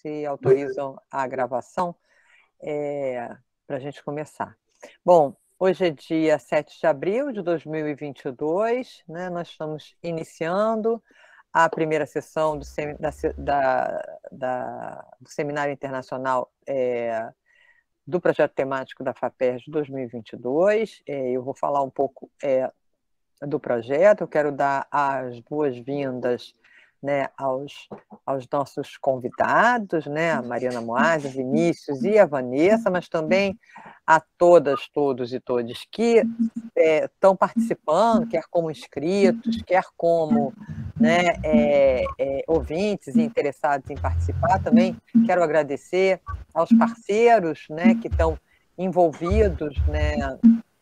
se autorizam a gravação é, para a gente começar. Bom, hoje é dia 7 de abril de 2022, né? nós estamos iniciando a primeira sessão do, da, da, da, do Seminário Internacional é, do Projeto Temático da FAPERJ 2022. É, eu vou falar um pouco é, do projeto, eu quero dar as boas-vindas né, aos, aos nossos convidados, né, a Mariana Moaz, o Vinícius e a Vanessa, mas também a todas, todos e todas que é, estão participando, quer como inscritos, quer como né, é, é, ouvintes e interessados em participar. Também quero agradecer aos parceiros né, que estão envolvidos né,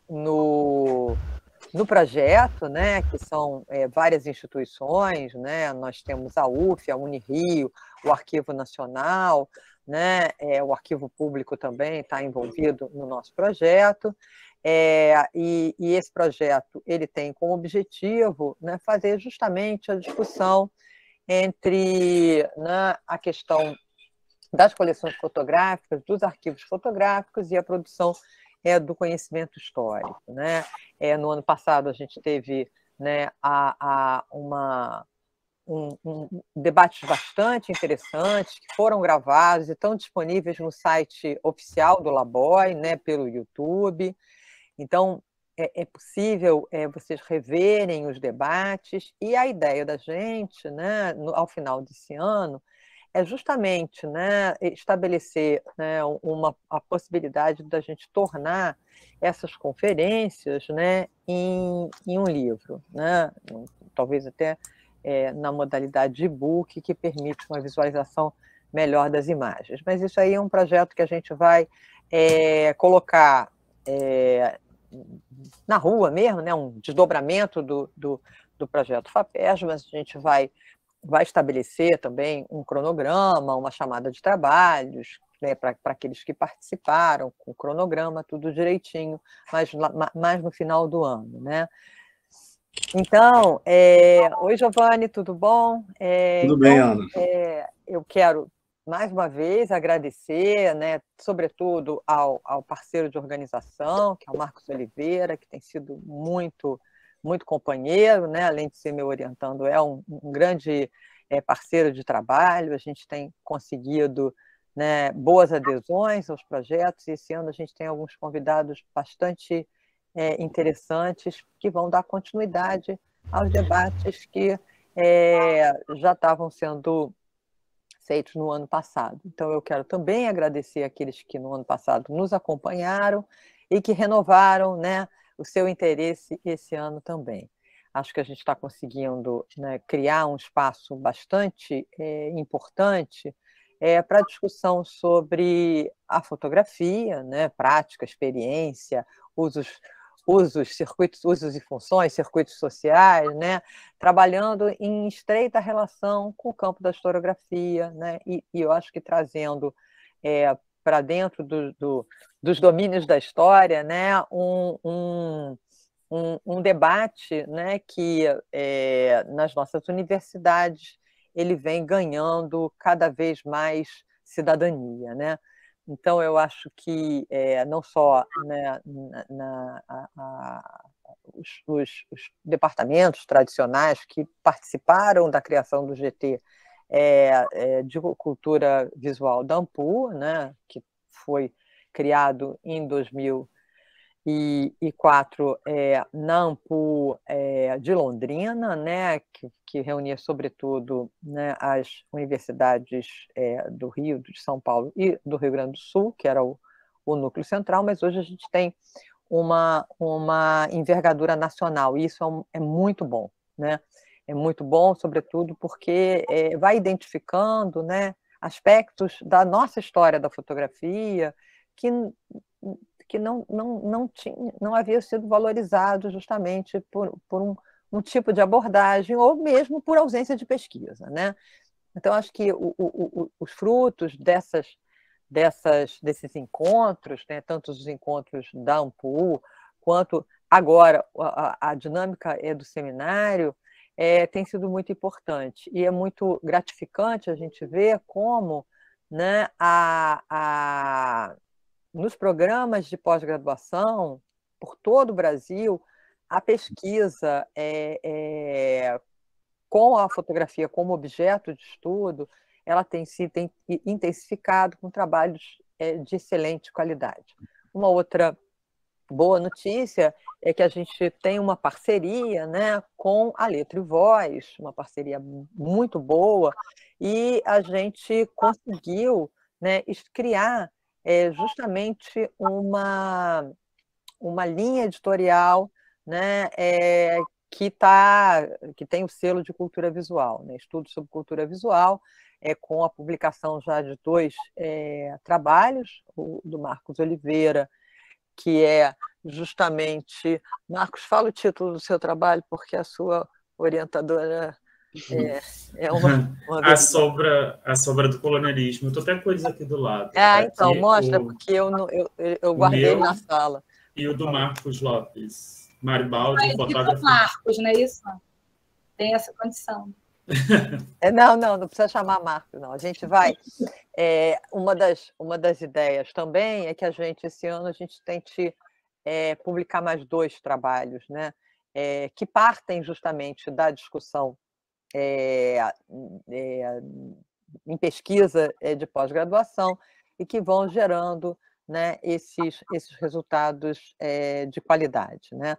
no no projeto, né, que são é, várias instituições, né, nós temos a UF, a Unirio, o Arquivo Nacional, né, é, o Arquivo Público também está envolvido no nosso projeto, é, e, e, esse projeto ele tem como objetivo né, fazer justamente a discussão entre né, a questão das coleções fotográficas, dos arquivos fotográficos e a produção é do conhecimento histórico. Né? É, no ano passado, a gente teve né, a, a uma, um, um, debates bastante interessantes que foram gravados e estão disponíveis no site oficial do Laboy, né, pelo YouTube. Então, é, é possível é, vocês reverem os debates e a ideia da gente, né, no, ao final desse ano, é justamente né, estabelecer né, uma, a possibilidade da gente tornar essas conferências né, em, em um livro, né, talvez até é, na modalidade de e-book, que permite uma visualização melhor das imagens. Mas isso aí é um projeto que a gente vai é, colocar é, na rua mesmo, né, um desdobramento do, do, do projeto FAPES, mas a gente vai vai estabelecer também um cronograma, uma chamada de trabalhos, né, para aqueles que participaram, com o cronograma, tudo direitinho, mas mais no final do ano. Né? Então, é... oi, Giovanni, tudo bom? É, tudo bem, então, Ana. É, eu quero, mais uma vez, agradecer, né, sobretudo ao, ao parceiro de organização, que é o Marcos Oliveira, que tem sido muito muito companheiro, né? além de ser meu orientando, é um, um grande é, parceiro de trabalho, a gente tem conseguido né, boas adesões aos projetos, e esse ano a gente tem alguns convidados bastante é, interessantes que vão dar continuidade aos debates que é, já estavam sendo feitos no ano passado. Então, eu quero também agradecer aqueles que no ano passado nos acompanharam e que renovaram né, o seu interesse esse ano também. Acho que a gente está conseguindo né, criar um espaço bastante é, importante é, para discussão sobre a fotografia, né, prática, experiência, usos, usos, circuitos, usos e funções, circuitos sociais, né, trabalhando em estreita relação com o campo da historiografia, né, e, e eu acho que trazendo é, para dentro do, do, dos domínios da história, né, um, um, um, debate né, que é, nas nossas universidades ele vem ganhando cada vez mais cidadania, né? Então eu acho que é, não só né, na, na a, a, os, os, os, departamentos tradicionais que participaram da criação do GT é, é, de cultura visual da Ampu, né, que foi criado em 2004 é, na Ampu é, de Londrina, né, que, que reunia sobretudo né, as universidades é, do Rio, de São Paulo e do Rio Grande do Sul, que era o, o núcleo central, mas hoje a gente tem uma, uma envergadura nacional, e isso é, um, é muito bom, né? É muito bom, sobretudo porque é, vai identificando né, aspectos da nossa história da fotografia que, que não, não, não, tinha, não havia sido valorizado justamente por, por um, um tipo de abordagem ou mesmo por ausência de pesquisa. Né? Então, acho que o, o, os frutos dessas, dessas, desses encontros, né, tanto os encontros da Ampul, quanto agora a, a dinâmica é do seminário, é, tem sido muito importante. E é muito gratificante a gente ver como né, a, a, nos programas de pós-graduação, por todo o Brasil, a pesquisa é, é, com a fotografia como objeto de estudo, ela tem se tem intensificado com trabalhos de excelente qualidade. Uma outra boa notícia é que a gente tem uma parceria né, com a Letra e Voz, uma parceria muito boa, e a gente conseguiu né, criar é, justamente uma, uma linha editorial né, é, que, tá, que tem o selo de cultura visual, né, estudo sobre cultura visual, é, com a publicação já de dois é, trabalhos, o do Marcos Oliveira, que é justamente. Marcos, fala o título do seu trabalho, porque a sua orientadora é, é uma, uma a, sobra, a sobra do colonialismo. Estou até com eles aqui do lado. Ah, então, mostra, o, porque eu, não, eu, eu guardei na sala. E o do Marcos Lopes. Maribaldi, ah, fotógrafo. Marcos, não é isso? Tem essa condição. É, não, não, não precisa chamar Marcos, não. A gente vai. É, uma, das, uma das ideias também é que a gente, esse ano, a gente tente é, publicar mais dois trabalhos, né? É, que partem justamente da discussão é, é, em pesquisa de pós-graduação e que vão gerando né, esses, esses resultados de qualidade. Né?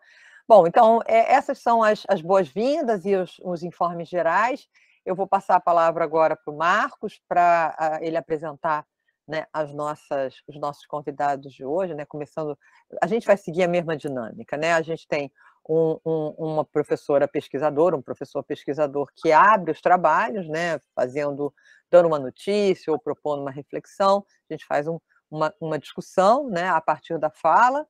Bom, então, essas são as, as boas-vindas e os, os, informes gerais. Eu vou passar a palavra agora para o Marcos, para ele apresentar né, as nossas, os nossos convidados de hoje, né, começando. A gente vai seguir a mesma dinâmica, né? A gente tem um, um, uma professora pesquisadora, um professor pesquisador que abre os trabalhos, né, fazendo, dando uma notícia ou propondo uma reflexão. A gente faz um, uma, uma discussão, né, a partir da fala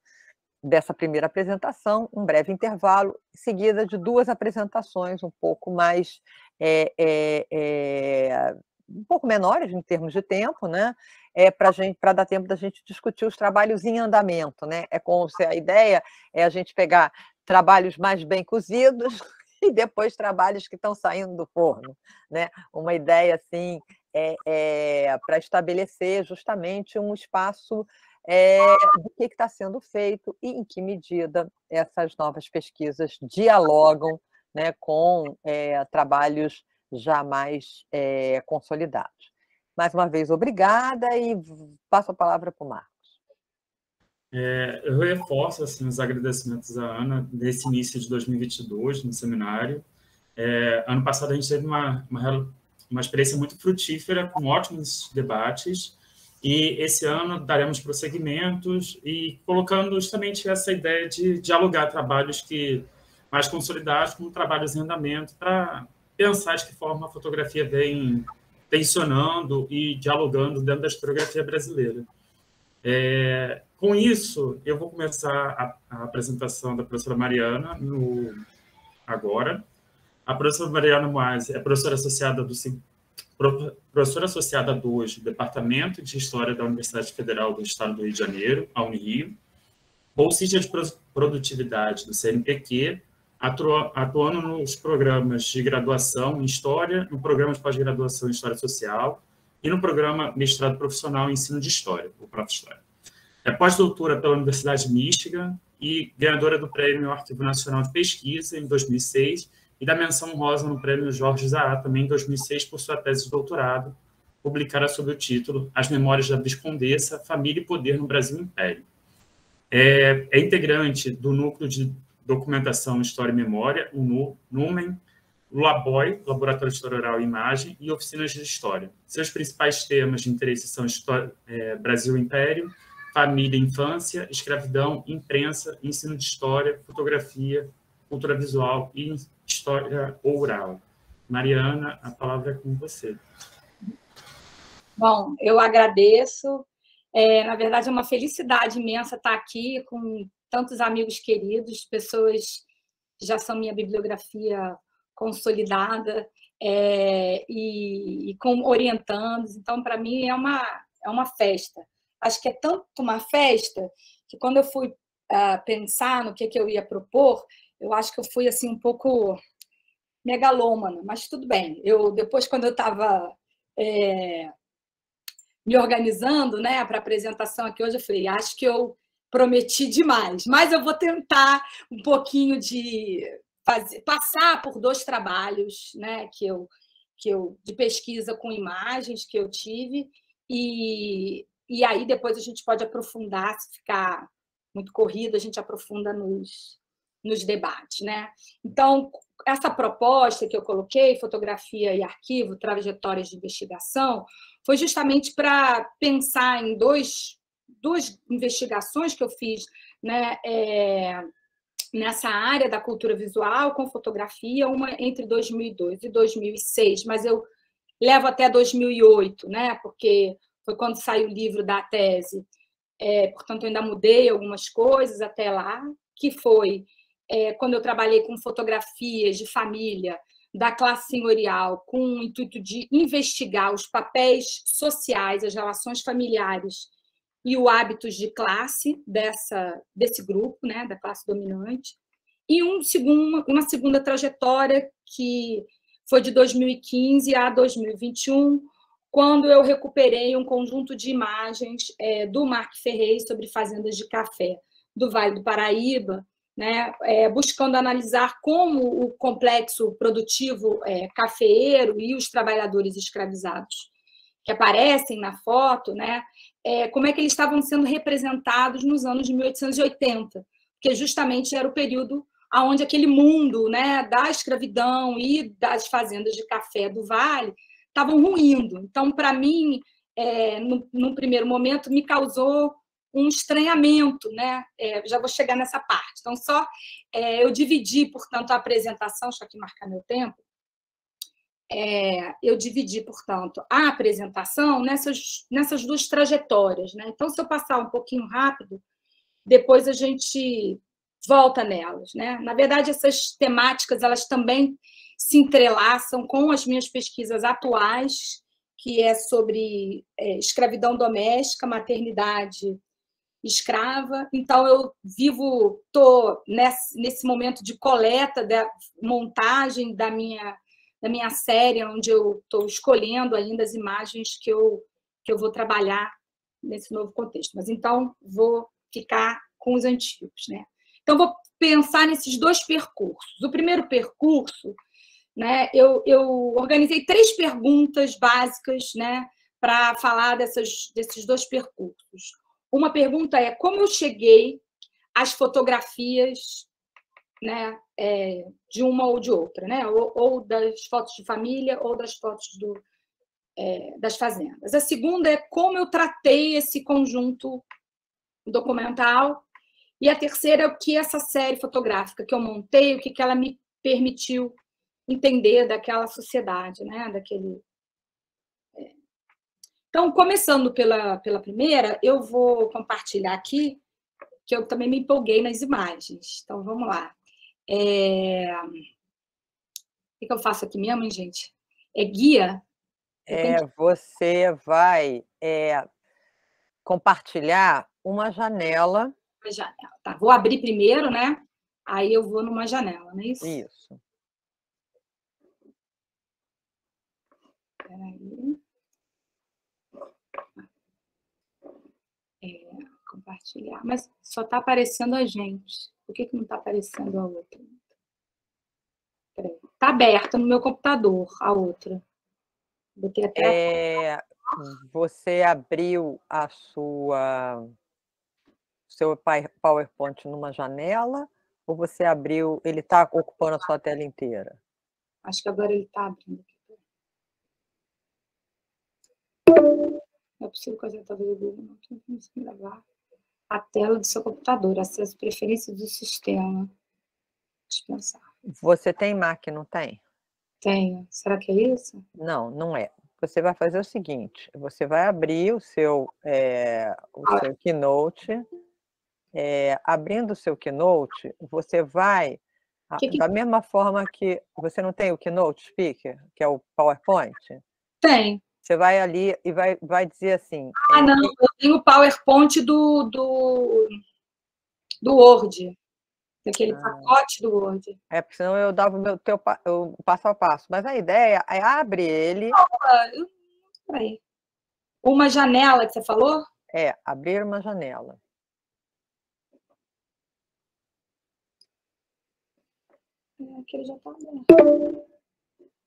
dessa primeira apresentação, um breve intervalo, seguida de duas apresentações um pouco mais é, é, é, um pouco menores em termos de tempo, né? É para gente para dar tempo da gente discutir os trabalhos em andamento, né? É como se a ideia é a gente pegar trabalhos mais bem cozidos e depois trabalhos que estão saindo do forno, né? Uma ideia assim é, é para estabelecer justamente um espaço é, do que está sendo feito e em que medida essas novas pesquisas dialogam né, com é, trabalhos já mais é, consolidados. Mais uma vez, obrigada e passo a palavra para o Marcos. É, eu reforço assim, os agradecimentos à Ana nesse início de 2022 no seminário. É, ano passado a gente teve uma, uma, uma experiência muito frutífera, com ótimos debates, e esse ano daremos prosseguimentos e colocando justamente essa ideia de dialogar trabalhos que mais consolidados com trabalhos em andamento para pensar de que forma a fotografia vem tensionando e dialogando dentro da historiografia brasileira. É, com isso, eu vou começar a, a, apresentação da professora Mariana no, agora. A professora Mariana Moaz é professora associada do professora associada 2 do Departamento de História da Universidade Federal do Estado do Rio de Janeiro, a Unirio, bolsista de produtividade do CNPq atuando nos programas de graduação em História, no programa de pós-graduação em História Social e no programa mestrado profissional em ensino de História, o Prof. História. É pós-doutora pela Universidade de Michigan e ganhadora do Prêmio Arquivo Nacional de Pesquisa em 2006 e da menção rosa no Prêmio Jorge Zaá também em 2006 por sua tese de doutorado, publicada sob o título As Memórias da Viscondessa, Família e Poder no Brasil Império. É, é integrante do núcleo de Documentação, História e Memória, o NUMEN, LABOI, Laboratório de História Oral e Imagem, e Oficinas de História. Seus principais temas de interesse são História, é, Brasil Império, Família e Infância, Escravidão, Imprensa, Ensino de História, Fotografia, Cultura Visual e História Oral. Mariana, a palavra é com você. Bom, eu agradeço. É, na verdade, é uma felicidade imensa estar aqui com tantos amigos queridos, pessoas que já são minha bibliografia consolidada é, e, e, com orientandos. Então, para mim, é uma, é uma festa. Acho que é tanto uma festa que quando eu fui uh, pensar no que, que eu ia propor, eu acho que eu fui assim um pouco megalômana, mas tudo bem. Eu depois, quando eu estava é, me organizando né, para a apresentação aqui hoje, eu falei, acho que eu prometi demais, mas eu vou tentar um pouquinho de fazer, passar por dois trabalhos né, que eu, que eu de pesquisa com imagens que eu tive, e, e aí depois a gente pode aprofundar, se ficar muito corrido, a gente aprofunda nos, nos debates. Né? Então, essa proposta que eu coloquei, fotografia e arquivo, trajetórias de investigação, foi justamente para pensar em dois, duas investigações que eu fiz né, é, nessa área da cultura visual com fotografia, uma entre 2002 e 2006, mas eu levo até 2008, né, porque foi quando saiu o livro da tese. É, portanto, eu ainda mudei algumas coisas até lá, que foi é, quando eu trabalhei com fotografias de família da classe senhorial, com o intuito de investigar os papéis sociais, as relações familiares e o hábitos de classe dessa desse grupo, né, da classe dominante, e um segundo, uma segunda trajetória que foi de 2015 a 2021, quando eu recuperei um conjunto de imagens é, do Mark Ferreira sobre fazendas de café do Vale do Paraíba, né, é, buscando analisar como o complexo produtivo é, cafeeiro e os trabalhadores escravizados que aparecem na foto, né, é, como é que eles estavam sendo representados nos anos de 1880, porque justamente era o período onde aquele mundo né, da escravidão e das fazendas de café do Vale estavam ruindo. Então, para mim, é, no, num primeiro momento, me causou um estranhamento, né? É, já vou chegar nessa parte. Então, só é, eu dividi, portanto, a apresentação, deixa eu aqui marcar meu tempo. É, eu dividi, portanto, a apresentação nessas, nessas duas trajetórias. Né? Então, se eu passar um pouquinho rápido, depois a gente volta nelas. Né? Na verdade, essas temáticas elas também se entrelaçam com as minhas pesquisas atuais, que é sobre é, escravidão doméstica, maternidade escrava. Então, eu vivo, estou nesse, nesse momento de coleta, da montagem da minha, da minha série, onde eu estou escolhendo ainda as imagens que eu, que eu vou trabalhar nesse novo contexto. Mas então, vou ficar com os antigos. Né? Então, vou pensar nesses dois percursos. O primeiro percurso, né, eu, eu organizei três perguntas básicas né, para falar dessas, desses dois percursos. Uma pergunta é como eu cheguei às fotografias né, é, de uma ou de outra, né? Ou, ou, das fotos de família ou das fotos do, é, das fazendas. A segunda é como eu tratei esse conjunto documental. E a terceira é o que essa série fotográfica que eu montei, o que, que ela me permitiu entender daquela sociedade, né? daquele, então, começando pela, pela primeira, eu vou compartilhar aqui, que eu também me empolguei nas imagens. Então, vamos lá. É... O que eu faço aqui mesmo, hein, gente? É guia? É, você vai é, compartilhar uma janela. Uma janela, tá. Vou abrir primeiro, né? Aí eu vou numa janela, não é isso? Isso. Espera aí. É, compartilhar. Mas só está aparecendo a gente. Por que, que não está aparecendo a outra? Está aberta no meu computador a outra. Botei até é, Você abriu a sua seu PowerPoint numa janela ou você abriu, ele está ocupando a sua tela inteira? Acho que agora ele está abrindo. É possível que o apresentador do Google não tenha conseguido gravar a tela do seu computador, as preferências do sistema. Dispensar. Você tem Mac, não tem? Tenho. Será que é isso? Não, não é. Você vai fazer o seguinte: você vai abrir o seu, é, o ah. seu Keynote. É, abrindo o seu Keynote, você vai, que que... da mesma forma que você não tem o Keynote Speaker, que é o PowerPoint? Tem. Você vai ali e vai, vai dizer assim. Ah, é, não, eu tenho o PowerPoint do, do, do Word. Daquele ah. pacote do Word. É, porque senão eu dava o meu teu, o passo a passo. Mas a ideia é abre ele. Eu, peraí. Uma janela que você falou? É, abrir uma janela. É, aqui já está aberto.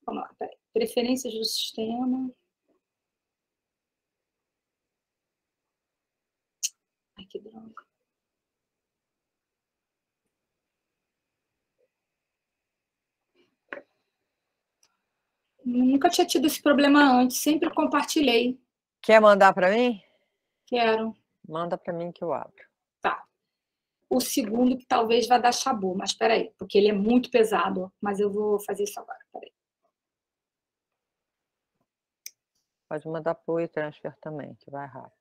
Vamos lá, peraí. Preferências do sistema. Que droga. Nunca tinha tido esse problema antes, sempre compartilhei. Quer mandar para mim? Quero. Manda para mim que eu abro. Tá. O segundo que talvez vá dar chabu, mas espera aí, porque ele é muito pesado, mas eu vou fazer isso agora, peraí. Pode mandar para o e-transfer também, que vai rápido.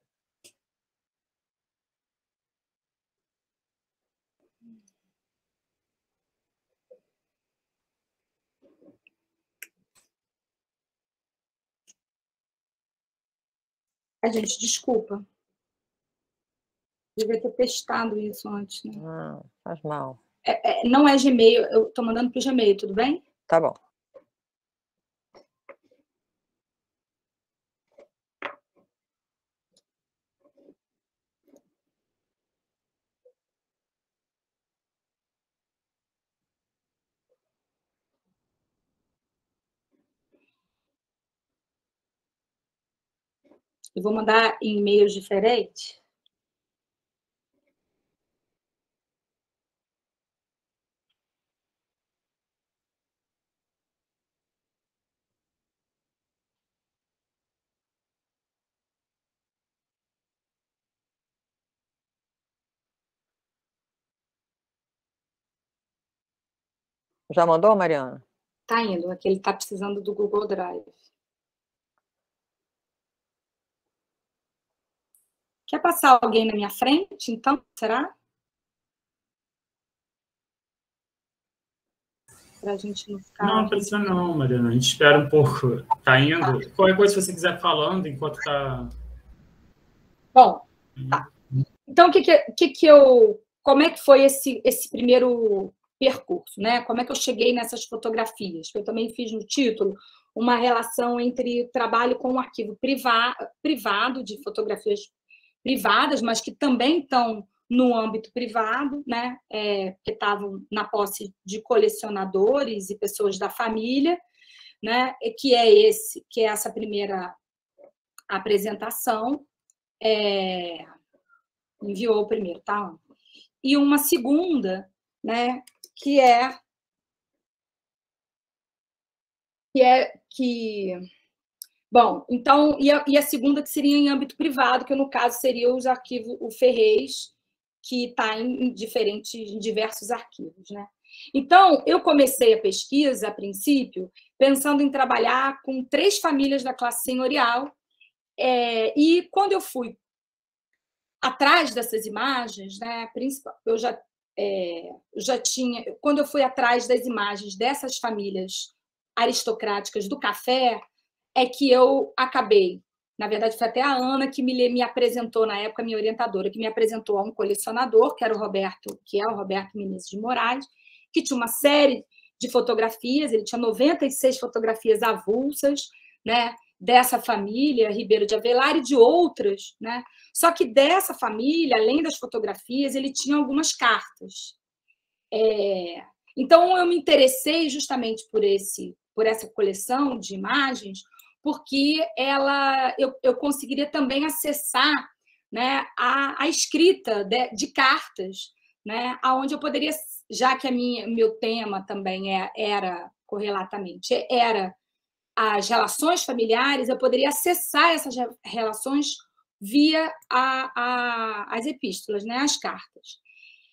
A gente, desculpa. Devia ter testado isso antes, né? Não, faz mal. É, é, não é Gmail, eu estou mandando para o Gmail, tudo bem? Tá bom. Eu vou mandar em e-mails diferentes. Já mandou, Mariana? Tá indo, aqui ele está precisando do Google Drive. Quer passar alguém na minha frente, então? Será? Para a gente não ficar. Não, precisa não, Mariana. A gente espera um pouco. Tá indo. Tá. Qualquer coisa, se você quiser falando enquanto tá. Bom, tá. Então, o que, que, que eu. Como é que foi esse, esse primeiro percurso, né? Como é que eu cheguei nessas fotografias? Eu também fiz no título uma relação entre trabalho com um arquivo privado, privado de fotografias privadas, mas que também estão no âmbito privado, né, é, que estavam na posse de colecionadores e pessoas da família, né, que é esse, que é essa primeira apresentação, é, enviou o primeiro, tá? E uma segunda, né, que é que é que Bom, então, e a, e a, segunda que seria em âmbito privado, que no caso seria os arquivos, o Ferrez, que está em, diferentes, em diversos arquivos, né? Então, eu comecei a pesquisa, a princípio, pensando em trabalhar com três famílias da classe senhorial, é, e quando eu fui atrás dessas imagens, né, eu já, é, já tinha, quando eu fui atrás das imagens dessas famílias aristocráticas do café, é que eu acabei. Na verdade, foi até a Ana que me, me apresentou, na época, minha orientadora, que me apresentou a um colecionador, que era o Roberto, que é o Roberto Menezes de Moraes, que tinha uma série de fotografias, ele tinha 96 fotografias avulsas, né, dessa família, Ribeiro de Avelar, e de outras, né? Só que dessa família, além das fotografias, ele tinha algumas cartas. É... Então, eu me interessei justamente por esse, por essa coleção de imagens, porque ela eu, eu conseguiria também acessar né, a, a escrita de, de, cartas, né, aonde eu poderia, já que a minha, meu tema também é, era correlatamente era as relações familiares, eu poderia acessar essas relações via a, a, as epístolas, né, as cartas.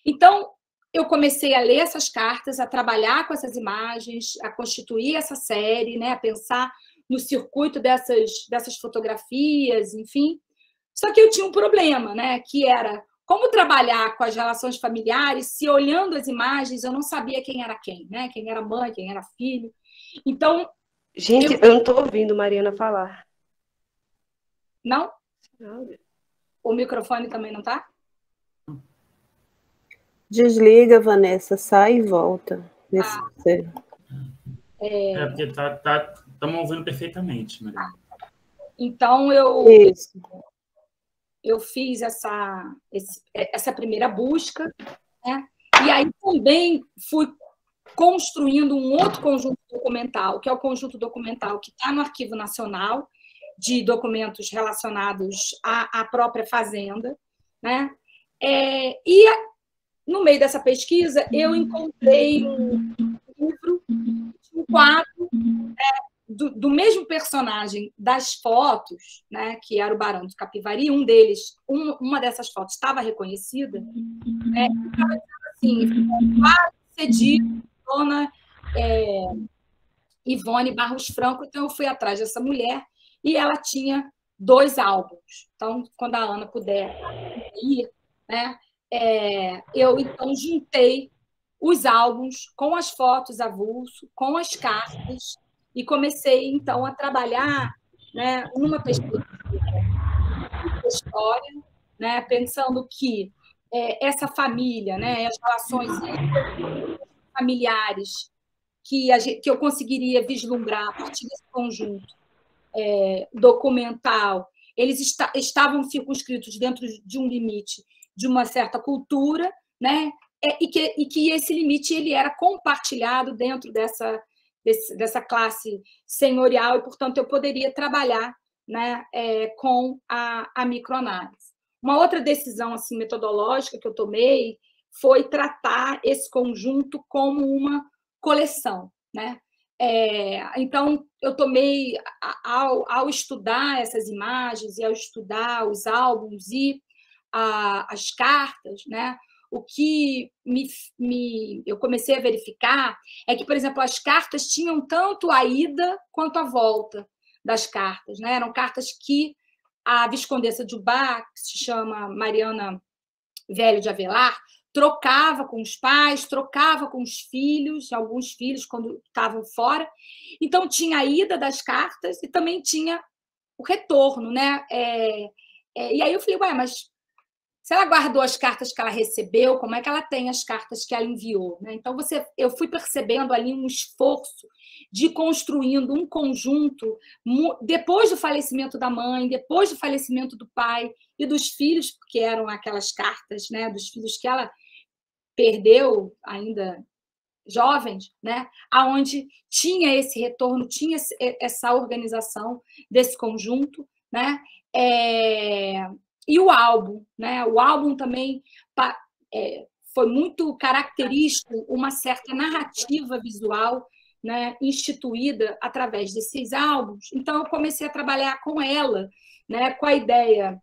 Então, eu comecei a ler essas cartas, a trabalhar com essas imagens, a constituir essa série, né, a pensar no circuito dessas, dessas fotografias, enfim. Só que eu tinha um problema, né? Que era como trabalhar com as relações familiares se olhando as imagens eu não sabia quem era quem, né? Quem era mãe, quem era filho. Então. Gente, eu, eu não estou ouvindo Mariana falar. Não? Não. O microfone também não está? Desliga, Vanessa, sai e volta. Ah. É... é, porque tá, tá, Estamos ouvindo perfeitamente, Maria. Então, eu, Isso. eu fiz essa, essa primeira busca, né? e aí também fui construindo um outro conjunto documental, que é o conjunto documental que está no Arquivo Nacional, de documentos relacionados à, à própria fazenda. Né? É, e a- no meio dessa pesquisa, eu encontrei um livro, um quadro do, mesmo personagem das fotos, né, que era o Barão do Capivari, um deles, um- uma dessas fotos estava reconhecida, né, estava dizendo assim, quase cedido, dona é, Ivone Barros Franco, então eu fui atrás dessa mulher e ela tinha dois álbuns. Então, quando a Ana puder ir, né, é, eu então juntei os álbuns com as fotos avulso, com as cartas, e comecei então a trabalhar né, numa perspectiva da história, né, pensando que é, essa família, né, as relações familiares que, gente, que eu conseguiria vislumbrar a partir desse conjunto é, documental, eles esta, estavam circunscritos dentro de um limite de uma certa cultura, né, é, e, que, e que esse limite ele era compartilhado dentro dessa desse, dessa classe senhorial e, portanto, eu poderia trabalhar né, é, com a, a microanálise. Uma outra decisão assim metodológica que eu tomei foi tratar esse conjunto como uma coleção. Né? É, então, eu tomei, ao, ao, estudar essas imagens e ao estudar os álbuns e a, as cartas, né, o que me, me, eu comecei a verificar é que, por exemplo, as cartas tinham tanto a ida quanto a volta das cartas. Né? Eram cartas que a Viscondessa de Ubá, que se chama Mariana Velho de Avelar, trocava com os pais, trocava com os filhos, alguns filhos quando estavam fora. Então, tinha a ida das cartas e também tinha o retorno. Né? É, é, e aí eu falei, ué, mas se ela guardou as cartas que ela recebeu, como é que ela tem as cartas que ela enviou? Né? Então, você, eu fui percebendo ali um esforço de construindo um conjunto, depois do falecimento da mãe, depois do falecimento do pai e dos filhos, porque eram aquelas cartas né, dos filhos que ela perdeu ainda jovens, né, aonde tinha esse retorno, tinha essa organização desse conjunto, né, é, e o álbum, né? O álbum também é, foi muito característico, uma certa narrativa visual, né? Instituída através desses álbuns. Então eu comecei a trabalhar com ela, né? Com a ideia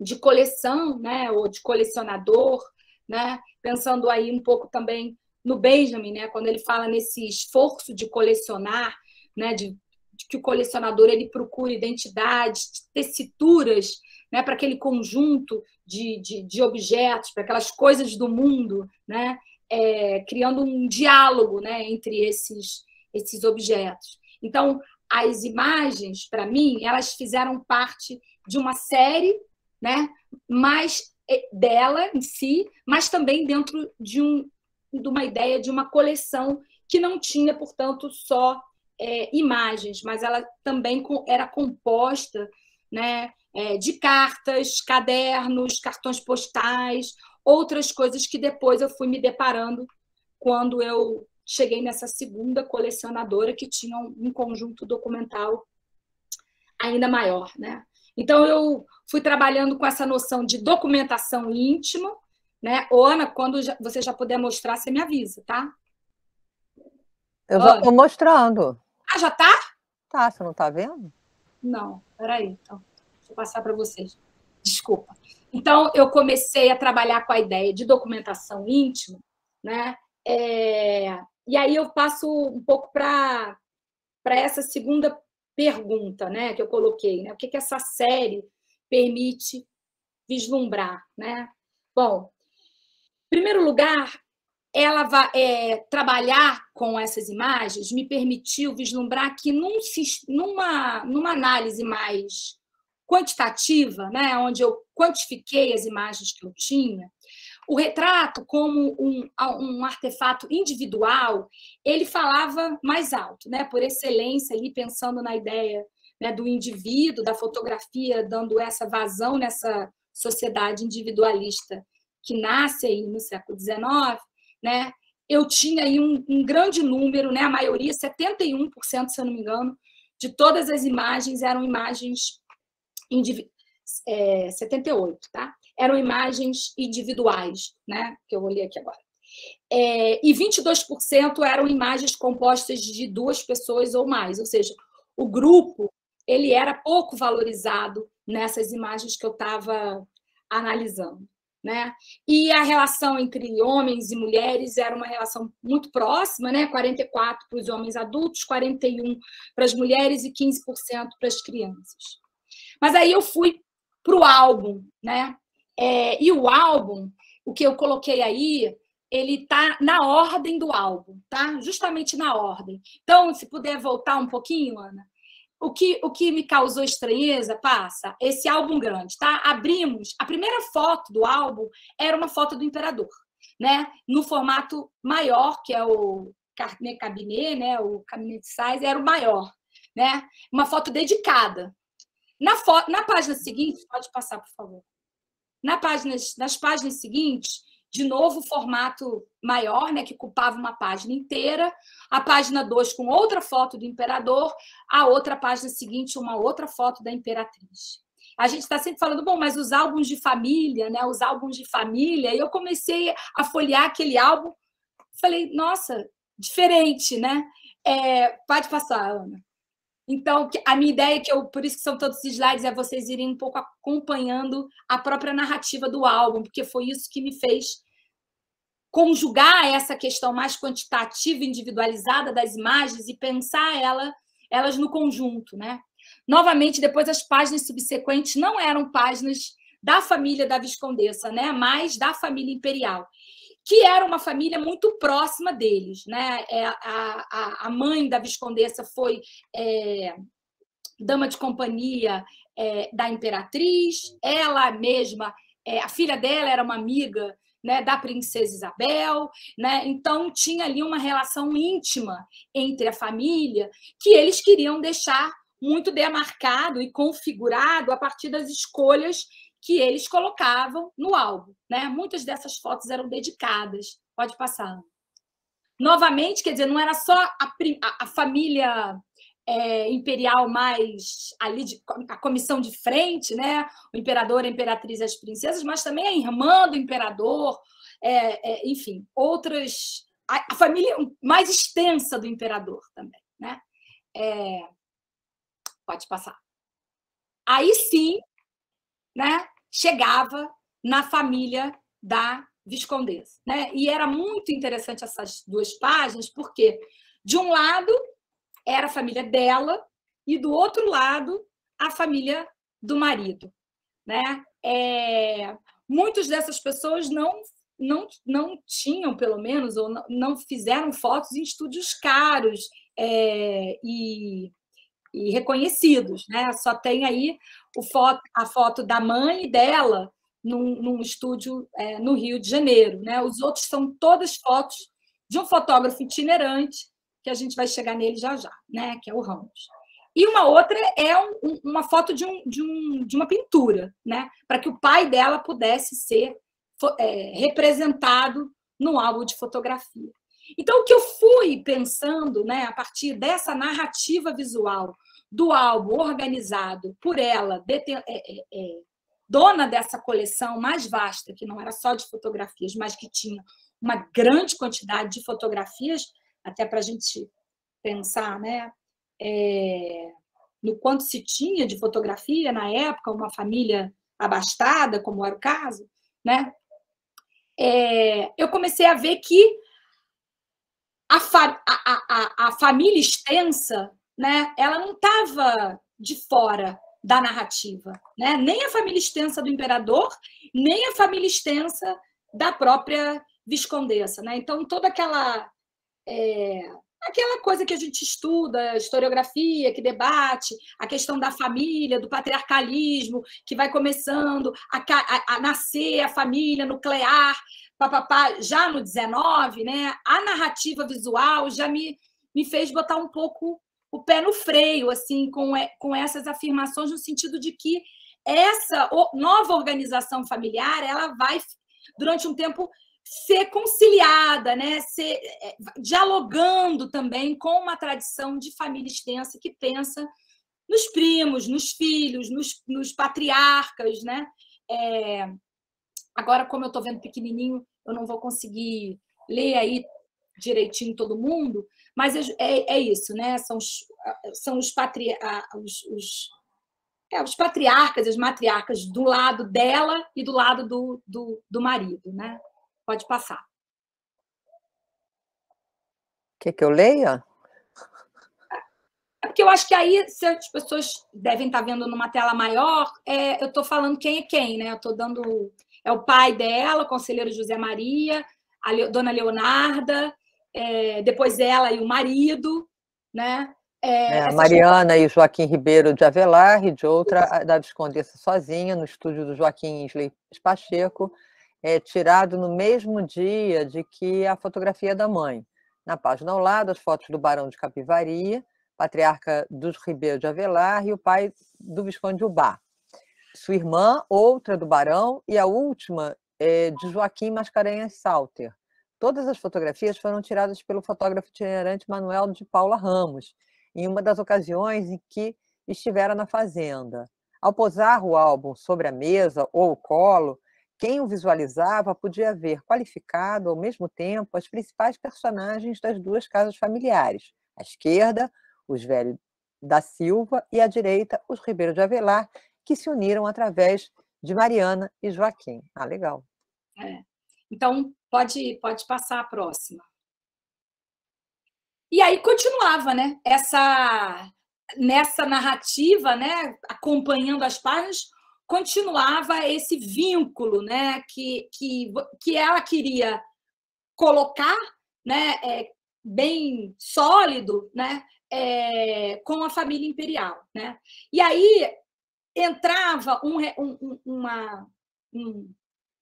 de coleção, né? Ou de colecionador, né? Pensando aí um pouco também no Benjamin, né? Quando ele fala nesse esforço de colecionar, né? De, de que o colecionador ele procura identidades, tessituras né, para aquele conjunto de, de, de objetos, para aquelas coisas do mundo, né, é, criando um diálogo né, entre esses, esses objetos. Então, as imagens, para mim, elas fizeram parte de uma série, né, mais dela em si, mas também dentro de, um, de uma ideia de uma coleção que não tinha, portanto, só é, imagens, mas ela também era composta né, é, de cartas, cadernos, cartões postais, outras coisas que depois eu fui me deparando quando eu cheguei nessa segunda colecionadora que tinha um conjunto documental ainda maior, né? Então eu fui trabalhando com essa noção de documentação íntima, né? Ô, Ana, quando você já puder mostrar, você me avisa, tá? Eu já estou mostrando. Ah, já tá? Tá, você não está vendo? Não, peraí, então. Eu passar para vocês. Desculpa. Então, eu comecei a trabalhar com a ideia de documentação íntima, né? É... E aí eu passo um pouco para essa segunda pergunta, né, que eu coloquei, né? O que, que essa série permite vislumbrar, né? Bom, em primeiro lugar, ela vai é, trabalhar com essas imagens me permitiu vislumbrar que num, numa, numa análise mais quantitativa, né, onde eu quantifiquei as imagens que eu tinha, o retrato, como um, um artefato individual, ele falava mais alto, né, por excelência, ali pensando na ideia né, do indivíduo, da fotografia, dando essa vazão nessa sociedade individualista que nasce aí no século XIX, né, eu tinha aí um, um grande número, né, a maioria, 71%, se eu não me engano, de todas as imagens eram imagens. É, 78, tá? Eram imagens individuais, né? Que eu vou ler aqui agora. É, e 22% eram imagens compostas de duas pessoas ou mais, ou seja, o grupo ele era pouco valorizado nessas imagens que eu estava analisando. Né? E a relação entre homens e mulheres era uma relação muito próxima, né? 44 para os homens adultos, 41 para as mulheres e 15% para as crianças. Mas aí eu fui para o álbum, né? É, e o álbum, o que eu coloquei aí, ele tá na ordem do álbum, tá? Justamente na ordem. Então, se puder voltar um pouquinho, Ana, o que, o que me causou estranheza, passa, esse álbum grande, tá? Abrimos, a primeira foto do álbum era uma foto do imperador, né? No formato maior, que é o cabinet, né? O cabinet size era o maior, né? Uma foto dedicada. Na, na página seguinte, pode passar, por favor. Na página, nas páginas seguintes, de novo formato maior, né, que ocupava uma página inteira, a página 2 com outra foto do imperador, a outra página seguinte uma outra foto da imperatriz. A gente está sempre falando, bom, mas os álbuns de família, né, os álbuns de família, e eu comecei a folhear aquele álbum, falei, nossa, diferente, né? É, pode passar, Ana. Então, a minha ideia é que eu, por isso que são todos esses slides, é vocês irem um pouco acompanhando a própria narrativa do álbum, porque foi isso que me fez conjugar essa questão mais quantitativa, individualizada das imagens e pensar ela, elas no conjunto, né? Novamente, depois as páginas subsequentes não eram páginas da família da Viscondessa, né? Mas da família imperial que era uma família muito próxima deles. Né? É, a, a, a mãe da Viscondessa foi é, dama de companhia é, da imperatriz, ela mesma, é, a filha dela era uma amiga né, da princesa Isabel, né? então tinha ali uma relação íntima entre a família que eles queriam deixar muito demarcado e configurado a partir das escolhas que eles colocavam no álbum. Né? Muitas dessas fotos eram dedicadas. Pode passar. Novamente, quer dizer, não era só a, a, a família é, imperial mais ali, de, a comissão de frente, né? o imperador, a imperatriz e as princesas, mas também a irmã do imperador, é, é, enfim, outras. A, a, família mais extensa do imperador também. Né? É, pode passar. Aí sim, né, chegava na família da Viscondessa. Né? E era muito interessante essas duas páginas, porque, de um lado, era a família dela, e do outro lado, a família do marido. Né? É, muitas dessas pessoas não, não, não tinham, pelo menos, ou não, não fizeram fotos em estúdios caros é, e e reconhecidos, né? Só tem aí foto, a foto da mãe dela num, num estúdio é, no Rio de Janeiro, né? Os outros são todas fotos de um fotógrafo itinerante que a gente vai chegar nele já já, né? Que é o Ramos. E uma outra é um, uma foto de, um, de, um, de uma pintura, né? Para que o pai dela pudesse ser é, representado no álbum de fotografia. Então, o que eu fui pensando, né, a partir dessa narrativa visual do álbum organizado por ela, é, é, é, dona dessa coleção mais vasta, que não era só de fotografias, mas que tinha uma grande quantidade de fotografias, até para a gente pensar né, é, no quanto se tinha de fotografia na época, uma família abastada, como era o caso, né? É, eu comecei a ver que a, fa a, a, a família extensa, né, ela não estava de fora da narrativa, né? Nem a família extensa do imperador, nem a família extensa da própria viscondessa, né? Então toda aquela é, aquela coisa que a gente estuda, historiografia, que debate, a questão da família, do patriarcalismo, que vai começando a, a, a nascer a família nuclear, papapá, já no 19, né, a narrativa visual já me, me fez botar um pouco o pé no freio, assim, com, com essas afirmações, no sentido de que essa nova organização familiar ela vai, durante um tempo, ser conciliada, né? ser, é, dialogando também com uma tradição de família extensa que pensa nos primos, nos filhos, nos, nos patriarcas. Né? É, agora, como eu estou vendo pequenininho, eu não vou conseguir ler aí direitinho todo mundo, mas é, é, é isso, né? São os, são os, patri, os, os, é, os patriarcas, as matriarcas do lado dela e do lado do, do, do marido, né? Pode passar. Quer que eu leia? É porque eu acho que aí, se as pessoas devem estar vendo numa tela maior, é, eu estou falando quem é quem, né? Eu estou dando. É o pai dela, o conselheiro José Maria, a dona Leonarda, é, depois ela e o marido, né? É, é, Mariana e Joaquim Ribeiro de Avelar, e de outra, da Viscondessa sozinha, no estúdio do Joaquim Isley Pacheco, é, tirado no mesmo dia de que a fotografia da mãe. Na página ao lado, as fotos do Barão de Capivari, patriarca dos Ribeiro de Avelar, e o pai do Visconde Ubá. Sua irmã, outra do Barão, e a última é de Joaquim Mascarenhas Salter. Todas as fotografias foram tiradas pelo fotógrafo itinerante Manuel de Paula Ramos, em uma das ocasiões em que estivera na fazenda. Ao posar o álbum sobre a mesa ou o colo, quem o visualizava podia ver qualificado ao mesmo tempo as principais personagens das duas casas familiares. À esquerda, os velhos da Silva e à direita, os Ribeiro de Avelar, que se uniram através de Mariana e Joaquim. Ah, legal. É. Então, pode, pode passar a próxima. E aí continuava, né? Essa nessa narrativa, né, acompanhando as páginas, continuava esse vínculo, né, que, que, que ela queria colocar, né, é, bem sólido, né, é, com a família imperial, né? E aí entrava um, um, uma, um,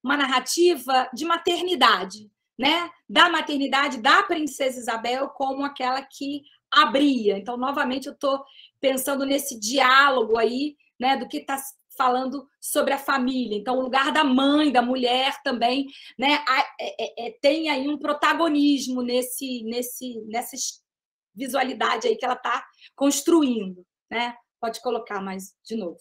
uma narrativa de maternidade, né? Da maternidade da princesa Isabel como aquela que abria. Então, novamente, eu estou pensando nesse diálogo aí, né? Do que está falando sobre a família. Então, o lugar da mãe, da mulher também, né? É, é, é, tem aí um protagonismo nesse, nesse, nessa visualidade aí que ela está construindo, né? Pode colocar mais de novo.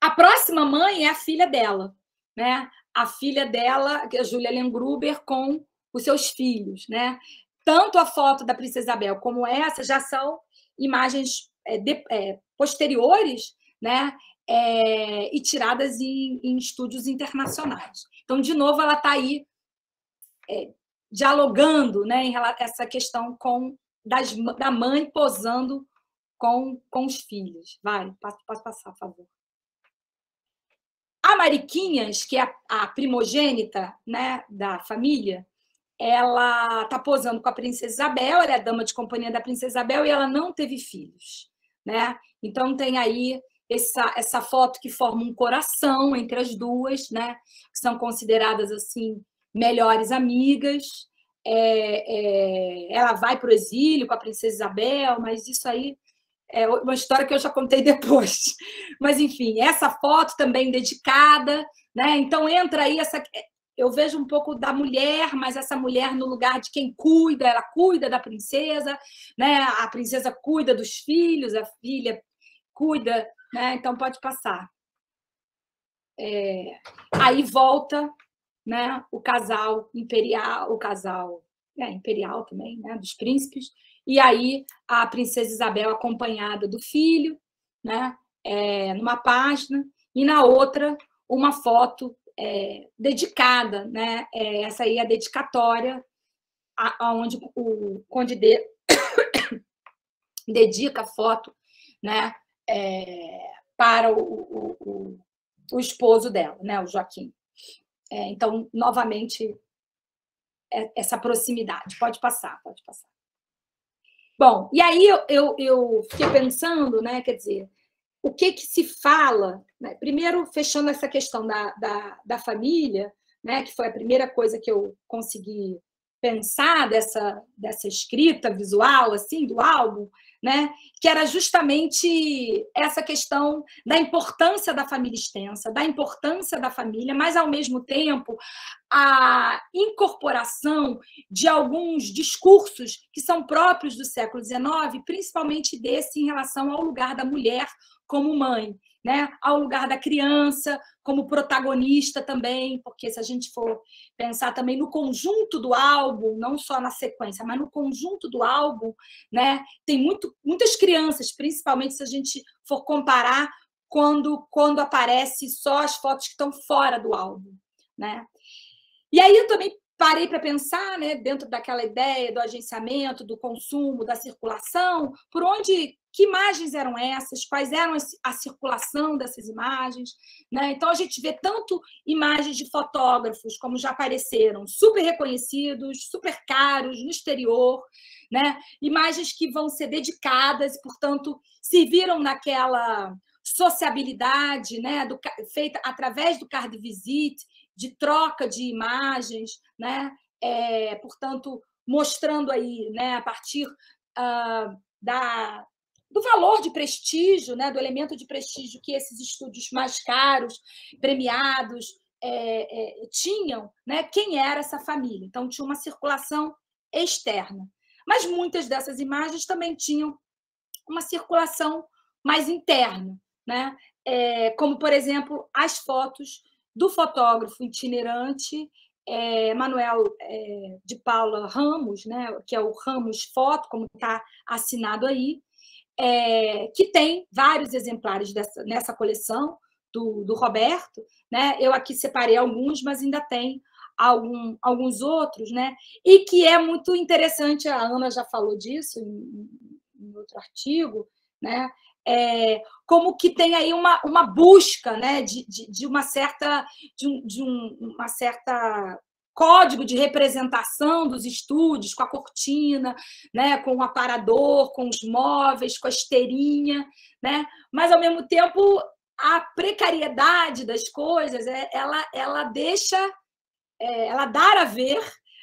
A próxima mãe é a filha dela, né? A filha dela, que é a Júlia Lengruber, com os seus filhos, né? Tanto a foto da princesa Isabel como essa já são imagens é, de, é, posteriores, né? É, e tiradas em, em, estúdios internacionais. Então, de novo, ela está aí é, dialogando, né, em essa questão com das, da mãe posando com, com os filhos. Vai, posso, posso passar, por favor. A Mariquinhas, que é a, a primogênita né, da família, ela está posando com a princesa Isabel, ela é a dama de companhia da princesa Isabel e ela não teve filhos, né? Então tem aí essa, essa foto que forma um coração entre as duas, né? Que são consideradas assim melhores amigas. É, é, ela vai para o exílio com a princesa Isabel, mas isso aí é uma história que eu já contei depois. Mas, enfim, essa foto também dedicada, né? Então entra aí essa. Eu vejo um pouco da mulher, mas essa mulher no lugar de quem cuida, ela cuida da princesa, né? A princesa cuida dos filhos, a filha cuida, né? Então pode passar. É... Aí volta, né? O casal imperial, o casal é, imperial também, né? Dos príncipes e aí a princesa Isabel acompanhada do filho, né, é, numa página, e na outra uma foto é, dedicada, né, é, essa aí é a dedicatória, aonde o Conde de... dedica a foto, né, é, para o, o, o, o, esposo dela, né, o Joaquim. É, então, novamente, é, essa proximidade. Pode passar, pode passar. Bom, e aí eu, eu, eu fiquei pensando, né, quer dizer, o que, que se fala, né? primeiro fechando essa questão da, da, da família, né, que foi a primeira coisa que eu consegui pensar dessa, dessa escrita visual assim do álbum, né? Que era justamente essa questão da importância da família extensa, da importância da família, mas ao mesmo tempo a incorporação de alguns discursos que são próprios do século XIX, principalmente desse em relação ao lugar da mulher como mãe né, ao lugar da criança como protagonista também, porque se a gente for pensar também no conjunto do álbum, não só na sequência, mas no conjunto do álbum, né, tem muito, muitas crianças, principalmente se a gente for comparar quando quando aparece só as fotos que estão fora do álbum, né? E aí eu também parei para pensar, né, dentro daquela ideia do agenciamento, do consumo, da circulação, por onde que imagens eram essas, quais eram a circulação dessas imagens. Né? Então, a gente vê tanto imagens de fotógrafos, como já apareceram, super reconhecidos, super caros no exterior, né? imagens que vão ser dedicadas e, portanto, serviram naquela sociabilidade né? do, feita através do card visit, de troca de imagens, né? É, portanto, mostrando aí, né, a partir uh, da, do valor de prestígio, né, do elemento de prestígio que esses estúdios mais caros, premiados, é, é, tinham, né, quem era essa família. Então, tinha uma circulação externa. Mas muitas dessas imagens também tinham uma circulação mais interna, né? É, como, por exemplo, as fotos do fotógrafo itinerante é, Manuel é, de Paula Ramos, né, que é o Ramos Foto, como está assinado aí, é, que tem vários exemplares dessa, nessa coleção do, do Roberto. Né? Eu aqui separei alguns, mas ainda tem algum, alguns outros, né? e que é muito interessante, a Ana já falou disso em, em outro artigo, né? É, como que tem aí uma, uma busca né, de, de, de uma certa de, um, de um, uma certa código de representação dos estúdios, com a cortina, né, com o aparador, com os móveis, com a esteirinha, né? Mas ao mesmo tempo a precariedade das coisas, é, ela, ela deixa, é, ela dá a ver,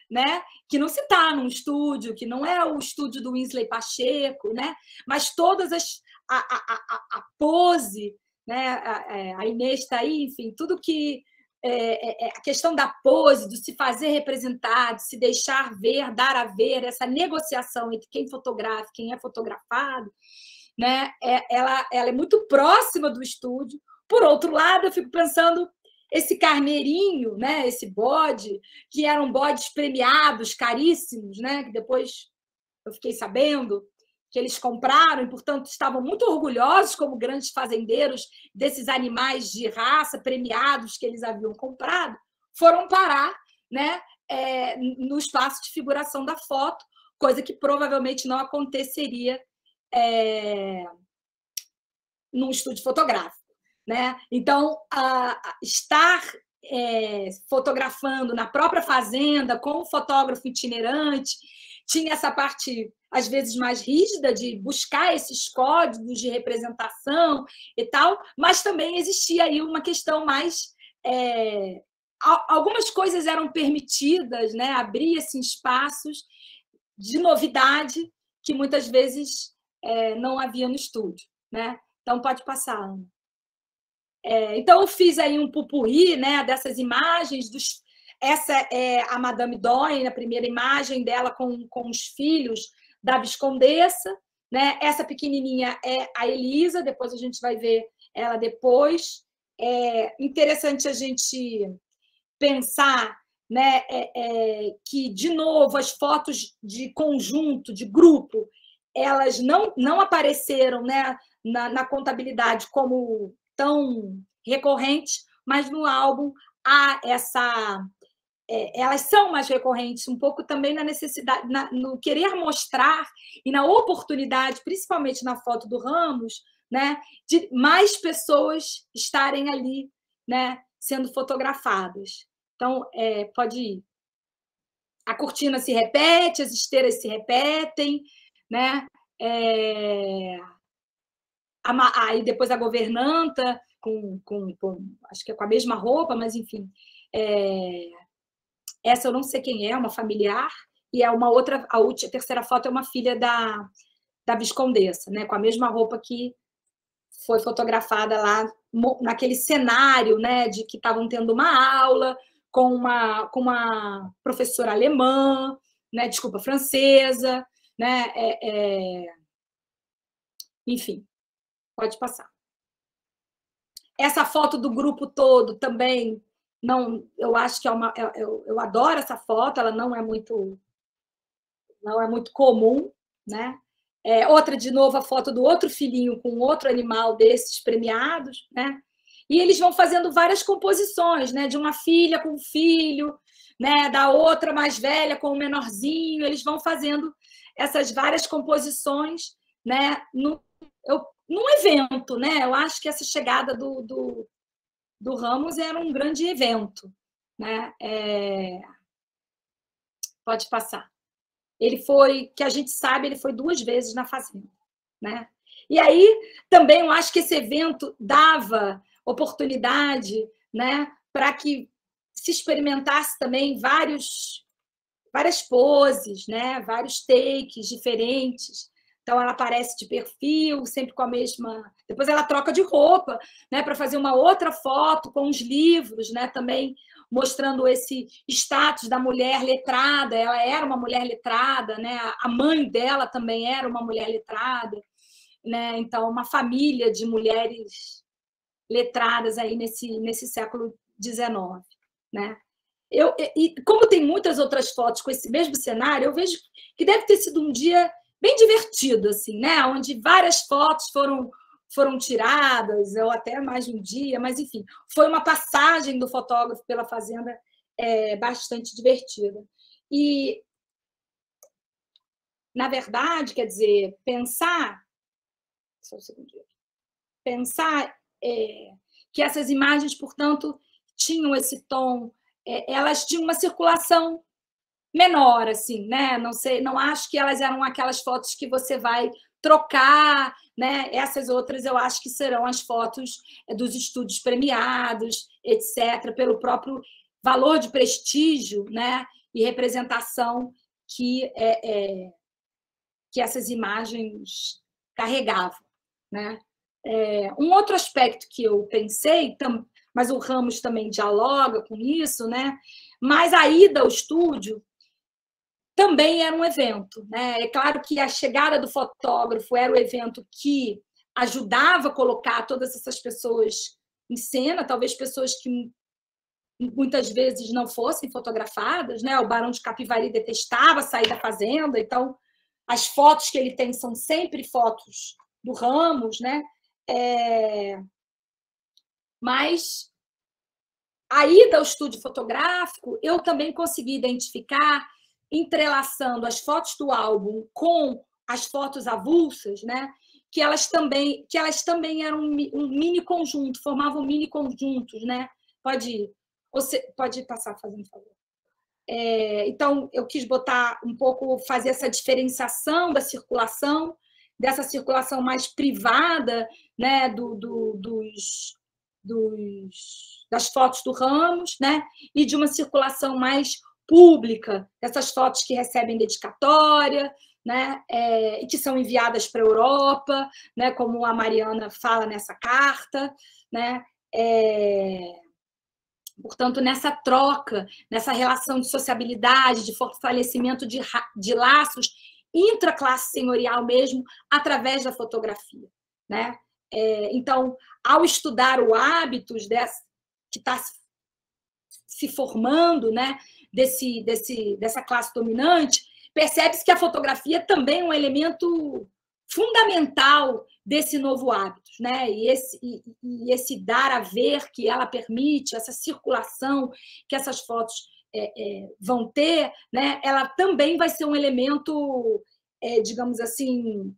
né? Que não se está num estúdio, que não é o estúdio do Winsley Pacheco, né? Mas todas as a, a, a, pose, né? A, é, a Inês está aí, enfim, tudo que é, é, é, a questão da pose, do se fazer representar, de se deixar ver, dar a ver, essa negociação entre quem fotografa quem é fotografado, né? É, ela, ela é muito próxima do estúdio. Por outro lado, eu fico pensando esse carneirinho, né? Esse bode, que eram bodes premiados, caríssimos, né? Que depois eu fiquei sabendo, que eles compraram e, portanto, estavam muito orgulhosos como grandes fazendeiros desses animais de raça premiados que eles haviam comprado, foram parar né, é, no espaço de figuração da foto, coisa que provavelmente não aconteceria é, num estúdio fotográfico. Né? Então, a, a estar é, fotografando na própria fazenda com o fotógrafo itinerante tinha essa parte às vezes mais rígida de buscar esses códigos de representação e tal, mas também existia aí uma questão mais é, algumas coisas eram permitidas, né? Abria-se espaços de novidade que muitas vezes é, não havia no estúdio, né? Então pode passar, Ana. É, então eu fiz aí um pupurri, né? Dessas imagens dos essa é a Madame Doyen, a primeira imagem dela com, com os filhos da Viscondessa. Né? Essa pequenininha é a Elisa, depois a gente vai ver ela depois. É interessante a gente pensar né, é, é, que, de novo, as fotos de conjunto, de grupo, elas não, não apareceram né, na, na contabilidade como tão recorrentes, mas no álbum há essa é, elas são mais recorrentes, um pouco também na necessidade, na, no querer mostrar e na oportunidade, principalmente na foto do Ramos, né, de mais pessoas estarem ali, né, sendo fotografadas. Então, é, pode ir. A cortina se repete, as esteiras se repetem, né? É, aí depois a governanta com, com, com, acho que é com a mesma roupa, mas enfim, é, essa eu não sei quem é, uma familiar, e é uma outra, a, última, a terceira foto é uma filha da, da Viscondessa, né? Com a mesma roupa que foi fotografada lá naquele cenário, né? De que estavam tendo uma aula com uma, com uma professora alemã, né? Desculpa, francesa, né? É, é... Enfim, pode passar. Essa foto do grupo todo também não, eu acho que é uma, eu, eu adoro essa foto, ela não é muito, não é muito comum, né? É, outra, de novo, a foto do outro filhinho com outro animal desses premiados, né? E eles vão fazendo várias composições, né? De uma filha com um filho, né? Da outra mais velha com o um menorzinho, eles vão fazendo essas várias composições, né? No, eu, num evento, né? Eu acho que essa chegada do, do, do Ramos era um grande evento, né? É... Pode passar. Ele foi, que a gente sabe, ele foi duas vezes na Fazenda, né? E aí também eu acho que esse evento dava oportunidade, né, para que se experimentasse também vários várias poses, né, vários takes diferentes. Então ela aparece de perfil, sempre com a mesma. Depois ela troca de roupa, né, para fazer uma outra foto com os livros, né, também mostrando esse status da mulher letrada. Ela era uma mulher letrada, né? A mãe dela também era uma mulher letrada, né? Então, uma família de mulheres letradas aí nesse, nesse século XIX, né? Eu, e como tem muitas outras fotos com esse mesmo cenário, eu vejo que deve ter sido um dia bem divertido, assim, né? Onde várias fotos foram foram tiradas, ou até mais de um dia, mas enfim, foi uma passagem do fotógrafo pela fazenda é, bastante divertida. E, na verdade, quer dizer, pensar. Só um segundinho. Pensar é, que essas imagens, portanto, tinham esse tom, é, elas tinham uma circulação menor, assim, né? Não sei, não acho que elas eram aquelas fotos que você vai trocar, né? Essas outras eu acho que serão as fotos eh, dos estúdios premiados, etc., pelo próprio valor de prestígio, né? E representação que é, é que essas imagens carregavam, né? É, um outro aspecto que eu pensei, mas o Ramos também dialoga com isso, né? Mas a ida ao estúdio também era um evento. Né? É claro que a chegada do fotógrafo era o evento que ajudava a colocar todas essas pessoas em cena, talvez pessoas que muitas vezes não fossem fotografadas, né? O Barão de Capivari detestava sair da fazenda, então as fotos que ele tem são sempre fotos do Ramos, né? É... Mas a ida ao estúdio fotográfico, eu também consegui identificar entrelaçando as fotos do álbum com as fotos avulsas, né? Que elas também, que elas também eram um, um mini conjunto, formavam mini conjuntos, né? Pode ir. Você pode passar, fazendo favor. É, então, eu quis botar um pouco, fazer essa diferenciação da circulação, dessa circulação mais privada, né, do, do, dos, dos, das fotos do Ramos, né, e de uma circulação mais pública, essas fotos que recebem dedicatória, né, é, e que são enviadas para a Europa, né, como a Mariana fala nessa carta, né, é, portanto, nessa troca, nessa relação de sociabilidade, de fortalecimento de, de laços intra-classe senhorial mesmo, através da fotografia, né? É, então, ao estudar o hábitos dessa, que está se formando, né, desse, desse, dessa classe dominante, percebe-se que a fotografia também é um elemento fundamental desse novo hábito, né? E esse, e, e esse dar a ver que ela permite, essa circulação que essas fotos é, é, vão ter, né? Ela também vai ser um elemento, é, digamos assim,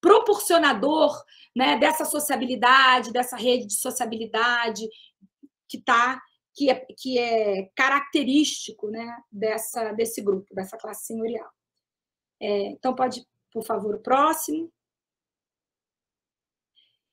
proporcionador, né? Dessa sociabilidade, dessa rede de sociabilidade que está que é, que é característico né, dessa, desse grupo, dessa classe senhorial. É, então, pode, por favor, o próximo.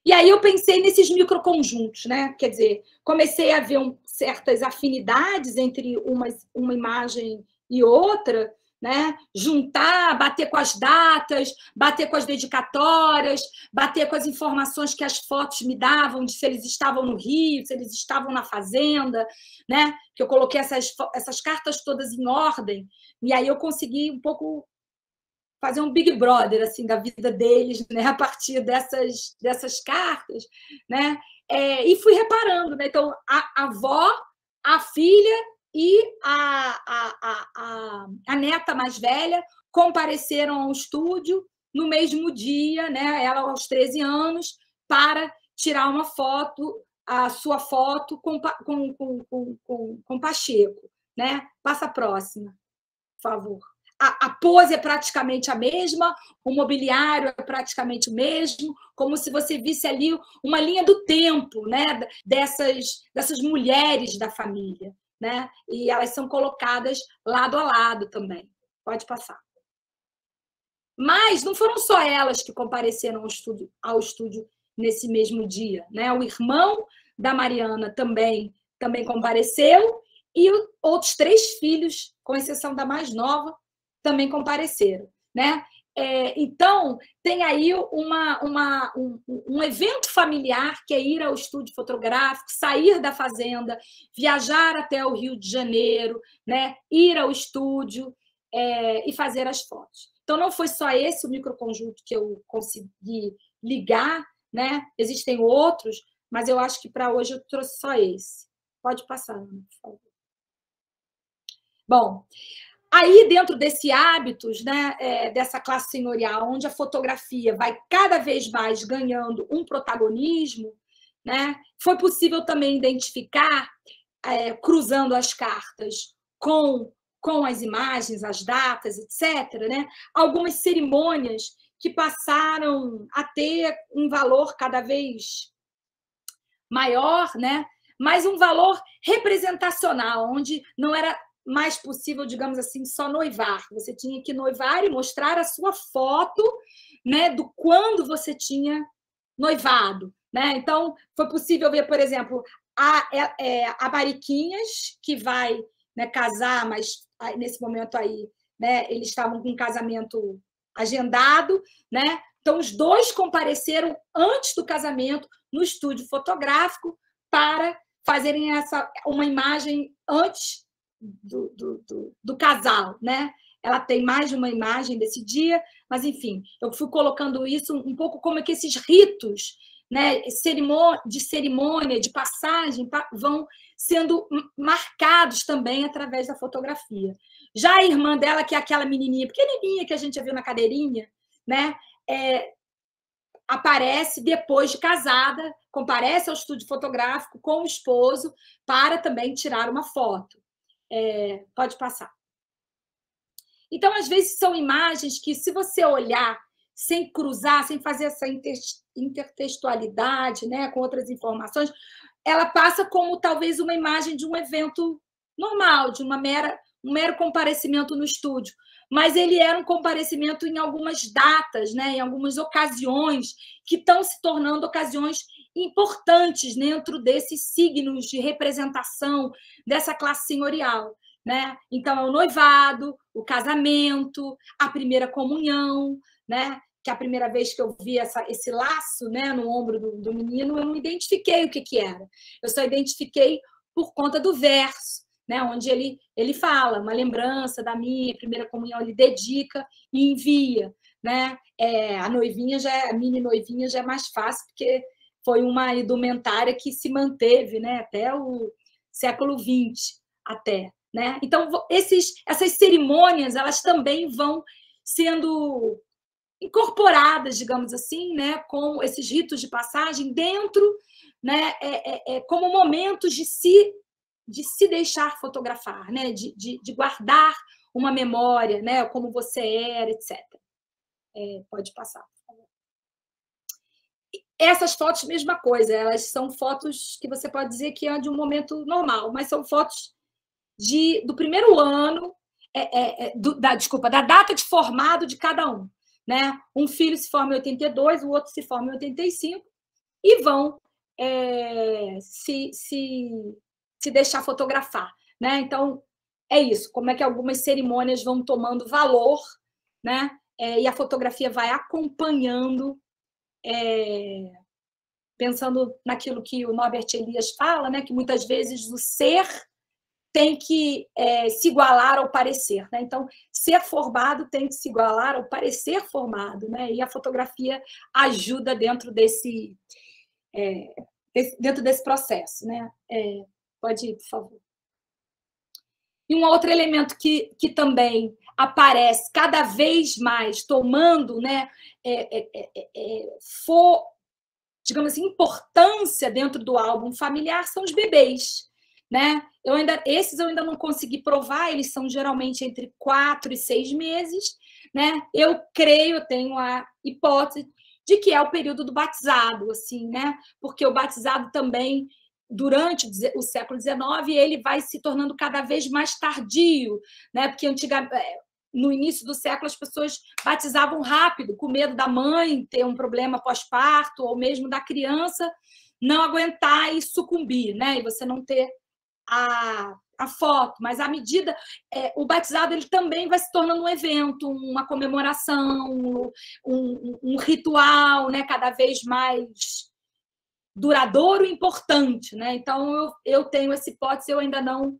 E aí eu pensei nesses microconjuntos, né? Quer dizer, comecei a ver um, certas afinidades entre uma, uma imagem e outra, né? Juntar, bater com as datas, bater com as dedicatórias, bater com as informações que as fotos me davam de se eles estavam no Rio, se eles estavam na fazenda, né? Que eu coloquei essas, essas cartas todas em ordem, e aí eu consegui um pouco fazer um Big Brother assim da vida deles, né? A partir dessas dessas cartas, né? É, e fui reparando, né? Então a, a avó, a filha e a, a, a, a, neta mais velha compareceram ao estúdio no mesmo dia, né, ela aos 13 anos, para tirar uma foto, a sua foto com, com, com, com, com Pacheco. Né? Passa a próxima, por favor. A, a, pose é praticamente a mesma, o mobiliário é praticamente o mesmo, como se você visse ali uma linha do tempo né? dessas, dessas mulheres da família né? E elas são colocadas lado a lado também. Pode passar. Mas não foram só elas que compareceram ao estúdio, ao estúdio nesse mesmo dia, né? O irmão da Mariana também também compareceu e outros três filhos, com exceção da mais nova, também compareceram, né? É, então, tem aí uma, uma, um, um, evento familiar que é ir ao estúdio fotográfico, sair da fazenda, viajar até o Rio de Janeiro, né? ir ao estúdio é, e fazer as fotos. Então, não foi só esse o microconjunto que eu consegui ligar, né? existem outros, mas eu acho que para hoje eu trouxe só esse. Pode passar, Ana, por favor. Bom, Aí, dentro desse hábitos, né, é, dessa classe senhorial, onde a fotografia vai cada vez mais ganhando um protagonismo, né, foi possível também identificar, é, cruzando as cartas com, com as imagens, as datas, etc., né, algumas cerimônias que passaram a ter um valor cada vez maior, né, mas um valor representacional, onde não era mais possível, digamos assim, só noivar. Você tinha que noivar e mostrar a sua foto, né, do quando você tinha noivado, né? Então, foi possível ver, por exemplo, a, é, é a Mariquinhas, que vai né, casar, mas nesse momento aí, né, eles estavam com um casamento agendado, né? Então, os dois compareceram antes do casamento no estúdio fotográfico para fazerem essa uma imagem antes do, do, do, do casal, né? Ela tem mais de uma imagem desse dia, mas enfim, eu fui colocando isso um pouco como é que esses ritos né, de cerimônia, de passagem, vão sendo marcados também através da fotografia. Já a irmã dela, que é aquela menininha pequenininha que a gente já viu na cadeirinha, né, é, aparece depois de casada, comparece ao estúdio fotográfico com o esposo para também tirar uma foto. É, pode passar. Então, às vezes, são imagens que, se você olhar sem cruzar, sem fazer essa intertextualidade né, com outras informações, ela passa como talvez uma imagem de um evento normal, de uma mera, um mero comparecimento no estúdio. Mas ele era um comparecimento em algumas datas, né, em algumas ocasiões, que estão se tornando ocasiões importantes dentro desses signos de representação dessa classe senhorial. Né? Então, é o noivado, o casamento, a primeira comunhão, né? que a primeira vez que eu vi essa, esse laço né, no ombro do, do menino, eu não identifiquei o que, que era. Eu só identifiquei por conta do verso, né, onde ele, ele fala uma lembrança da minha primeira comunhão, ele dedica e envia. Né? É, a noivinha já é, a mini noivinha já é mais fácil, porque foi uma indumentária que se manteve né, até o século XX até. Né? Então, esses, essas cerimônias elas também vão sendo incorporadas, digamos assim, né, com esses ritos de passagem dentro, né, é, é, é, como momentos de se de se deixar fotografar, né, de, de, de guardar uma memória, né, como você era, etc. É, pode passar. Essas fotos, mesma coisa, elas são fotos que você pode dizer que é de um momento normal, mas são fotos de, do primeiro ano, é, é, é do, da, desculpa, da data de formado de cada um. Né? Um filho se forma em 82, o outro se forma em 85, e vão é, se, se, se deixar fotografar. Né? Então, é isso, como é que algumas cerimônias vão tomando valor, né? É, e a fotografia vai acompanhando, é, pensando naquilo que o Norbert Elias fala, né? Que muitas vezes o ser tem que é, se igualar ao parecer, né? Então, ser formado tem que se igualar ao parecer formado, né? E a fotografia ajuda dentro desse, é, desse dentro desse processo, né? É, pode ir, por favor. E um outro elemento que, que também aparece cada vez mais tomando, né, é, é, é, é, é for, digamos assim, importância dentro do álbum familiar são os bebês, né? Eu ainda, esses eu ainda não consegui provar, eles são geralmente entre quatro e seis meses, né? Eu creio, tenho a hipótese de que é o período do batizado, assim, né? Porque o batizado também durante o século XIX, ele vai se tornando cada vez mais tardio, né? Porque é, no início do século as pessoas batizavam rápido, com medo da mãe ter um problema pós-parto ou mesmo da criança não aguentar e sucumbir, né? E você não ter a, a foto, mas à medida é, o batizado ele também vai se tornando um evento, uma comemoração, um, um, um ritual, né? Cada vez mais duradouro e importante, né? Então eu, eu tenho essa hipótese, eu ainda não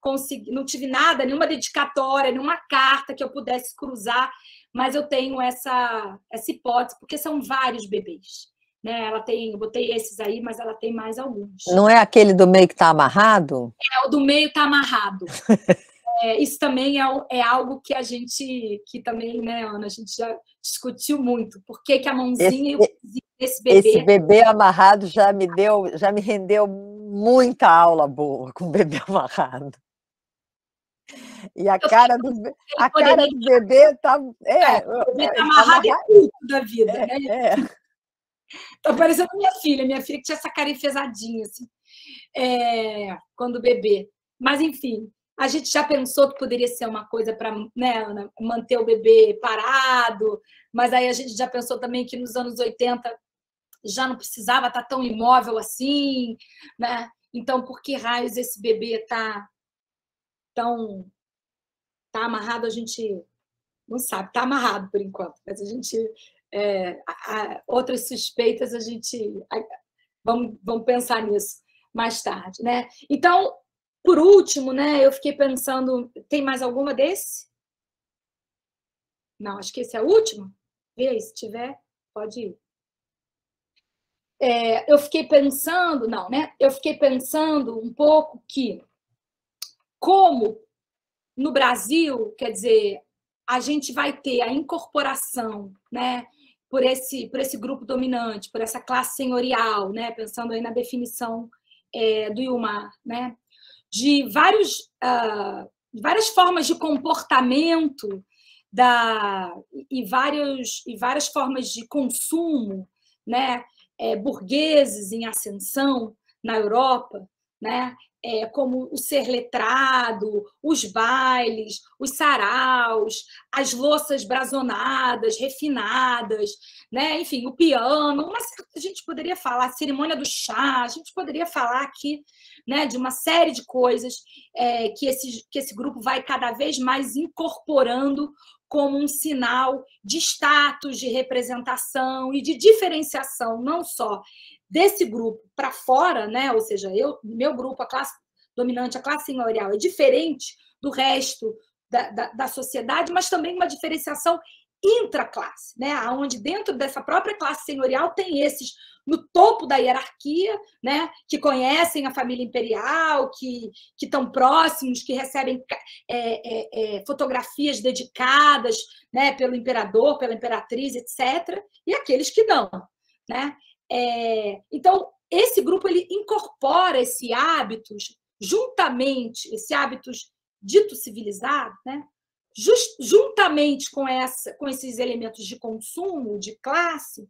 consegui, não tive nada, nenhuma dedicatória, nenhuma carta que eu pudesse cruzar, mas eu tenho essa essa hipótese porque são vários bebês, né? Ela tem, eu botei esses aí, mas ela tem mais alguns. Não é aquele do meio que está amarrado? É o do meio está amarrado. é, isso também é, é, algo que a gente, que também, né, Ana, a gente já discutiu muito. Por que, que a mãozinha esse, e o esse bebê. Esse bebê amarrado já me deu, já me rendeu muita aula boa com o bebê amarrado. E a cara do, a cara do bebê tá. É, é, bebê tá amarrado é tudo da vida, é, né? É. Tá parecendo minha filha, minha filha que tinha essa cara enfesadinha, assim, é, quando bebê. Mas, enfim, a gente já pensou que poderia ser uma coisa para né, manter o bebê parado, mas aí a gente já pensou também que nos anos 80 já não precisava estar tá tão imóvel assim, né? Então, por que raios esse bebê está tão tá amarrado? A gente não sabe, está amarrado por enquanto, mas a gente é, a, a, outras suspeitas a gente a, vamos, vamos pensar nisso mais tarde, né? Então, por último, né? Eu fiquei pensando, tem mais alguma desse? Não, acho que esse é o último. Vê aí, se tiver, pode ir. É, eu fiquei pensando, não, né? Eu fiquei pensando um pouco que, como no Brasil, quer dizer, a gente vai ter a incorporação, né? Por esse, por esse grupo dominante, por essa classe senhorial, né? Pensando aí na definição é, do Ilmar, né? De vários, uh, várias formas de comportamento da, e, vários, e várias formas de consumo, né? é, burgueses em ascensão na Europa, né? É, como o ser letrado, os bailes, os saraus, as louças brazonadas, refinadas, né? enfim, o piano, mas a gente poderia falar a cerimônia do chá, a gente poderia falar aqui né, de uma série de coisas é, que, esse, que esse grupo vai cada vez mais incorporando como um sinal de status, de representação e de diferenciação, não só desse grupo para fora, né? ou seja, eu, meu grupo, a classe dominante, a classe senhorial, é diferente do resto da, da, da sociedade, mas também uma diferenciação intraclasse, né? onde dentro dessa própria classe senhorial tem esses no topo da hierarquia, né, que conhecem a família imperial, que, que estão próximos, que recebem é, é, é, fotografias dedicadas né, pelo imperador, pela imperatriz, etc., e aqueles que não. Né? É, então, esse grupo ele incorpora esse hábitos juntamente, esse hábitos dito civilizado, né? Just, juntamente com, essa, com esses elementos de consumo, de classe,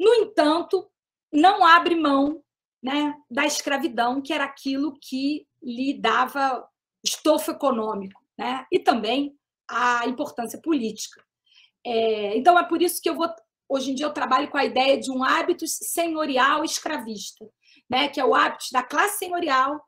no entanto, não abre mão né, da escravidão, que era aquilo que lhe dava estofo econômico, né, e também a importância política. É, então, é por isso que eu vou. Hoje em dia, eu trabalho com a ideia de um hábito senhorial escravista, né, que é o hábito da classe senhorial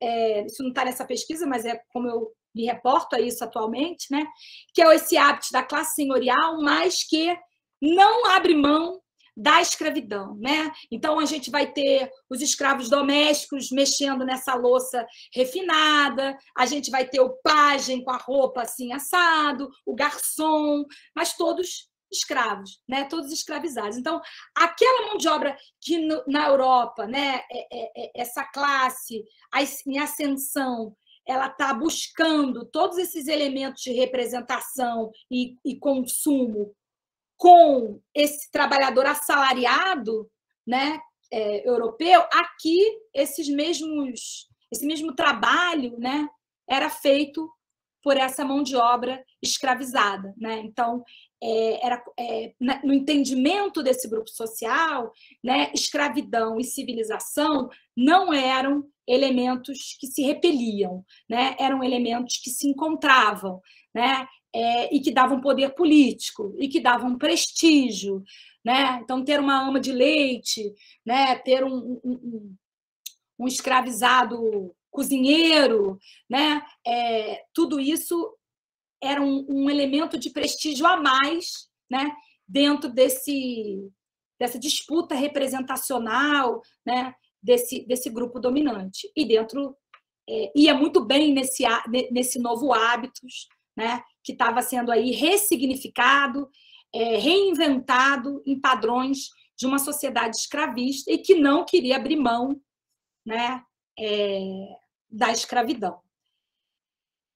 é, isso não está nessa pesquisa, mas é como eu me reporto a isso atualmente, né? Que é esse hábito da classe senhorial, mas que não abre mão da escravidão, né? Então a gente vai ter os escravos domésticos mexendo nessa louça refinada, a gente vai ter o pajem com a roupa assim assado, o garçom, mas todos escravos, né? Todos escravizados. Então aquela mão de obra que no, na Europa, né? É, é, é, essa classe em ascensão, ela está buscando todos esses elementos de representação e, e consumo com esse trabalhador assalariado, né, é, europeu, aqui esses mesmos, esse mesmo trabalho, né, era feito por essa mão de obra escravizada, né? Então é, era é, no entendimento desse grupo social, né, escravidão e civilização não eram elementos que se repeliam, né? Eram elementos que se encontravam, né? é, e que davam poder político e que davam prestígio, né? Então ter uma ama de leite, né? Ter um, um, um escravizado cozinheiro, né? É, tudo isso era um, um, elemento de prestígio a mais, né? Dentro desse dessa disputa representacional, né? Desse desse grupo dominante e dentro é, ia muito bem nesse nesse novo hábitos, né? que estava sendo aí ressignificado, é, reinventado em padrões de uma sociedade escravista e que não queria abrir mão né, é, da escravidão.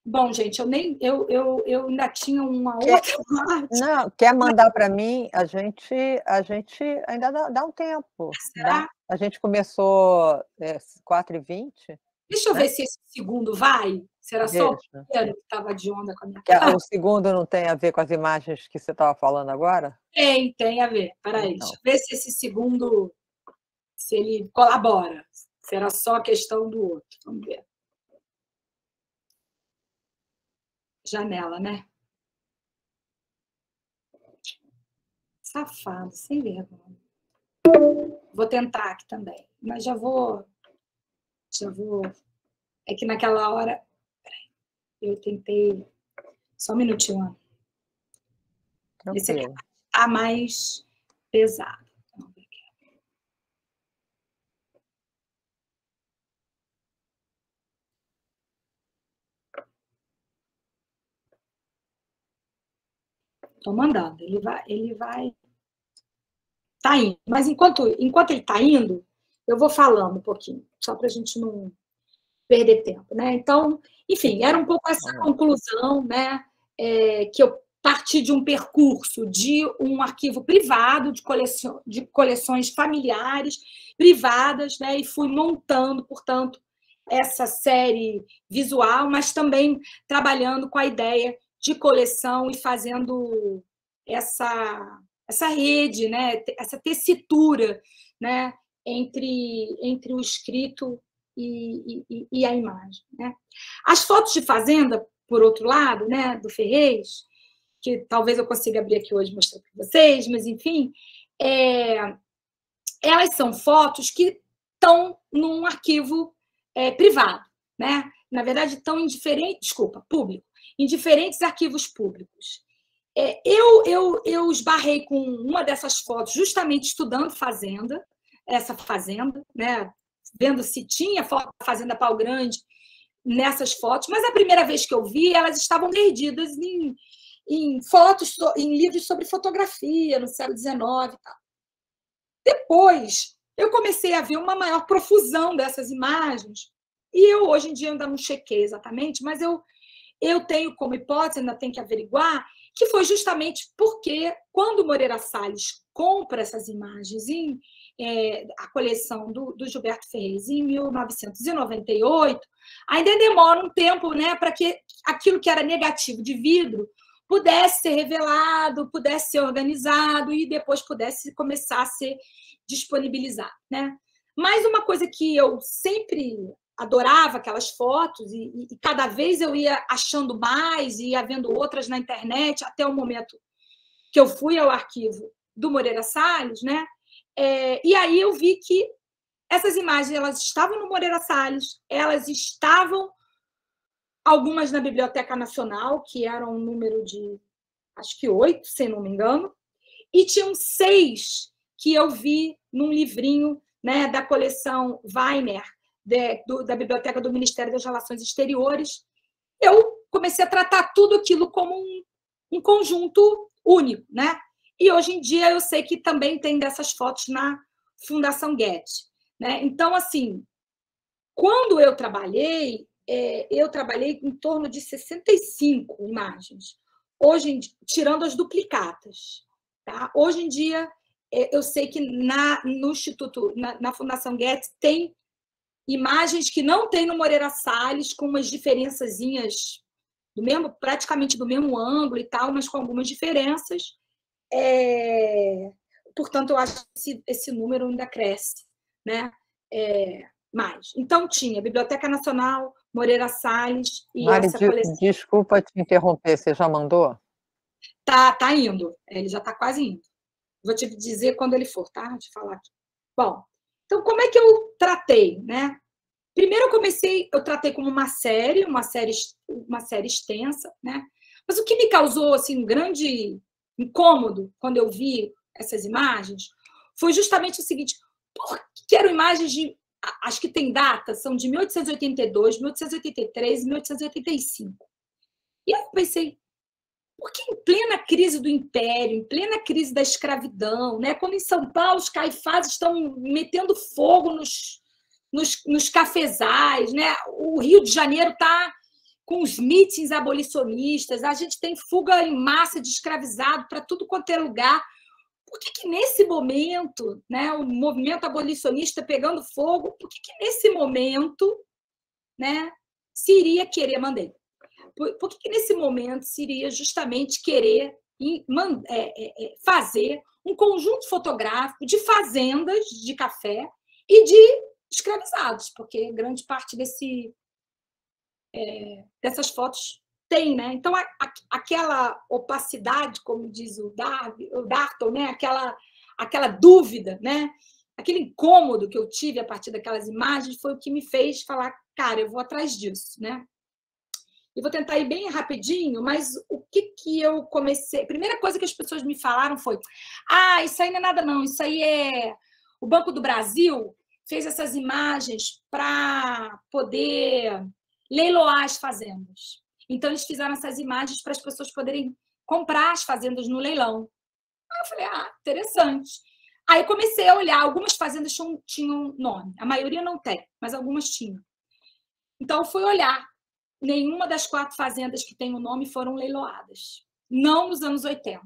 Bom, gente, eu nem eu, eu, eu ainda tinha uma outra parte. Não, quer mandar para mim? A gente a gente ainda dá, dá um tempo. Será? Dá? A gente começou é, 4h20. Deixa eu né? ver se esse segundo vai. Será só o primeiro que estava de onda com a minha cara? O segundo não tem a ver com as imagens que você estava falando agora? Tem, tem a ver. Peraí, então. deixa eu ver se esse segundo, se ele colabora. Será só questão do outro. Vamos ver. Janela, né? Safado, sem vergonha. Vou tentar aqui também, mas já vou já vou. É que naquela hora. Eu tentei. Só um minutinho, Ana. Esse aqui tá mais pesado. Estou mandando. Ele vai, ele vai. Tá indo. Mas enquanto, enquanto ele está indo, eu vou falando um pouquinho, só para a gente não perder tempo, né? Então, enfim, era um pouco essa conclusão, né? É, que eu parti de um percurso de um arquivo privado de, coleção, de coleções familiares privadas, né? E fui montando, portanto, essa série visual, mas também trabalhando com a ideia de coleção e fazendo essa essa rede, né? Essa tessitura, né? entre, entre o escrito e, e, e a imagem. Né? As fotos de fazenda, por outro lado, né, do Ferrez, que talvez eu consiga abrir aqui hoje e mostrar para vocês, mas enfim, é, elas são fotos que estão num arquivo é, privado, né? Na verdade, estão em diferentes, desculpa, público, em diferentes arquivos públicos. É, eu, eu, eu esbarrei com uma dessas fotos justamente estudando fazenda, essa fazenda, né? vendo se tinha foto da Fazenda Pau Grande nessas fotos, mas a primeira vez que eu vi, elas estavam perdidas em, em fotos, em livros sobre fotografia no século XIX. Depois, eu comecei a ver uma maior profusão dessas imagens, e eu hoje em dia ainda não chequei exatamente, mas eu, eu tenho como hipótese, ainda tem que averiguar, que foi justamente porque quando Moreira Salles compra essas imagens em é, a coleção do, do Gilberto Ferreira em 1998, ainda demora um tempo né, para que aquilo que era negativo de vidro pudesse ser revelado, pudesse ser organizado e depois pudesse começar a ser disponibilizado. Né? Mas uma coisa que eu sempre adorava aquelas fotos e, e, cada vez eu ia achando mais e ia vendo outras na internet até o momento que eu fui ao arquivo do Moreira Salles, né? É, e aí eu vi que essas imagens elas estavam no Moreira Salles, elas estavam algumas na Biblioteca Nacional, que eram um número de acho que oito, se não me engano, e tinham seis que eu vi num livrinho né, da coleção Weiner, de, do, da Biblioteca do Ministério das Relações Exteriores. Eu comecei a tratar tudo aquilo como um, um conjunto único, né? E hoje em dia eu sei que também tem dessas fotos na Fundação Getty. Né? Então, assim, quando eu trabalhei, é, eu trabalhei em torno de 65 imagens, hoje tirando as duplicatas. Tá? Hoje em dia, é, eu sei que na, no Instituto, na, na Fundação Getty, tem imagens que não tem no Moreira Salles, com umas diferençazinhas do mesmo, praticamente do mesmo ângulo e tal, mas com algumas diferenças. É... Portanto, eu acho que esse, esse número ainda cresce, né? É... mais. Então, tinha Biblioteca Nacional, Moreira Salles e Mari, essa coleção. Desculpa te interromper, você já mandou? Tá, tá indo. Ele já está quase indo. Vou te dizer quando ele for, tá? Vou te falar aqui. Bom, então como é que eu tratei, né? Primeiro eu comecei, eu tratei como uma série, uma série, uma série extensa, né? Mas o que me causou assim um grande incômodo quando eu vi essas imagens foi justamente o seguinte: porque eram imagens de, acho que tem data, são de 1882, 1883 e 1885. E aí eu pensei, porque em plena crise do império, em plena crise da escravidão, né, quando em São Paulo os caifás estão metendo fogo nos, nos, nos cafezais, né? O Rio de Janeiro está com os mítins abolicionistas, a gente tem fuga em massa de escravizado para tudo quanto é lugar. Por que, que nesse momento, né, o movimento abolicionista pegando fogo, por que, que nesse momento né, se iria querer mandei? Por, por que, que nesse momento se iria justamente querer é, é, é, fazer um conjunto fotográfico de fazendas de café e de escravizados, porque grande parte desse, é, dessas fotos tem, né? Então, a, a, aquela opacidade, como diz o, Darby, o Darton, né? aquela, aquela dúvida, né? aquele incômodo que eu tive a partir daquelas imagens foi o que me fez falar, cara, eu vou atrás disso, né? E vou tentar ir bem rapidinho, mas o que que eu comecei? Primeira coisa que as pessoas me falaram foi: ah, isso aí não é nada, não, isso aí é o Banco do Brasil fez essas imagens para poder leiloar as fazendas. Então, eles fizeram essas imagens para as pessoas poderem comprar as fazendas no leilão. Aí eu falei, ah, interessante. Aí comecei a olhar, algumas fazendas tinham nome, a maioria não tem, mas algumas tinham. Então, eu fui olhar. Nenhuma das quatro fazendas que tem o nome foram leiloadas. Não nos anos 80.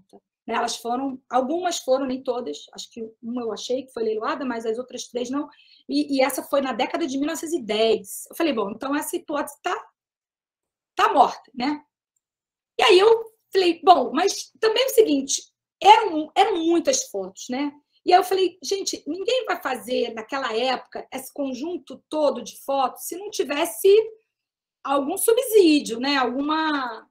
Né? Elas foram, algumas foram, nem todas, acho que uma eu achei que foi leiloada, mas as outras três não. E, e essa foi na década de 1910. Eu falei, bom, então essa hipótese está tá morta, né? E aí eu falei, bom, mas também é o seguinte, eram, eram muitas fotos, né? E aí eu falei, gente, ninguém vai fazer naquela época esse conjunto todo de fotos se não tivesse algum subsídio, né? Alguma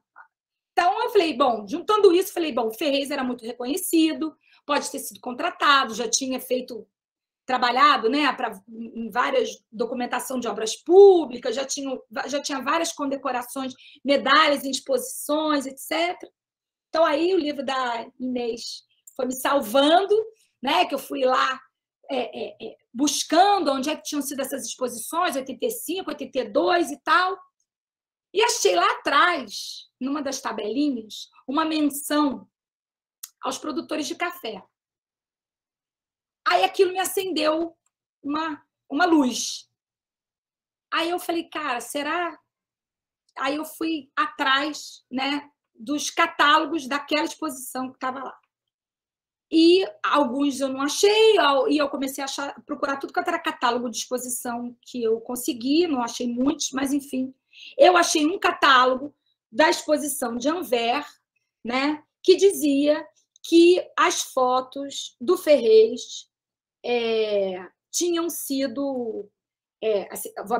então, eu falei, bom, juntando isso, falei, bom, o Ferrez era muito reconhecido, pode ter sido contratado, já tinha feito, trabalhado, né, para em várias documentação de obras públicas, já tinha, já tinha várias condecorações, medalhas em exposições, etc. Então, aí o livro da Inês foi me salvando, né, que eu fui lá é, é, é, buscando onde é que tinham sido essas exposições, 85, 82 e tal. E achei lá atrás, numa das tabelinhas, uma menção aos produtores de café. Aí aquilo me acendeu uma, uma luz. Aí eu falei, cara, será? Aí eu fui atrás né, dos catálogos daquela exposição que estava lá. E alguns eu não achei, e eu comecei a achar, procurar tudo que era catálogo de exposição que eu consegui, não achei muitos, mas enfim, eu achei um catálogo da exposição de Anvers, né, que dizia que as fotos do Ferrez é, tinham sido. É, assim, vou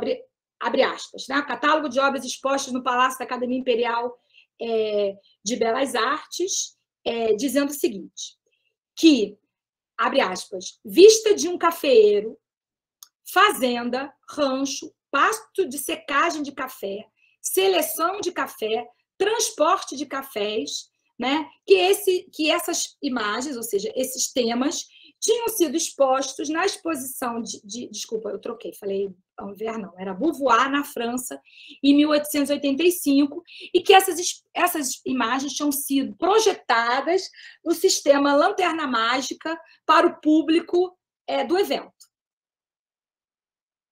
abrir aspas, né? Catálogo de obras expostas no Palácio da Academia Imperial é, de Belas Artes, é, dizendo o seguinte: que, abre aspas, vista de um cafeeiro, fazenda, rancho, pasto de secagem de café, seleção de café, transporte de cafés, né? Que, esse, que essas imagens, ou seja, esses temas, tinham sido expostos na exposição de, de desculpa, eu troquei, falei Anvers não, era Beauvoir na França em 1885 e que essas, essas imagens tinham sido projetadas no sistema Lanterna Mágica para o público é, do evento.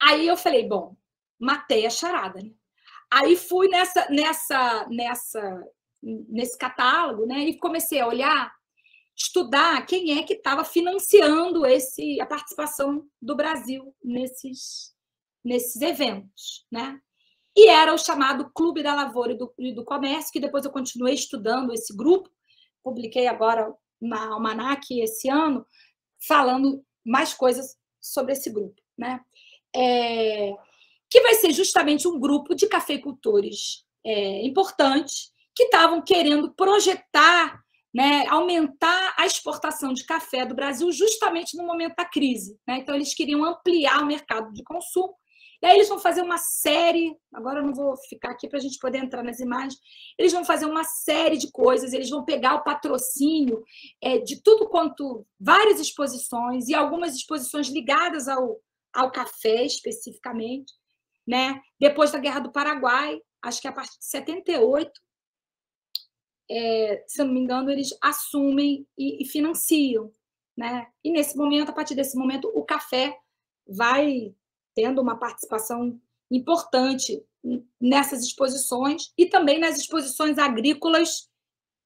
Aí eu falei, bom, matei a charada, né? Aí fui nessa, nessa, nessa, nesse catálogo, né? E comecei a olhar, estudar quem é que estava financiando esse a participação do Brasil nesses nesses eventos, né? E era o chamado Clube da Lavoura e do, e do Comércio, que depois eu continuei estudando esse grupo, publiquei agora na Almanac esse ano, falando mais coisas sobre esse grupo, né? É, que vai ser justamente um grupo de cafeicultores é, importantes que estavam querendo projetar, né, aumentar a exportação de café do Brasil justamente no momento da crise. Né? Então, eles queriam ampliar o mercado de consumo. E aí eles vão fazer uma série, agora eu não vou ficar aqui para a gente poder entrar nas imagens, eles vão fazer uma série de coisas, eles vão pegar o patrocínio é, de tudo quanto, várias exposições, e algumas exposições ligadas ao, ao café especificamente, né? Depois da Guerra do Paraguai, acho que a partir de 78, é, se não me engano, eles assumem e, e, financiam, né? E nesse momento, a partir desse momento, o café vai tendo uma participação importante nessas exposições e também nas exposições agrícolas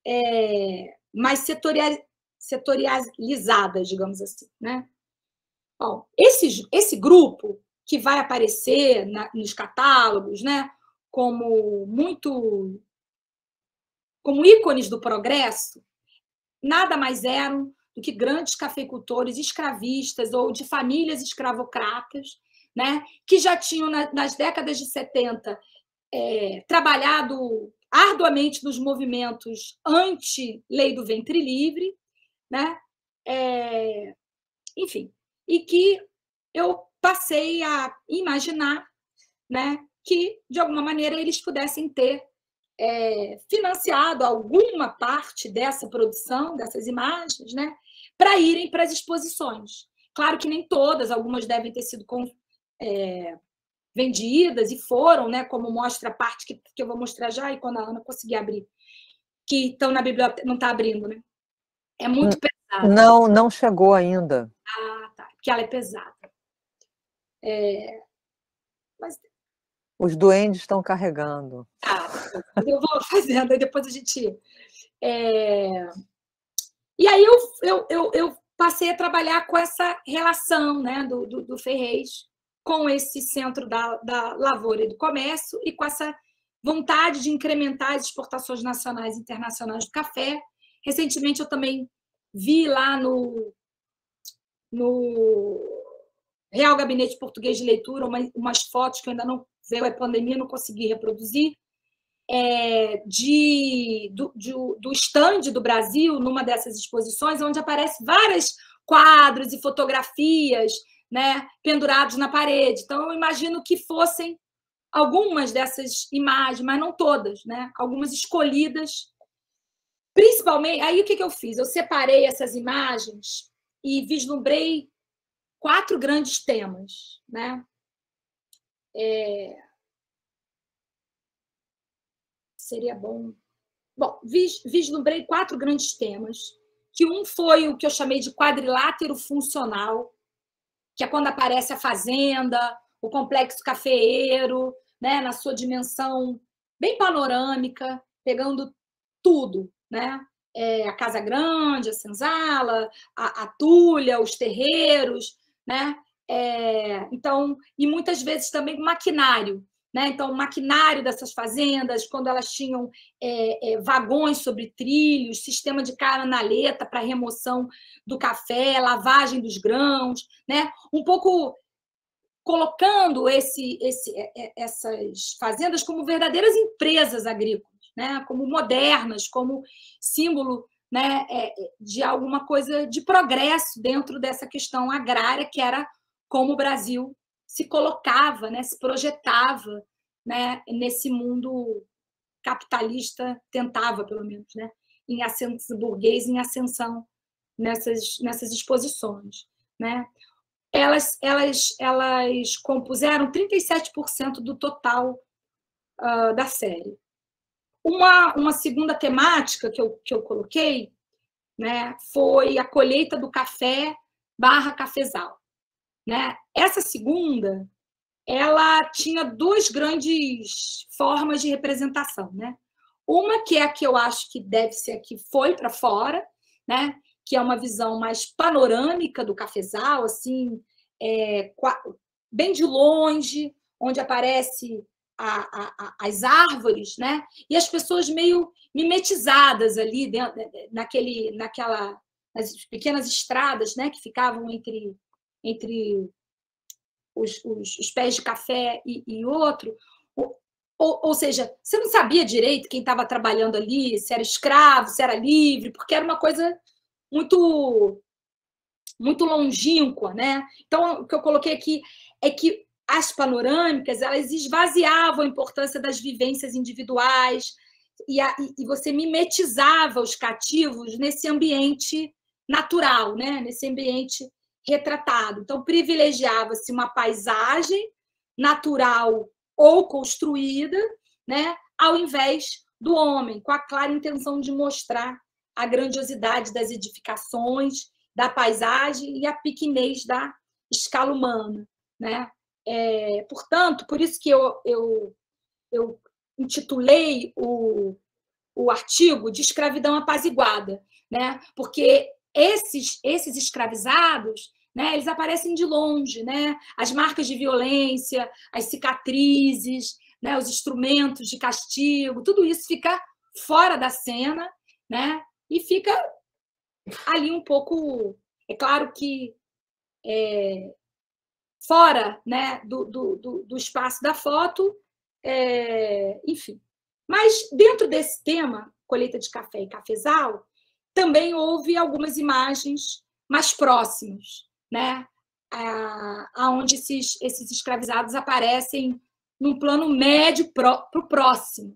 é, mais setoriais, setorializadas, digamos assim, né? Bom, esse, esse grupo que vai aparecer na, nos catálogos, né, como muito como ícones do progresso, nada mais eram do que grandes cafeicultores escravistas ou de famílias escravocratas, né, que já tinham nas décadas de 70 é, trabalhado arduamente nos movimentos anti-lei do ventre livre, né? É, enfim, e que eu passei a imaginar né, que, de alguma maneira, eles pudessem ter é, financiado alguma parte dessa produção, dessas imagens, né, para irem para as exposições. Claro que nem todas, algumas devem ter sido com, é, vendidas e foram, né, como mostra a parte que, que eu vou mostrar já, e quando a Ana conseguir abrir, que estão na biblioteca, não está abrindo, né? É muito hum, pesado. Não, não chegou ainda. Ah, tá. Porque ela é pesada. É... Mas... Os duendes estão carregando. Ah, eu vou fazendo, aí depois a gente. É... E aí eu, eu, eu, eu, passei a trabalhar com essa relação né, do, do, do Ferrez com esse centro da, da lavoura e do comércio e com essa vontade de incrementar as exportações nacionais e internacionais do café. Recentemente eu também vi lá no, no Real Gabinete Português de Leitura, umas fotos que ainda não veio a pandemia, não consegui reproduzir, é, de, do, de, do stand do Brasil, numa dessas exposições, onde aparecem vários quadros e fotografias né, pendurados na parede. Então, eu imagino que fossem algumas dessas imagens, mas não todas, né? algumas escolhidas. Principalmente, aí o que, que eu fiz? Eu separei essas imagens e vislumbrei quatro grandes temas, né? É... Seria bom. Bom, vis, vislumbrei quatro grandes temas, que um foi o que eu chamei de quadrilátero funcional, que é quando aparece a fazenda, o complexo cafeeiro, né, na sua dimensão bem panorâmica, pegando tudo, né? É, a Casa Grande, a Senzala, a, a Tulha, os terreiros, né? É, então, e muitas vezes também maquinário, né? Então, o maquinário dessas fazendas, quando elas tinham é, é, vagões sobre trilhos, sistema de canaleta para remoção do café, lavagem dos grãos, né? Um pouco colocando esse, esse, é, é, essas fazendas como verdadeiras empresas agrícolas, né? Como modernas, como símbolo né, é, é, de alguma coisa de progresso dentro dessa questão agrária, que era como o Brasil se colocava, né, se projetava né, nesse mundo capitalista, tentava, pelo menos, né, em ascensão, burguês em ascensão nessas, nessas exposições. Né? Elas, elas, elas compuseram 37% do total uh, da série. Uma, uma segunda temática que eu, que eu coloquei né, foi a colheita do café barra cafezal. Né? Essa segunda, ela tinha duas grandes formas de representação. Né? Uma que é a que eu acho que deve ser a que foi para fora, né? que é uma visão mais panorâmica do cafezal, assim, é, bem de longe, onde aparece a, a, as árvores, né? E as pessoas meio mimetizadas ali dentro, naquele, naquela, nas pequenas estradas, né? Que ficavam entre, entre os, os, os pés de café e, e outro. Ou, ou, seja, você não sabia direito quem estava trabalhando ali, se era escravo, se era livre, porque era uma coisa muito muito longínqua, né? Então, o que eu coloquei aqui é que as panorâmicas elas esvaziavam a importância das vivências individuais e, a, e você mimetizava os cativos nesse ambiente natural, né? nesse ambiente retratado. Então, privilegiava-se uma paisagem natural ou construída, né? ao invés do homem, com a clara intenção de mostrar a grandiosidade das edificações, da paisagem e a pequenez da escala humana. Né? É, portanto, por isso que eu, eu, eu intitulei o, o artigo de escravidão apaziguada, né? porque esses, esses escravizados né, eles aparecem de longe, né? as marcas de violência, as cicatrizes, né, os instrumentos de castigo, tudo isso fica fora da cena né? e fica ali um pouco. É claro que é, fora né, do, do, do, espaço da foto, é, enfim. Mas dentro desse tema, colheita de café e cafezal, também houve algumas imagens mais próximas, né? aonde esses, esses escravizados aparecem num plano médio para o próximo,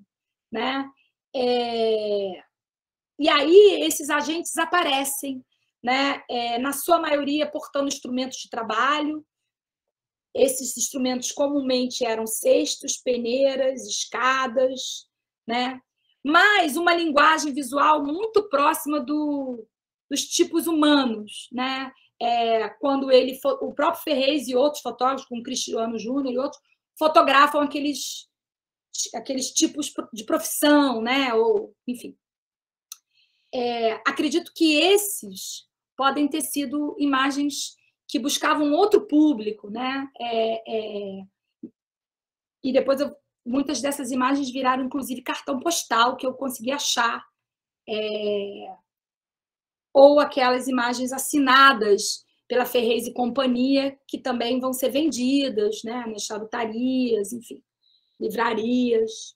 né? É, e aí esses agentes aparecem, né? É, na sua maioria portando instrumentos de trabalho, esses instrumentos comumente eram cestos, peneiras, escadas, né? mas uma linguagem visual muito próxima do, dos tipos humanos. Né? É, quando ele o próprio Ferrez e outros fotógrafos, como Cristiano Júnior e outros, fotografam aqueles, aqueles tipos de profissão, né? ou enfim. É, acredito que esses podem ter sido imagens que buscavam outro público, né? É, é... E depois eu... muitas dessas imagens viraram inclusive cartão postal que eu consegui achar, é... ou aquelas imagens assinadas pela Ferrez e Companhia que também vão ser vendidas, né? Nas charutarias, enfim, livrarias.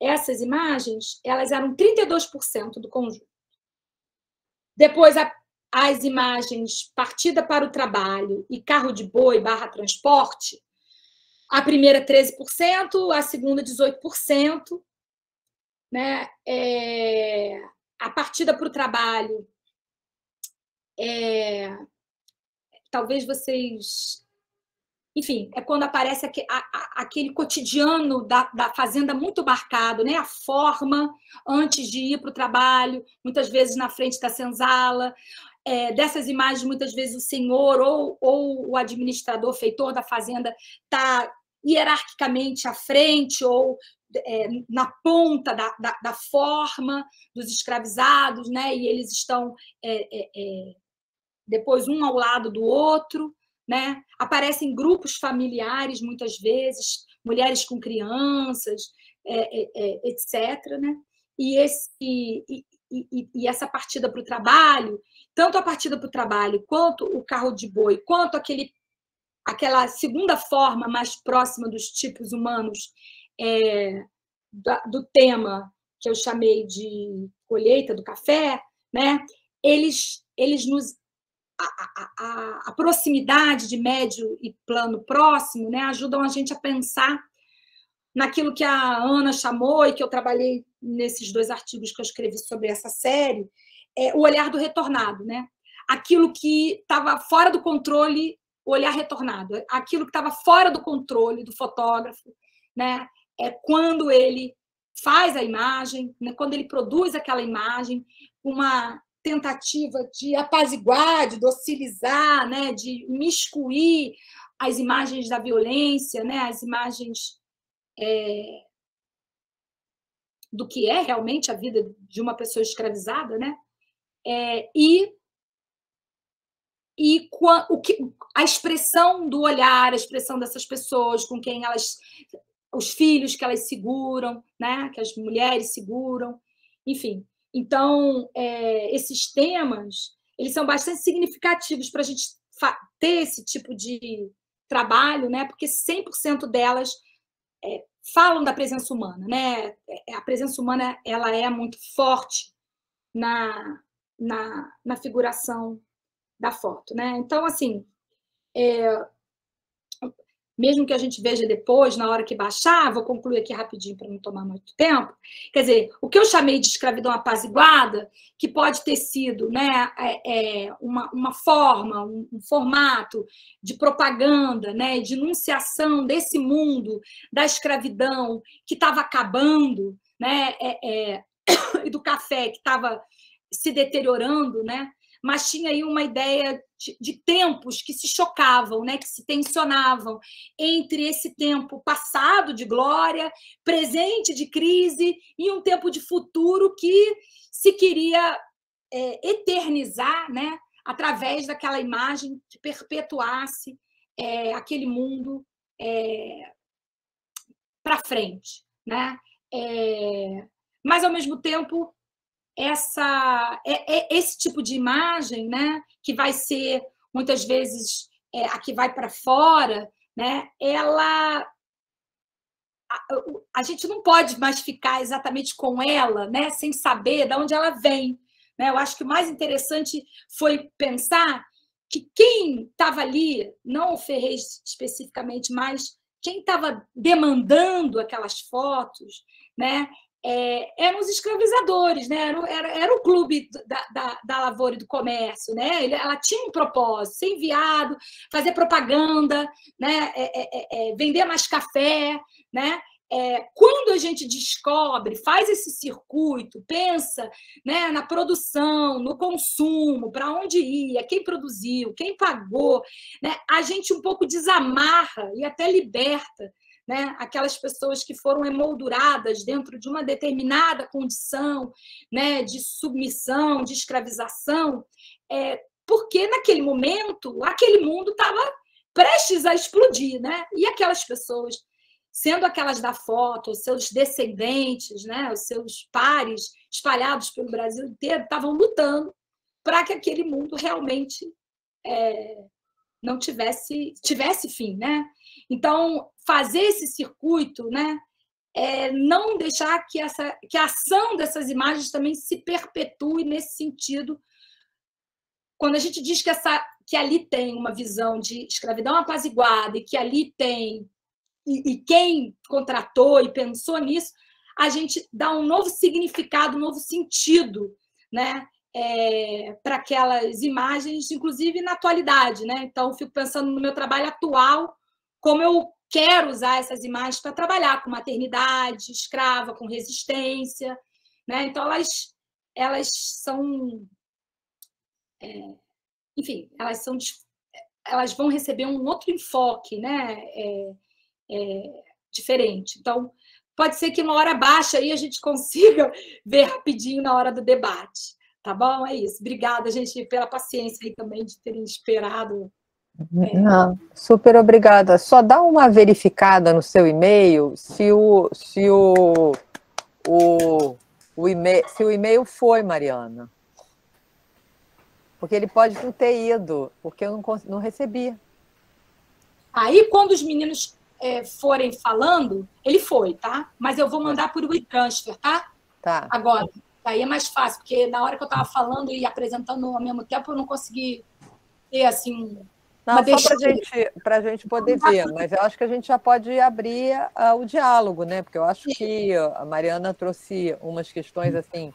Essas imagens, elas eram 32% do conjunto. Depois, a as imagens partida para o trabalho e carro de boi barra transporte, a primeira 13%, a segunda 18%. Né? É, a partida para o trabalho, é, talvez vocês. Enfim, é quando aparece aquele cotidiano da, da fazenda muito marcado, né? a forma antes de ir para o trabalho, muitas vezes na frente da senzala, é, dessas imagens, muitas vezes o senhor ou, ou o administrador, feitor da fazenda, está hierarquicamente à frente ou é, na ponta da, da, da, forma dos escravizados, né? e eles estão é, é, é depois um ao lado do outro. Né? Aparecem grupos familiares, muitas vezes, mulheres com crianças, é, etc. Né? E, esse, e, e, e essa partida para o trabalho tanto a partida para o trabalho, quanto o carro de boi, quanto aquele, aquela segunda forma mais próxima dos tipos humanos é, do tema que eu chamei de colheita do café, né? eles, eles nos a, a, a, proximidade de médio e plano próximo né, ajudam a gente a pensar naquilo que a Ana chamou e que eu trabalhei nesses dois artigos que eu escrevi sobre essa série, é o olhar do retornado, né? Aquilo que estava fora do controle, o olhar retornado, aquilo que estava fora do controle do fotógrafo, né? É quando ele faz a imagem, né? quando ele produz aquela imagem, uma tentativa de apaziguar, de docilizar, né? De miscuir as imagens da violência, né? As imagens é, do que é realmente a vida de uma pessoa escravizada, né? É, e e o que, a expressão do olhar, a expressão dessas pessoas com quem elas, os filhos que elas seguram, né? Que as mulheres seguram, enfim. Então, é, esses temas, eles são bastante significativos para a gente ter esse tipo de trabalho, né? Porque 100% delas é, falam da presença humana, né? É, a presença humana ela é muito forte na, na, na figuração da foto, né? Então, assim, é, mesmo que a gente veja depois, na hora que baixar, vou concluir aqui rapidinho para não tomar muito tempo. Quer dizer, o que eu chamei de escravidão apaziguada, que pode ter sido né, é, é uma, uma forma, um, um, formato de propaganda, né, de enunciação desse mundo da escravidão que estava acabando, né, é, é e do café que estava se deteriorando, né? mas tinha aí uma ideia de, de, tempos que se chocavam, né, que se tensionavam entre esse tempo passado de glória, presente de crise e um tempo de futuro que se queria é, eternizar, né, através daquela imagem que perpetuasse é, aquele mundo é, para frente, né? É, mas ao mesmo tempo essa é, é esse tipo de imagem, né, que vai ser muitas vezes é, a que vai para fora, né, ela a, gente não pode mais ficar exatamente com ela, né, sem saber de onde ela vem. Né? Eu acho que o mais interessante foi pensar que quem estava ali, não o Ferrez especificamente, mas quem estava demandando aquelas fotos, né, é, eram os escravizadores, né? era, era, era o clube da, da, da, lavoura e do comércio. Né? Ela tinha um propósito, ser enviado, fazer propaganda, né? É, é, é, é vender mais café. Né? É, quando a gente descobre, faz esse circuito, pensa né, na produção, no consumo, para onde ia, quem produziu, quem pagou, né, a gente um pouco desamarra e até liberta né? aquelas pessoas que foram emolduradas dentro de uma determinada condição né? de submissão, de escravização, é, porque naquele momento aquele mundo estava prestes a explodir, né? e aquelas pessoas, sendo aquelas da foto, os seus descendentes, né? os seus pares espalhados pelo Brasil inteiro, estavam lutando para que aquele mundo realmente é, não tivesse tivesse fim, né? Então, fazer esse circuito, né? É não deixar que, essa, que a ação dessas imagens também se perpetue nesse sentido. Quando a gente diz que, essa, que ali tem uma visão de escravidão apaziguada e que ali tem. E, e quem contratou e pensou nisso, a gente dá um novo significado, um novo sentido né? É, para aquelas imagens, inclusive na atualidade. Né? Então, fico pensando no meu trabalho atual, como eu quero usar essas imagens para trabalhar com maternidade, escrava, com resistência. Né? Então, elas, elas são. É, enfim, elas são. Elas vão receber um outro enfoque né? É, é, diferente. Então, pode ser que uma hora baixa aí a gente consiga ver rapidinho na hora do debate. Tá bom? É isso. Obrigada, gente, pela paciência aí também de terem esperado é. Não, super obrigada. Só dá uma verificada no seu e-mail se o, se o, o, o e-mail, se o e-mail foi, Mariana. Porque ele pode não ter ido, porque eu não, não recebi. Aí, quando os meninos é, forem falando, ele foi, tá? Mas eu vou mandar por WeTransfer, tá? Tá. Agora. Aí é mais fácil, porque na hora que eu estava falando e apresentando ao mesmo tempo, eu não consegui ter assim não, uma só para gente, a gente poder ver, mas eu acho que a gente já pode abrir uh, o diálogo, né? Porque eu acho que a Mariana trouxe umas questões assim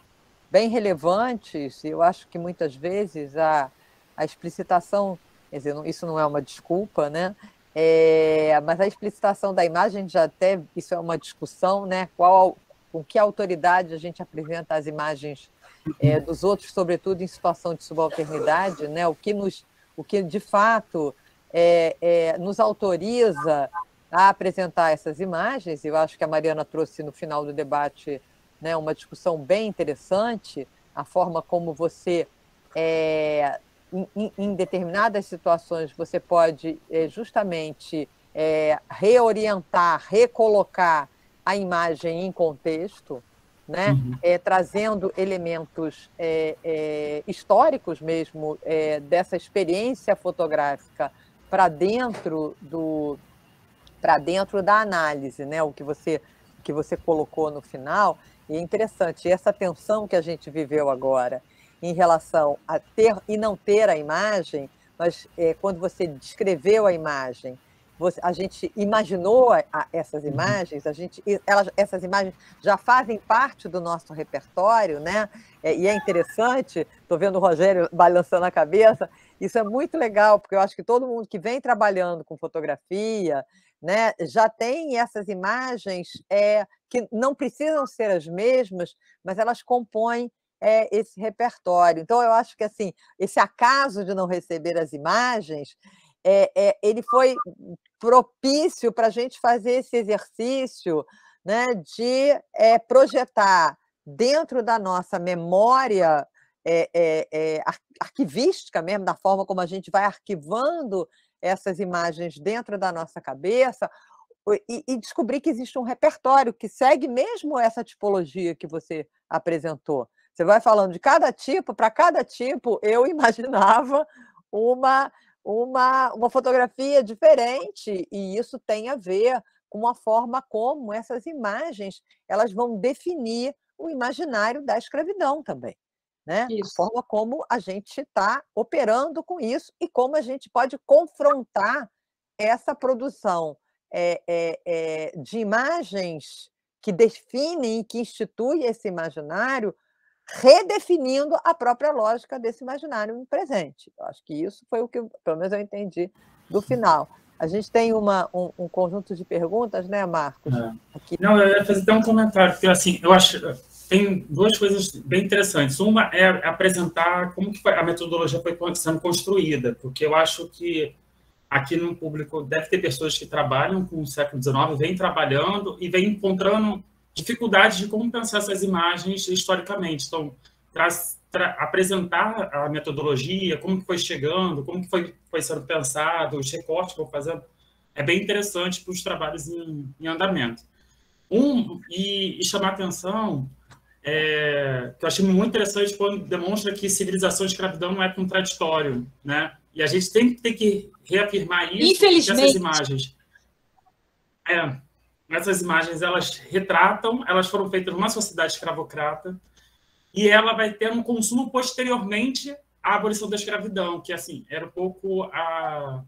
bem relevantes, e eu acho que muitas vezes a, a explicitação, quer dizer, isso não é uma desculpa, né? É, mas a explicitação da imagem já até isso é uma discussão, né? Qual, com que autoridade a gente apresenta as imagens é, dos outros, sobretudo em situação de subalternidade, né? O que nos o que de fato é, é, nos autoriza a apresentar essas imagens. Eu acho que a Mariana trouxe no final do debate né, uma discussão bem interessante, a forma como você, é, em, em, determinadas situações, você pode é, justamente é, reorientar, recolocar a imagem em contexto né? Uhum. É, trazendo elementos é, é, históricos mesmo é, dessa experiência fotográfica para dentro do para dentro da análise, né? O que você que você colocou no final e é interessante essa tensão que a gente viveu agora em relação a ter e não ter a imagem, mas é, quando você descreveu a imagem você, a gente imaginou a, a, essas uhum. imagens, a gente, elas, essas imagens já fazem parte do nosso repertório, né? É, e é interessante, estou vendo o Rogério balançando a cabeça, isso é muito legal, porque eu acho que todo mundo que vem trabalhando com fotografia, né, já tem essas imagens é, que não precisam ser as mesmas, mas elas compõem é, esse repertório. Então, eu acho que assim, esse acaso de não receber as imagens é, é, ele foi propício para a gente fazer esse exercício né, de é, projetar dentro da nossa memória é, é, é arquivística mesmo, da forma como a gente vai arquivando essas imagens dentro da nossa cabeça, e, e, descobrir que existe um repertório que segue mesmo essa tipologia que você apresentou. Você vai falando de cada tipo, para cada tipo, eu imaginava uma uma, uma fotografia diferente, e isso tem a ver com a forma como essas imagens elas vão definir o imaginário da escravidão também. Né? A forma como a gente está operando com isso e como a gente pode confrontar essa produção é, é, é, de imagens que definem e que instituem esse imaginário redefinindo a própria lógica desse imaginário presente. Eu acho que isso foi o que, pelo menos, eu entendi do final. A gente tem uma, um, um conjunto de perguntas, né, Marcos? É. Não, eu ia fazer até um comentário, porque assim, eu acho tem duas coisas bem interessantes. Uma é apresentar como que a metodologia foi sendo construída, porque eu acho que aqui no público deve ter pessoas que trabalham com o século XIX, vêm trabalhando e vêm encontrando dificuldades de como pensar essas imagens historicamente. Então, traz, tra, apresentar a metodologia, como que foi chegando, como que foi, foi sendo pensado, os recortes que vou fazendo, é bem interessante para os trabalhos em, em andamento. Um, e, e chamar atenção, é, que eu achei muito interessante quando demonstra que civilização e escravidão não é contraditório, né? E a gente tem, tem que reafirmar isso Infelizmente. essas imagens. É, essas imagens elas retratam, elas foram feitas numa sociedade escravocrata e ela vai ter um consumo posteriormente à abolição da escravidão, que assim era um pouco a,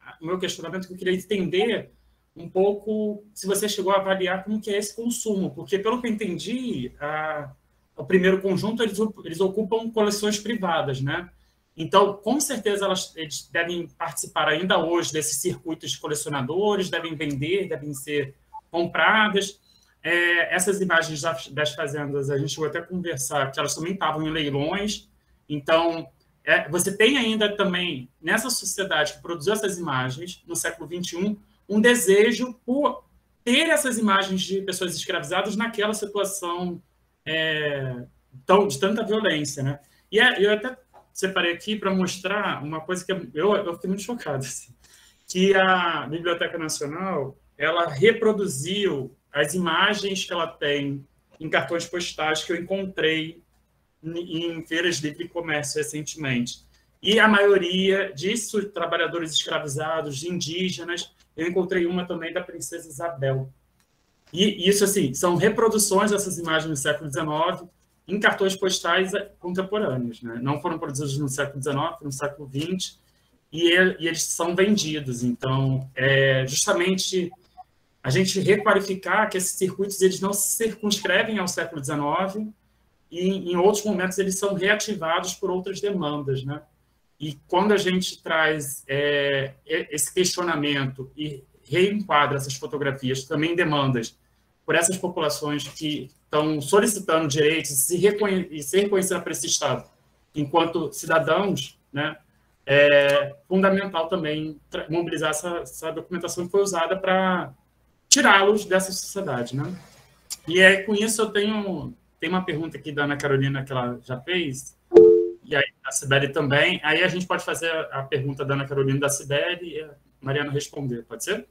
a, o meu questionamento que eu queria entender um pouco se você chegou a avaliar como que é esse consumo, porque pelo que eu entendi, a, o primeiro conjunto eles, eles ocupam coleções privadas, né? Então, com certeza, elas, eles devem participar ainda hoje desses circuitos de colecionadores, devem vender, devem ser compradas. É, essas imagens das fazendas, a gente chegou até a conversar, que elas também estavam em leilões. Então, é, você tem ainda também, nessa sociedade que produziu essas imagens, no século XXI, um desejo por ter essas imagens de pessoas escravizadas naquela situação é, tão, de tanta violência. Né? E é, eu até separei aqui para mostrar uma coisa que eu, eu fiquei muito chocado. Assim, que a Biblioteca Nacional ela reproduziu as imagens que ela tem em cartões postais que eu encontrei em feiras de comércio recentemente. E a maioria disso, trabalhadores escravizados, indígenas, eu encontrei uma também da princesa Isabel. E isso, assim, são reproduções dessas imagens do século XIX em cartões postais contemporâneos. Né? Não foram produzidos no século XIX, no século XX. e, e eles são vendidos. Então, é justamente a gente requalificar que esses circuitos eles não se circunscrevem ao século XIX e em outros momentos eles são reativados por outras demandas, né? E quando a gente traz é, esse questionamento e reenquadra essas fotografias também demandas por essas populações que estão solicitando direitos se, reconhe e se reconhecendo para esse Estado enquanto cidadãos, né, é fundamental também mobilizar essa, essa documentação que foi usada para tirá-los dessa sociedade. Né? E é, com isso eu tenho, tenho uma pergunta aqui da Ana Carolina que ela já fez, e aí da Sibeli também. Aí a gente pode fazer a pergunta da Ana Carolina da Sibeli e a Mariana responder, pode ser?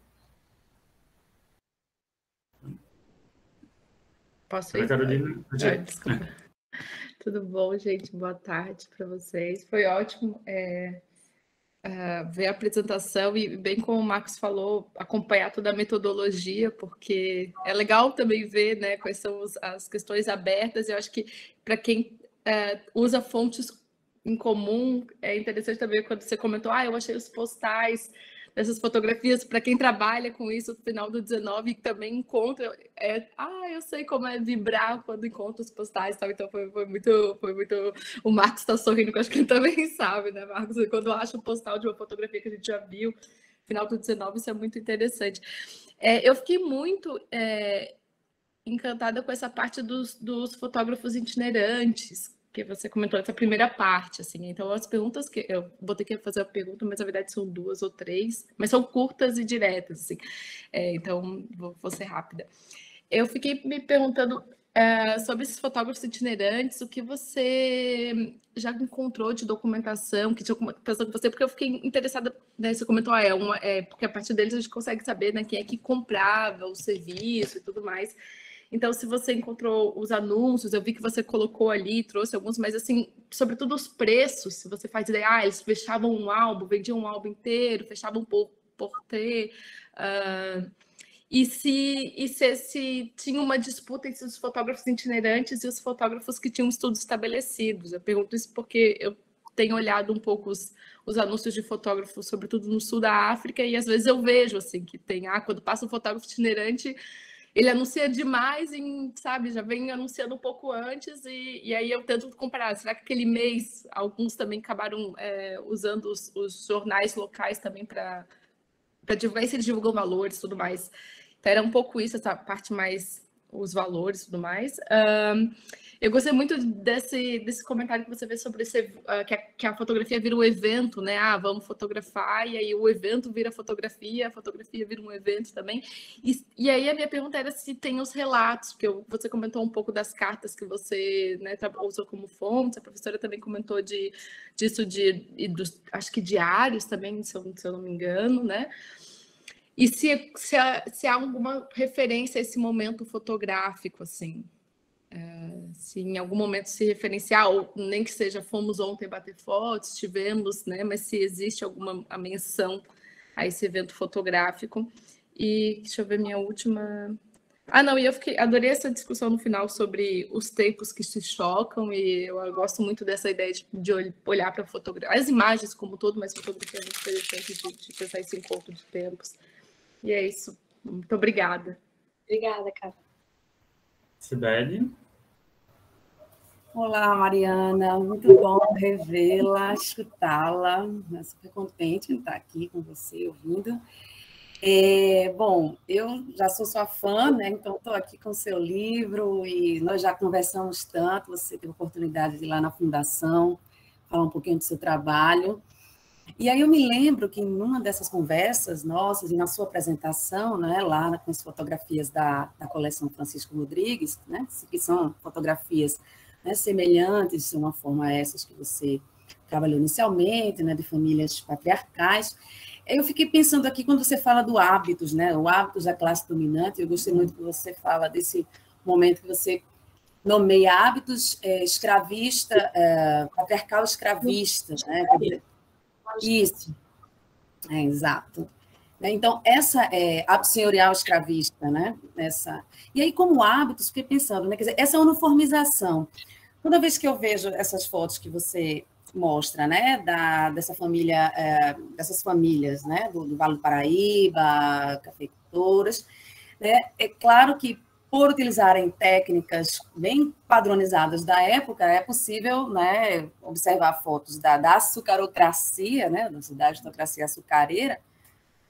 Posso ir? Carolina. Ah, desculpa. Tudo bom, gente? Boa tarde para vocês. Foi ótimo é, uh, ver a apresentação e, bem como o Marcos falou, acompanhar toda a metodologia, porque é legal também ver né, quais são os, as questões abertas. Eu acho que para quem uh, usa fontes em comum, é interessante também quando você comentou, ah, eu achei os postais dessas fotografias para quem trabalha com isso no final do 19 e também encontra é, ah eu sei como é vibrar quando encontra os postais tal. Então foi, foi muito foi muito o Marcos está sorrindo que eu acho que ele também sabe né Marcos? Quando acha um postal de uma fotografia que a gente já viu final do 19 isso é muito interessante. É, eu fiquei muito é, encantada com essa parte dos, dos fotógrafos itinerantes que você comentou essa primeira parte, assim. Então, as perguntas que eu vou ter que fazer a pergunta, mas na verdade são duas ou três, mas são curtas e diretas, assim. É, então, vou, vou, ser rápida. Eu fiquei me perguntando é, sobre esses fotógrafos itinerantes, o que você já encontrou de documentação, que conversado com você, porque eu fiquei interessada, né, você comentou, ah, é, uma, é, porque a partir deles a gente consegue saber, né, quem é que comprava o serviço e tudo mais. Então, se você encontrou os anúncios, eu vi que você colocou ali, trouxe alguns, mas assim, sobretudo os preços, se você faz ideia, ah, eles fechavam um álbum, vendiam um álbum inteiro, fechavam por, por ter. Uh, e se, e se, se tinha uma disputa entre os fotógrafos itinerantes e os fotógrafos que tinham estudos estabelecidos. Eu pergunto isso porque eu tenho olhado um pouco os, os anúncios de fotógrafos, sobretudo no sul da África, e às vezes eu vejo assim que tem, ah, quando passa um fotógrafo itinerante, ele anuncia demais, em, sabe, já vem anunciando um pouco antes, e, e aí eu tento comparar. Será que aquele mês alguns também acabaram é, usando os, os, jornais locais também para divulgar, se eles divulgam valores e tudo mais? Então era um pouco isso, essa parte mais, os valores e tudo mais. Um, eu gostei muito desse, desse comentário que você fez sobre esse, uh, que, a, que, a, fotografia vira um evento, né? Ah, vamos fotografar, e aí o evento vira fotografia, a fotografia vira um evento também. E, e aí a minha pergunta era se tem os relatos, porque eu, você comentou um pouco das cartas que você né, usou como fonte, a professora também comentou de, disso de, dos, acho que diários também, se eu, se eu não me engano, né? E se, se, há, se há alguma referência a esse momento fotográfico, assim, se em algum momento se referenciar, ou nem que seja fomos ontem bater fotos, tivemos, né? Mas se existe alguma a menção a esse evento fotográfico. E deixa eu ver minha última. Ah, não, e eu fiquei, adorei essa discussão no final sobre os tempos que se chocam, e eu gosto muito dessa ideia de, de olhar para as imagens como todo, mas fotografia é muito interessante de, de pensar esse encontro de tempos. E é isso. Muito obrigada. Obrigada, cara. Sibeli? Olá, Mariana. Muito bom revê-la, escutá-la. Super contente de estar aqui com você, ouvindo. É, bom, eu já sou sua fã, né? Então estou aqui com o seu livro e nós já conversamos tanto. Você teve a oportunidade de ir lá na fundação falar um pouquinho do seu trabalho. E aí eu me lembro que em uma dessas conversas nossas e na sua apresentação, né, lá com as fotografias da, da coleção Francisco Rodrigues, né, que são fotografias né, semelhantes de uma forma a essas que você trabalhou inicialmente, né, de famílias patriarcais. Eu fiquei pensando aqui quando você fala do hábitos, né, o hábitos da classe dominante. Eu gostei muito que você fala desse momento que você nomeia hábitos é, escravista, é, patriarcal escravista, né? Isso, é, exato. Então, essa é hábito senhorial escravista, né? Essa... E aí, como hábitos, fiquei pensando, né? Quer dizer, essa uniformização Toda vez que eu vejo essas fotos que você mostra, né, da, dessa família, é, dessas famílias, né, do, do, Vale do Paraíba, cafeicultoras, né, é claro que por utilizarem técnicas bem padronizadas da época, é possível, né, observar fotos da, da açucarocracia, né, da da açucareira,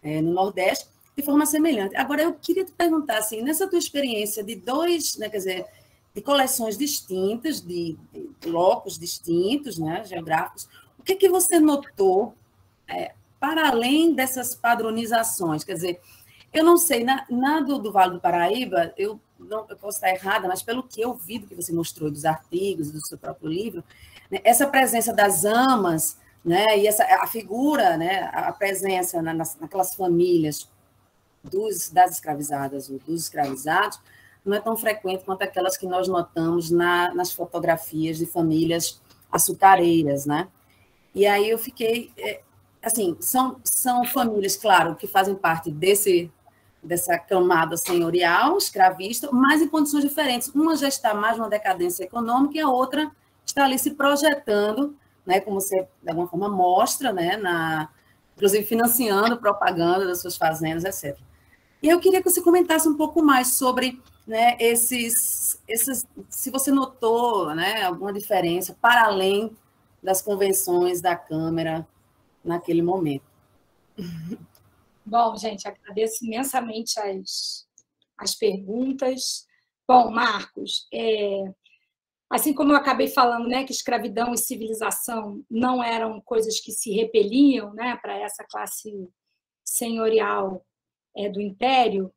é, no Nordeste, de forma semelhante. Agora, eu queria te perguntar, assim, nessa tua experiência de dois, né, quer dizer, de coleções distintas, de, de blocos distintos, né, geográficos, o que, que você notou é, para além dessas padronizações? Quer dizer, eu não sei, na, na do, do, Vale do Paraíba, eu, não, eu posso estar errada, mas pelo que eu vi do que você mostrou, dos artigos, do seu próprio livro, né, essa presença das amas, né, e essa, a figura, né, a presença na, nas, naquelas famílias dos, das escravizadas ou dos escravizados, não é tão frequente quanto aquelas que nós notamos na, nas fotografias de famílias açucareiras, né? E aí eu fiquei, é, assim, são, são famílias, claro, que fazem parte desse dessa camada senhorial, escravista, mas em condições diferentes. Uma já está mais numa decadência econômica e a outra está ali se projetando, né, como você, de alguma forma, mostra, né, na, inclusive financiando propaganda das suas fazendas, etc. E eu queria que você comentasse um pouco mais sobre né, esses, esses, se você notou né, alguma diferença para além das convenções da Câmara naquele momento. Bom, gente, agradeço imensamente as, as perguntas. Bom, Marcos, é, assim como eu acabei falando, né, que escravidão e civilização não eram coisas que se repeliam, né, para essa classe senhorial é, do Império,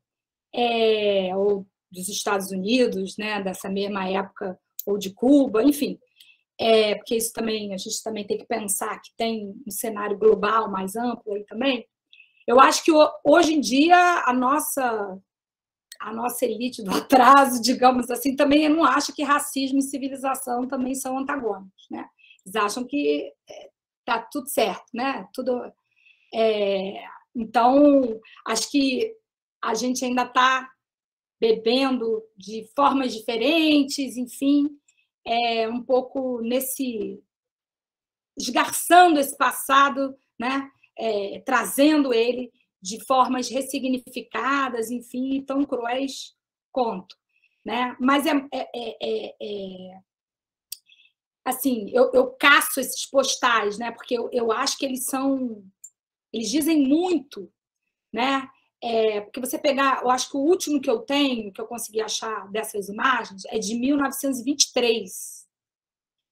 é, ou dos Estados Unidos, né, dessa mesma época, ou de Cuba, enfim, é, porque isso também a gente também tem que pensar que tem um cenário global mais amplo aí também. Eu acho que hoje em dia a nossa a nossa elite do atraso, digamos assim, também não acha que racismo e civilização também são antagônicos, né? Eles acham que é, tá tudo certo, né? Tudo é, então acho que a gente ainda está bebendo de formas diferentes, enfim, é, um pouco nesse esgarçando esse passado, né? É, trazendo ele de formas ressignificadas, enfim, tão cruéis quanto. Né? Mas é, é, é, é assim, eu, eu caço esses postais, né? Porque eu, eu acho que eles são, eles dizem muito, né? É, porque você pegar, eu acho que o último que eu tenho, que eu consegui achar dessas imagens, é de 1923.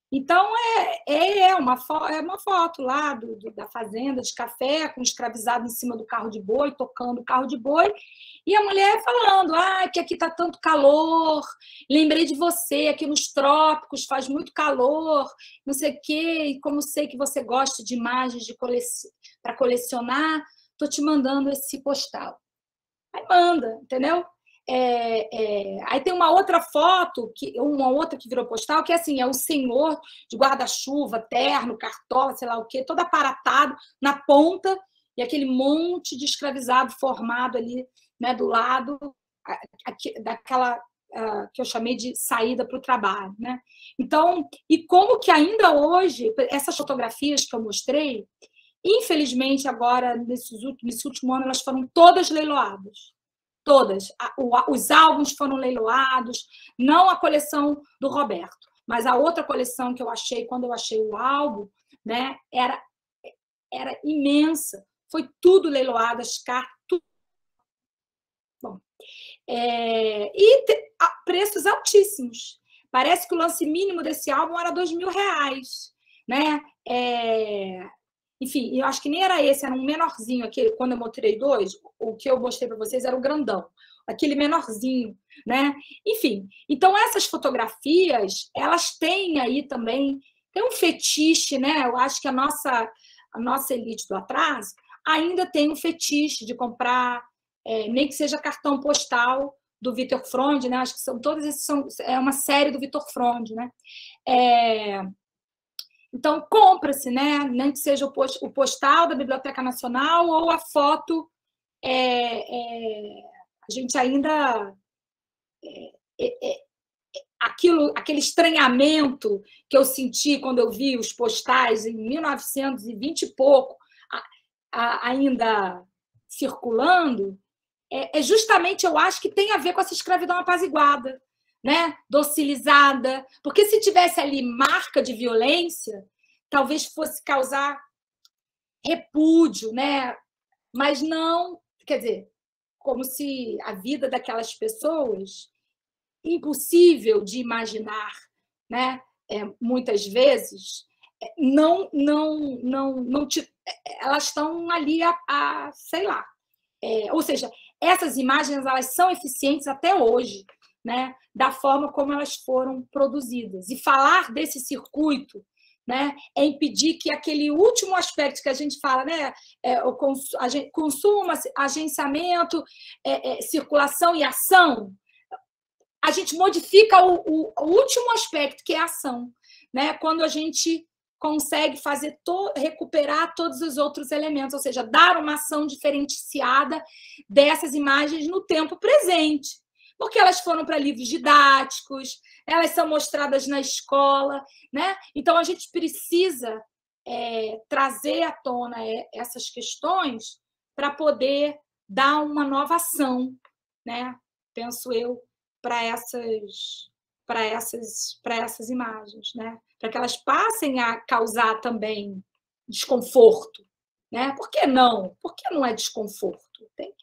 Então, é, é, uma, é uma foto lá do, do, da fazenda de café, com escravizado em cima do carro de boi, tocando o carro de boi, e a mulher falando: ah, que aqui está tanto calor, lembrei de você, aqui nos trópicos faz muito calor, não sei o quê, e como sei que você gosta de imagens de colec para colecionar, estou te mandando esse postal. Aí manda, entendeu? É, é, aí tem uma outra foto, que, uma outra que virou postal, que é assim, é o senhor de guarda-chuva, terno, cartola, sei lá o quê, todo aparatado na ponta, e aquele monte de escravizado formado ali né, do lado daquela uh, que eu chamei de saída para o trabalho. Né? Então, e como que ainda hoje, essas fotografias que eu mostrei, Infelizmente, agora, nesses últimos, nesse último ano, elas foram todas leiloadas. Todas. Os álbuns foram leiloados, não a coleção do Roberto, mas a outra coleção que eu achei, quando eu achei o álbum, né, era, era imensa. Foi tudo leiloado, as cartas, tudo. Bom, é, e te, a, preços altíssimos. Parece que o lance mínimo desse álbum era dois mil reais. Né? É, enfim, eu acho que nem era esse, era um menorzinho, aquele, quando eu mostrei dois, o que eu mostrei para vocês era o grandão, aquele menorzinho, né? Enfim, então essas fotografias, elas têm aí também, tem um fetiche, né? Eu acho que a nossa, a nossa elite do atraso ainda tem um fetiche de comprar, é, nem que seja cartão postal do Vitor Frond, né? Acho que são todas esses são é uma série do Vitor Frond, né? É, então, compra-se, né? nem que seja o postal da Biblioteca Nacional ou a foto. É, é, a gente ainda. É, é, é aquilo, aquele estranhamento que eu senti quando eu vi os postais em 1920 e pouco a, a, ainda circulando, é, é, justamente, eu acho que tem a ver com essa escravidão apaziguada, né? docilizada, porque se tivesse ali marca de violência, talvez fosse causar repúdio, né? mas não, quer dizer, como se a vida daquelas pessoas impossível de imaginar, né? É, muitas vezes não não não não te, elas estão ali a, a sei lá é, ou seja essas imagens elas são eficientes até hoje né da forma como elas foram produzidas e falar desse circuito né é impedir que aquele último aspecto que a gente fala né é, o cons, consumo agenciamento é, é, circulação e ação a gente modifica o, o, o, último aspecto, que é a ação. Né? Quando a gente consegue fazer to, recuperar todos os outros elementos, ou seja, dar uma ação diferenciada dessas imagens no tempo presente. Porque elas foram para livros didáticos, elas são mostradas na escola, né? Então a gente precisa é, trazer à tona é, essas questões para poder dar uma nova ação, né? Penso eu, para essas para essas para essas imagens, né? Para que elas passem a causar também desconforto, né? Por que não? Por que não é desconforto? Tem,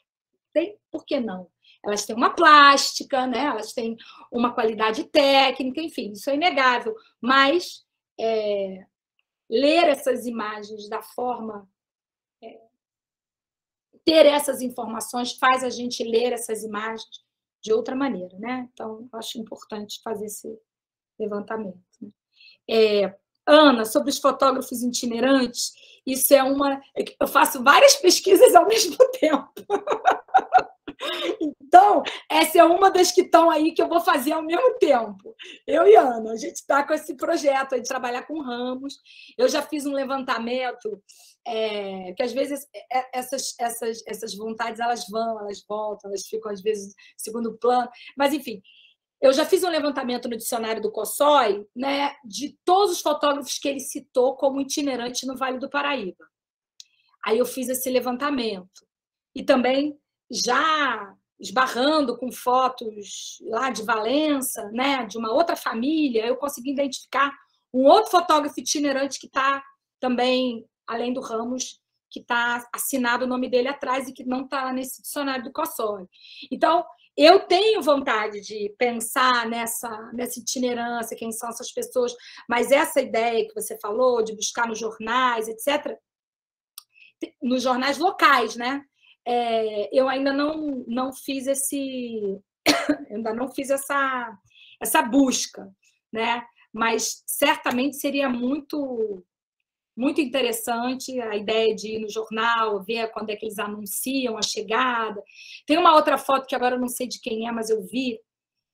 tem, por que não? Elas têm uma plástica, né? Elas têm uma qualidade técnica, enfim, isso é inegável. Mas é, ler essas imagens da forma é, ter essas informações faz a gente ler essas imagens de outra maneira, né? Então, acho importante fazer esse levantamento. Né? É, Ana, sobre os fotógrafos itinerantes, isso é uma. Eu faço várias pesquisas ao mesmo tempo. Então, essa é uma das que estão aí que eu vou fazer ao mesmo tempo. Eu e Ana, a gente está com esse projeto de trabalhar com ramos. Eu já fiz um levantamento, é, que às vezes é, é, essas, essas, essas vontades elas vão, elas voltam, elas ficam às vezes segundo plano. Mas, enfim, eu já fiz um levantamento no dicionário do Cossói né, de todos os fotógrafos que ele citou como itinerantes no Vale do Paraíba. Aí eu fiz esse levantamento. E também já esbarrando com fotos lá de Valença, né, de uma outra família, eu consegui identificar um outro fotógrafo itinerante que está também, além do Ramos, que está assinado o nome dele atrás e que não está nesse dicionário do Cossori. Então, eu tenho vontade de pensar nessa, nessa itinerância, quem são essas pessoas, mas essa ideia que você falou de buscar nos jornais, etc., nos jornais locais, né? É, eu ainda não, não fiz esse ainda não fiz essa essa busca, né? Mas certamente seria muito muito interessante a ideia de ir no jornal, ver quando é que eles anunciam a chegada. Tem uma outra foto que agora eu não sei de quem é, mas eu vi,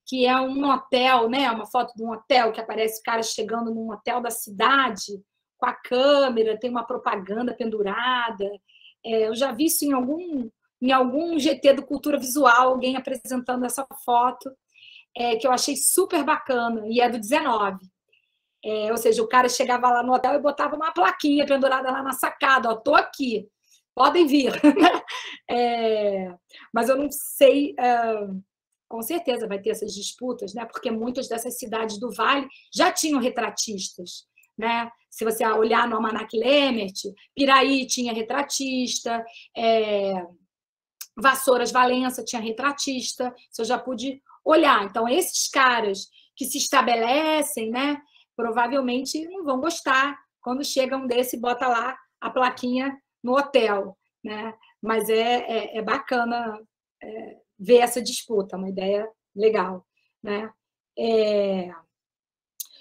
que é um hotel, né? Uma foto de um hotel que aparece o cara chegando num hotel da cidade com a câmera, tem uma propaganda pendurada. É, eu já vi isso em algum, em algum GT do Cultura Visual, alguém apresentando essa foto, é, que eu achei super bacana, e é do 19. É, ou seja, o cara chegava lá no hotel e botava uma plaquinha pendurada lá na sacada, ó, tô aqui, podem vir. é, mas eu não sei, é, com certeza vai ter essas disputas, né? Porque muitas dessas cidades do Vale já tinham retratistas. Né? Se você olhar no Almanac Lemert, Piraí tinha retratista, é, Vassouras Valença tinha retratista, isso eu já pude olhar. Então, esses caras que se estabelecem, né, provavelmente não vão gostar quando chega um desse e bota lá a plaquinha no hotel. Né? Mas é, é, é bacana é, ver essa disputa, uma ideia legal. Né? É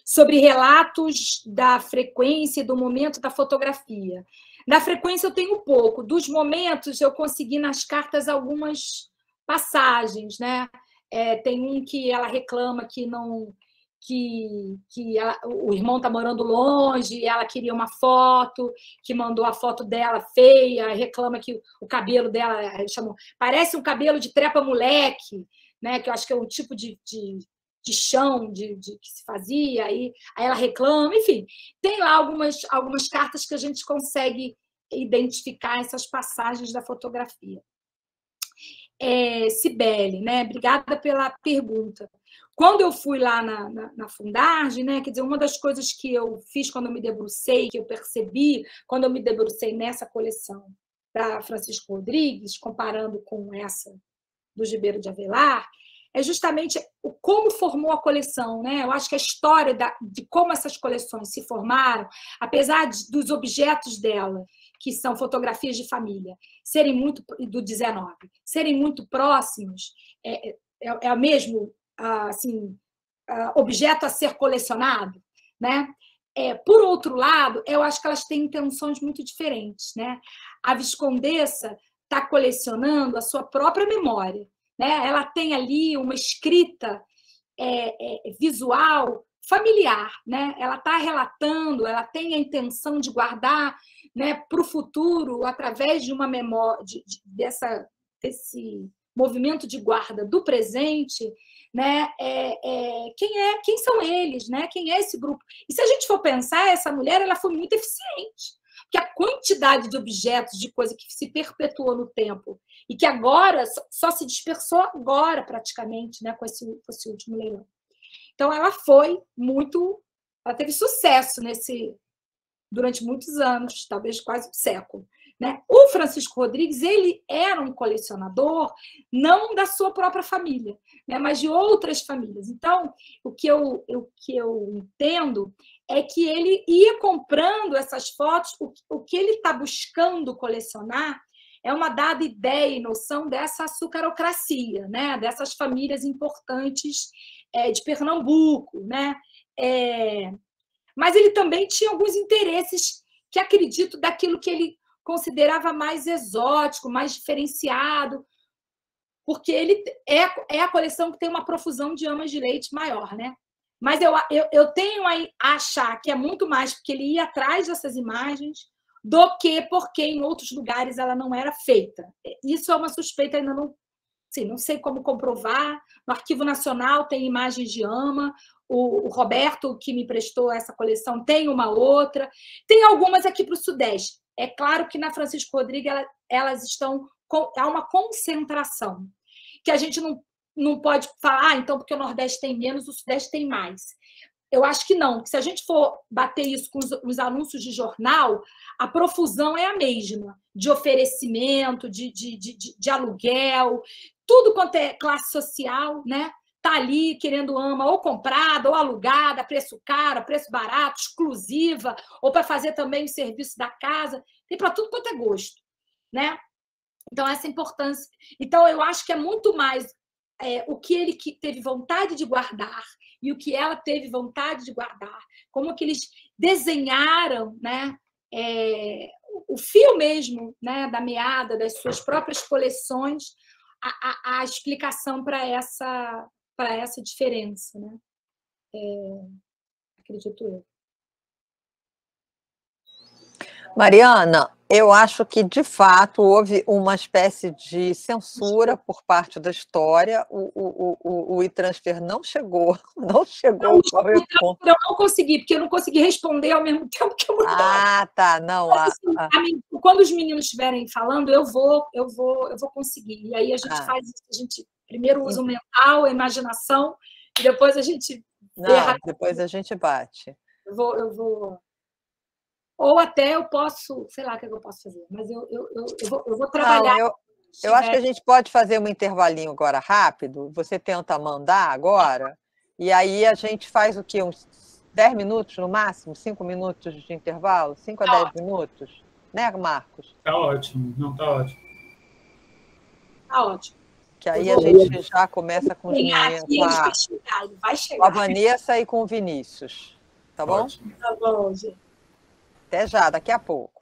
sobre relatos da frequência e do momento da fotografia. Na frequência eu tenho pouco, dos momentos eu consegui nas cartas algumas passagens, né? É, tem um que ela reclama que não que, que ela, o irmão está morando longe, ela queria uma foto, que mandou a foto dela feia, reclama que o cabelo dela chamou, parece um cabelo de trepa moleque, né? Que eu acho que é um tipo de, de de chão de, de, que se fazia, aí, aí ela reclama, enfim. Tem lá algumas, algumas cartas que a gente consegue identificar essas passagens da fotografia. É, Cibele, né? Obrigada pela pergunta. Quando eu fui lá na, na, na né? Quer dizer, uma das coisas que eu fiz quando eu me debrucei, que eu percebi quando eu me debrucei nessa coleção da Francisco Rodrigues, comparando com essa do Gibeiro de Avelar, é justamente o como formou a coleção, né? Eu acho que a história da, de como essas coleções se formaram, apesar de, dos objetos dela, que são fotografias de família, serem muito do 19, serem muito próximos, é, é, é mesmo assim objeto a ser colecionado, né? É, por outro lado, eu acho que elas têm intenções muito diferentes, né? A Viscondessa está colecionando a sua própria memória, né? Ela tem ali uma escrita é, é, visual familiar, né? Ela está relatando, ela tem a intenção de guardar, né, para o futuro através de uma memória de, de, dessa desse movimento de guarda do presente, né? É, é, quem é, quem são eles, né? Quem é esse grupo? E se a gente for pensar, essa mulher ela foi muito eficiente, porque a quantidade de objetos, de coisa que se perpetuou no tempo e que agora só se dispersou agora praticamente, né, com esse, com esse último leilão. Então ela foi muito, ela teve sucesso nesse durante muitos anos, talvez quase um século. Né? O Francisco Rodrigues ele era um colecionador não da sua própria família, né? mas de outras famílias. Então, o que eu, o que eu entendo é que ele ia comprando essas fotos, o, o que ele está buscando colecionar é uma dada ideia e noção dessa açucarocracia, né? dessas famílias importantes é, de Pernambuco. Né? É... Mas ele também tinha alguns interesses que acredito daquilo que ele considerava mais exótico, mais diferenciado, porque ele é, é a coleção que tem uma profusão de amas de leite maior, né? Mas eu, eu, eu tenho a achar que é muito mais porque ele ia atrás dessas imagens, do que porque em outros lugares ela não era feita. Isso é uma suspeita, ainda não, sim, não sei como comprovar. No Arquivo Nacional tem imagens de ama, o, o Roberto, que me prestou essa coleção, tem uma outra, tem algumas aqui para o Sudeste. É claro que na Francisco Rodrigues elas estão com, há uma concentração que a gente não, não pode falar, ah, então porque o Nordeste tem menos, o Sudeste tem mais. Eu acho que não. Se a gente for bater isso com os, os, anúncios de jornal, a profusão é a mesma, de oferecimento, de, de, de, de aluguel, tudo quanto é classe social, né? Tá ali querendo ama ou comprada ou alugada, preço caro, preço barato, exclusiva, ou para fazer também o serviço da casa, tem para tudo quanto é gosto, né? Então essa importância. Então eu acho que é muito mais é, o que ele teve vontade de guardar e o que ela teve vontade de guardar, como que eles desenharam, né? É, o fio mesmo, né, da meada das suas próprias coleções, a, a, a explicação para essa para essa diferença, né? É, acredito eu. Mariana, eu acho que, de fato, houve uma espécie de censura por parte da história. O, o, o, o e-transfer não chegou, não chegou não, Eu não consegui, porque eu não consegui responder ao mesmo tempo que eu Ah, tá, não. A, assim, a... quando os meninos estiverem falando, eu vou, eu vou, eu vou conseguir. E aí a gente ah. faz isso, a gente primeiro usa o mental, a imaginação, e depois a gente. Não, depois a gente bate. Eu vou, eu vou ou até eu posso, sei lá o que eu posso fazer, mas eu, eu, eu, eu vou, eu vou trabalhar. Não, eu, eu acho que a gente pode fazer um intervalinho agora rápido. Você tenta mandar agora, e aí a gente faz o quê? Uns 10 minutos no máximo? 5 minutos de intervalo? 5 a 10 tá minutos? Né, Marcos? Tá ótimo, não, tá ótimo. Tá ótimo. Que aí a gente já começa com os meninos. Com a, com a Vanessa e com o Vinícius. Tá bom? Ótimo. Tá bom, gente. Até já, daqui a pouco.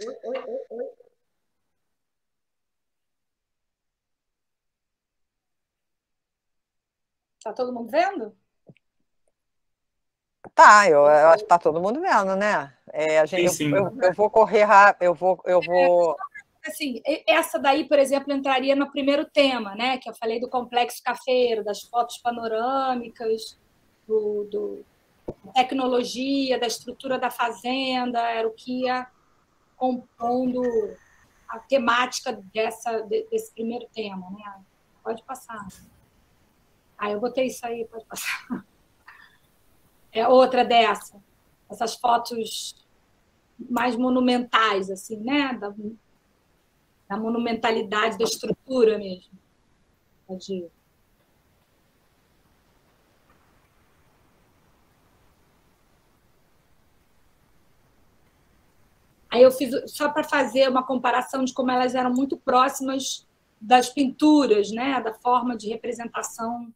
Oi, oi, oi, oi. Tá todo mundo vendo? Tá, eu, eu acho que tá todo mundo vendo, né? É, a gente, sim, sim. Eu, eu, vou correr rápido, eu vou, eu vou. assim, essa daí, por exemplo, entraria no primeiro tema, né? Que eu falei do complexo cafeiro, das fotos panorâmicas, do, do tecnologia, da estrutura da fazenda, era o que ia compondo a temática dessa, desse primeiro tema, né? Pode passar. Ah, eu botei isso aí, pode passar. É outra dessa, essas fotos mais monumentais, assim, né? Da, da monumentalidade da estrutura mesmo. Aí eu fiz só para fazer uma comparação de como elas eram muito próximas das pinturas, né? Da forma de representação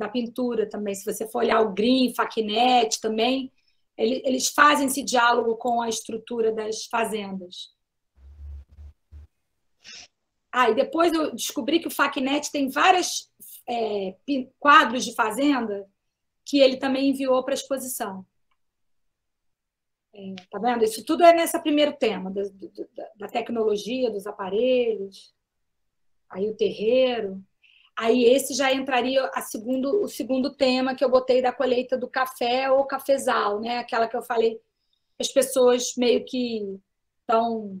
da pintura também. Se você for olhar o Green, Faquinet também, eles fazem esse diálogo com a estrutura das fazendas. Ah, e depois eu descobri que o Faquinet tem vários é, quadros de fazenda que ele também enviou para a exposição. É, tá vendo? Isso tudo é nesse primeiro tema, da, da, tecnologia, dos aparelhos, aí o terreiro. Aí esse já entraria a segundo, o segundo tema que eu botei da colheita do café ou cafezal, né? Aquela que eu falei, as pessoas meio que estão.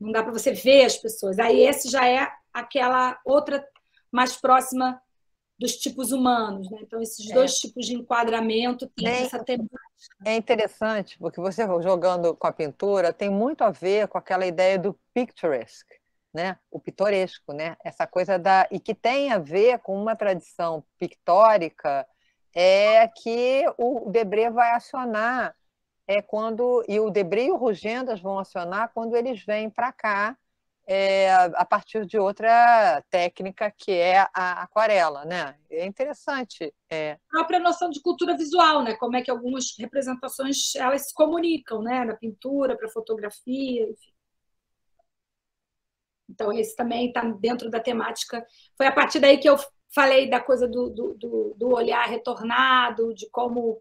Não dá para você ver as pessoas. Aí esse já é aquela outra mais próxima dos tipos humanos, né? Então esses é. dois tipos de enquadramento têm é, essa temática. É interessante porque você jogando com a pintura tem muito a ver com aquela ideia do picturesque, né? O pitoresco, né? Essa coisa da e que tem a ver com uma tradição pictórica é que o Debré vai acionar é quando e o Debré e o Rugendas vão acionar quando eles vêm para cá é, a partir de outra técnica que é a aquarela, né? É interessante. É. A própria noção de cultura visual, né? Como é que algumas representações elas se comunicam, né? Na pintura, para fotografia, enfim. Então esse também está dentro da temática. Foi a partir daí que eu falei da coisa do, do, do olhar retornado, de como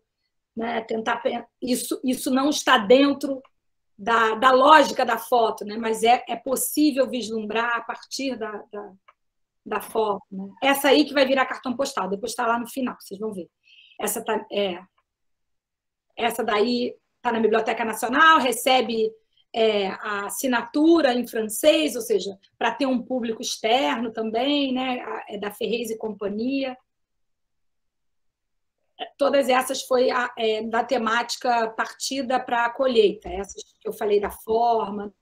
né, tentar isso isso não está dentro da, da lógica da foto, né? mas é, é possível vislumbrar a partir da, da, da foto. Né? Essa aí que vai virar cartão postal, depois está lá no final, vocês vão ver. Essa, tá, é, essa daí está na Biblioteca Nacional, recebe é, a assinatura em francês, ou seja, para ter um público externo também, né? é da Ferrez e Companhia todas essas foi a, é, da temática partida para a colheita, essas que eu falei da forma.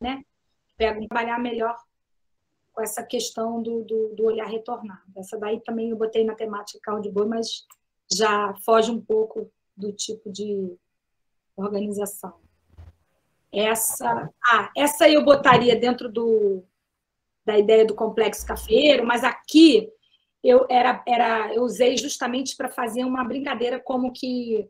Né? Pego trabalhar melhor com essa questão do, do, do, olhar retornado. Essa daí também eu botei na temática carro de boi, mas já foge um pouco do tipo de organização. Essa, ah, essa eu botaria dentro do, da ideia do complexo cafeiro, mas aqui eu era, era eu usei justamente para fazer uma brincadeira como que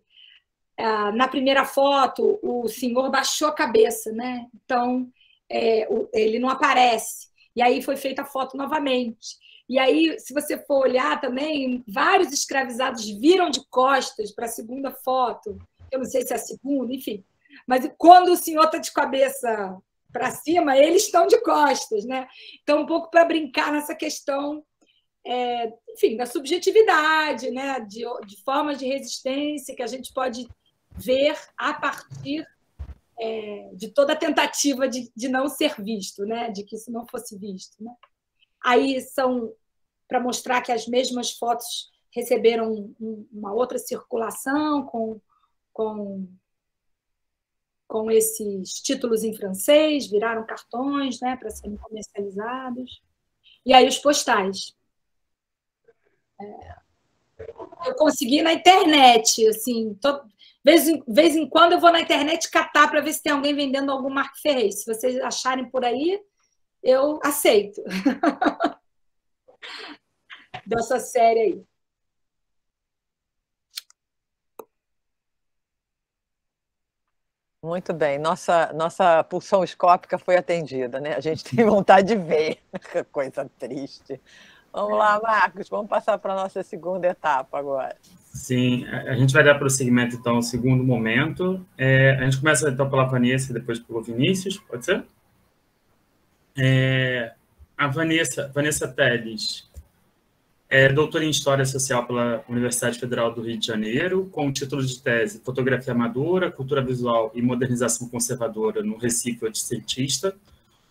ah, na primeira foto o senhor baixou a cabeça, né? Então é, ele não aparece. E aí foi feita a foto novamente. E aí, se você for olhar também, vários escravizados viram de costas para a segunda foto eu não sei se é a segunda, enfim. Mas quando o senhor está de cabeça para cima, eles estão de costas, né? Então, um pouco para brincar nessa questão, é, enfim, da subjetividade, né? De, de formas de resistência que a gente pode ver a partir é, de toda a tentativa de, de não ser visto, né? De que isso não fosse visto, né? Aí são para mostrar que as mesmas fotos receberam uma outra circulação com com, com esses títulos em francês, viraram cartões né, para serem comercializados. E aí os postais. É, eu consegui na internet, assim, todo, vez, em, vez em quando eu vou na internet catar para ver se tem alguém vendendo algum Marco Ferreira. Se vocês acharem por aí, eu aceito. Dessa série aí. Muito bem, nossa, nossa pulsão escópica foi atendida, né? A gente tem vontade de ver, coisa triste. Vamos lá, Marcos, vamos passar para a nossa segunda etapa agora. Sim, a gente vai dar prosseguimento, então, ao segundo momento. É, a gente começa, então, pela Vanessa e depois pelo Vinícius, pode ser? É, a Vanessa, Vanessa Teles é doutora em História Social pela Universidade Federal do Rio de Janeiro, com o título de tese Fotografia Amadora, Cultura Visual e Modernização Conservadora no Recife Odissentista,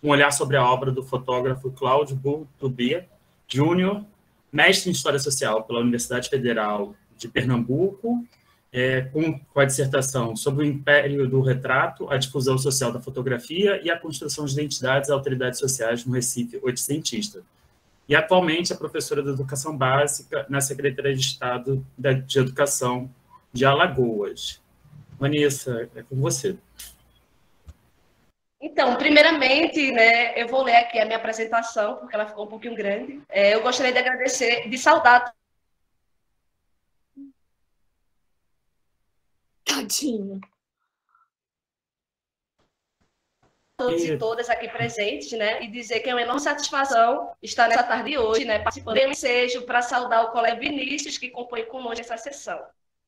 um olhar sobre a obra do fotógrafo Cláudio Burtubia Júnior, mestre em História Social pela Universidade Federal de Pernambuco, é, com, com a dissertação sobre o império do retrato, a difusão social da fotografia e a construção de identidades e autoridades sociais no Recife oitocentista. E atualmente é professora de Educação Básica na Secretaria de Estado de Educação de Alagoas. Vanessa, é com você. Então, primeiramente, né, eu vou ler aqui a minha apresentação, porque ela ficou um pouquinho grande. É, eu gostaria de agradecer, de saudar Tadinho. Todos e todas aqui presentes, né? E dizer que é uma enorme satisfação estar nessa tarde de hoje, né? Participando do ensejo para saudar o colega Vinícius, que compõe conosco essa sessão.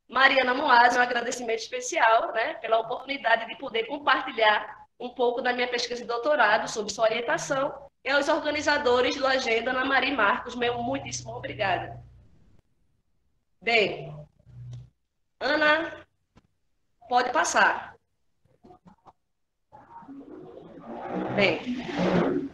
Mariana Moaz, um agradecimento especial, né? Pela oportunidade de poder compartilhar um pouco da minha pesquisa de doutorado sobre sua orientação e aos organizadores do Agenda, Ana Maria Marcos, meu muitíssimo obrigada. Bem, Ana Pode passar. Bem,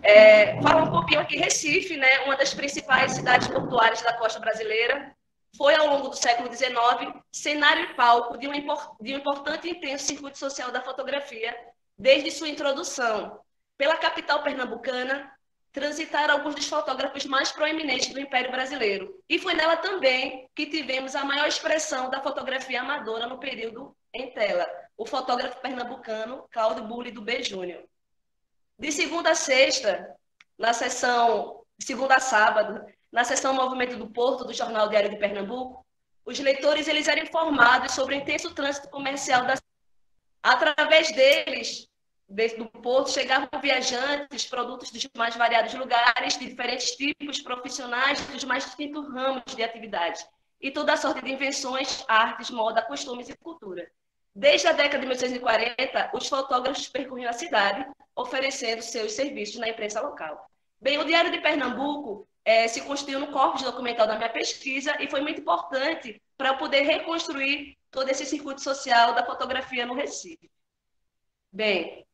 é, fala um pouquinho aqui, Recife, né, uma das principais cidades portuárias da costa brasileira, foi ao longo do século XIX cenário e palco de um, de um importante e intenso circuito social da fotografia, desde sua introdução. Pela capital pernambucana, transitaram alguns dos fotógrafos mais proeminentes do Império Brasileiro. E foi nela também que tivemos a maior expressão da fotografia amadora no período em tela, o fotógrafo pernambucano Cláudio Bulli do B Júnior. De segunda a sexta, na sessão, segunda a sábado, na sessão Movimento do Porto do Jornal Diário de Pernambuco, os leitores eles eram informados sobre o intenso trânsito comercial da Através deles, do porto, chegavam viajantes, produtos dos mais variados lugares, de diferentes tipos profissionais, dos mais distintos ramos de atividade. E toda a sorte de invenções, artes, moda, costumes e cultura. Desde a década de 1840, os fotógrafos percorriam a cidade, oferecendo seus serviços na imprensa local. Bem, o Diário de Pernambuco é, se constituiu no corpus documental da minha pesquisa e foi muito importante para poder reconstruir todo esse circuito social da fotografia no Recife. Bem,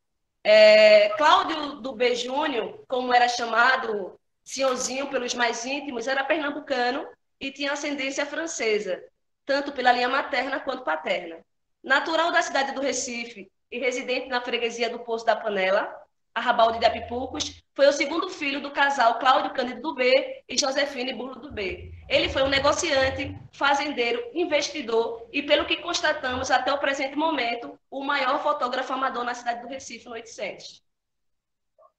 é, Cláudio do B. Júnior, como era chamado, senhorzinho pelos mais íntimos, era pernambucano e tinha ascendência francesa, tanto pela linha materna quanto paterna. Natural da cidade do Recife e residente na freguesia do Poço da Panela, Arrabalde de Apipucos, foi o segundo filho do casal Cláudio Cândido do B e Josefine Burro do B. Ele foi um negociante, fazendeiro, investidor e, pelo que constatamos até o presente momento, o maior fotógrafo amador na cidade do Recife no 800.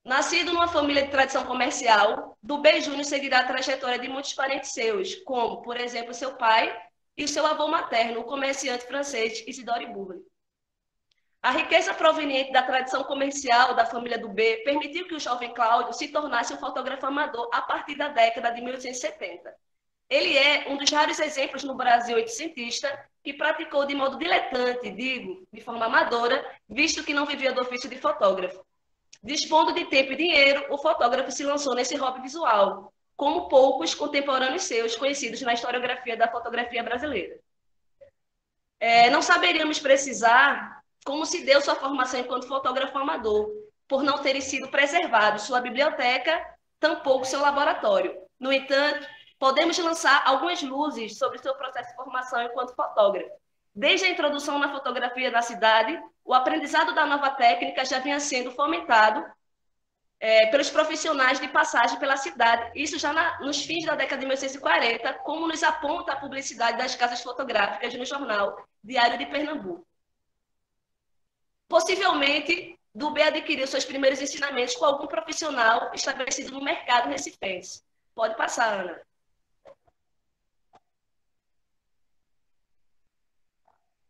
Nascido numa família de tradição comercial, do B Júnior seguirá a trajetória de muitos parentes seus, como, por exemplo, seu pai, e seu avô materno, o comerciante francês Isidore Burle. A riqueza proveniente da tradição comercial da família do B permitiu que o jovem Cláudio se tornasse um fotógrafo amador a partir da década de 1870. Ele é um dos raros exemplos no Brasil oitocentista que praticou de modo diletante, digo, de forma amadora, visto que não vivia do ofício de fotógrafo. Dispondo de tempo e dinheiro, o fotógrafo se lançou nesse hobby visual, como poucos contemporâneos seus conhecidos na historiografia da fotografia brasileira. É, não saberíamos precisar como se deu sua formação enquanto fotógrafo amador, por não terem sido preservados sua biblioteca, tampouco seu laboratório. No entanto, podemos lançar algumas luzes sobre seu processo de formação enquanto fotógrafo. Desde a introdução na fotografia da cidade, o aprendizado da nova técnica já vinha sendo fomentado é, pelos profissionais de passagem pela cidade, isso já na, nos fins da década de 1940, como nos aponta a publicidade das casas fotográficas no jornal Diário de Pernambuco. Possivelmente, Dubé adquiriu seus primeiros ensinamentos com algum profissional estabelecido no mercado recifense. Pode passar, Ana.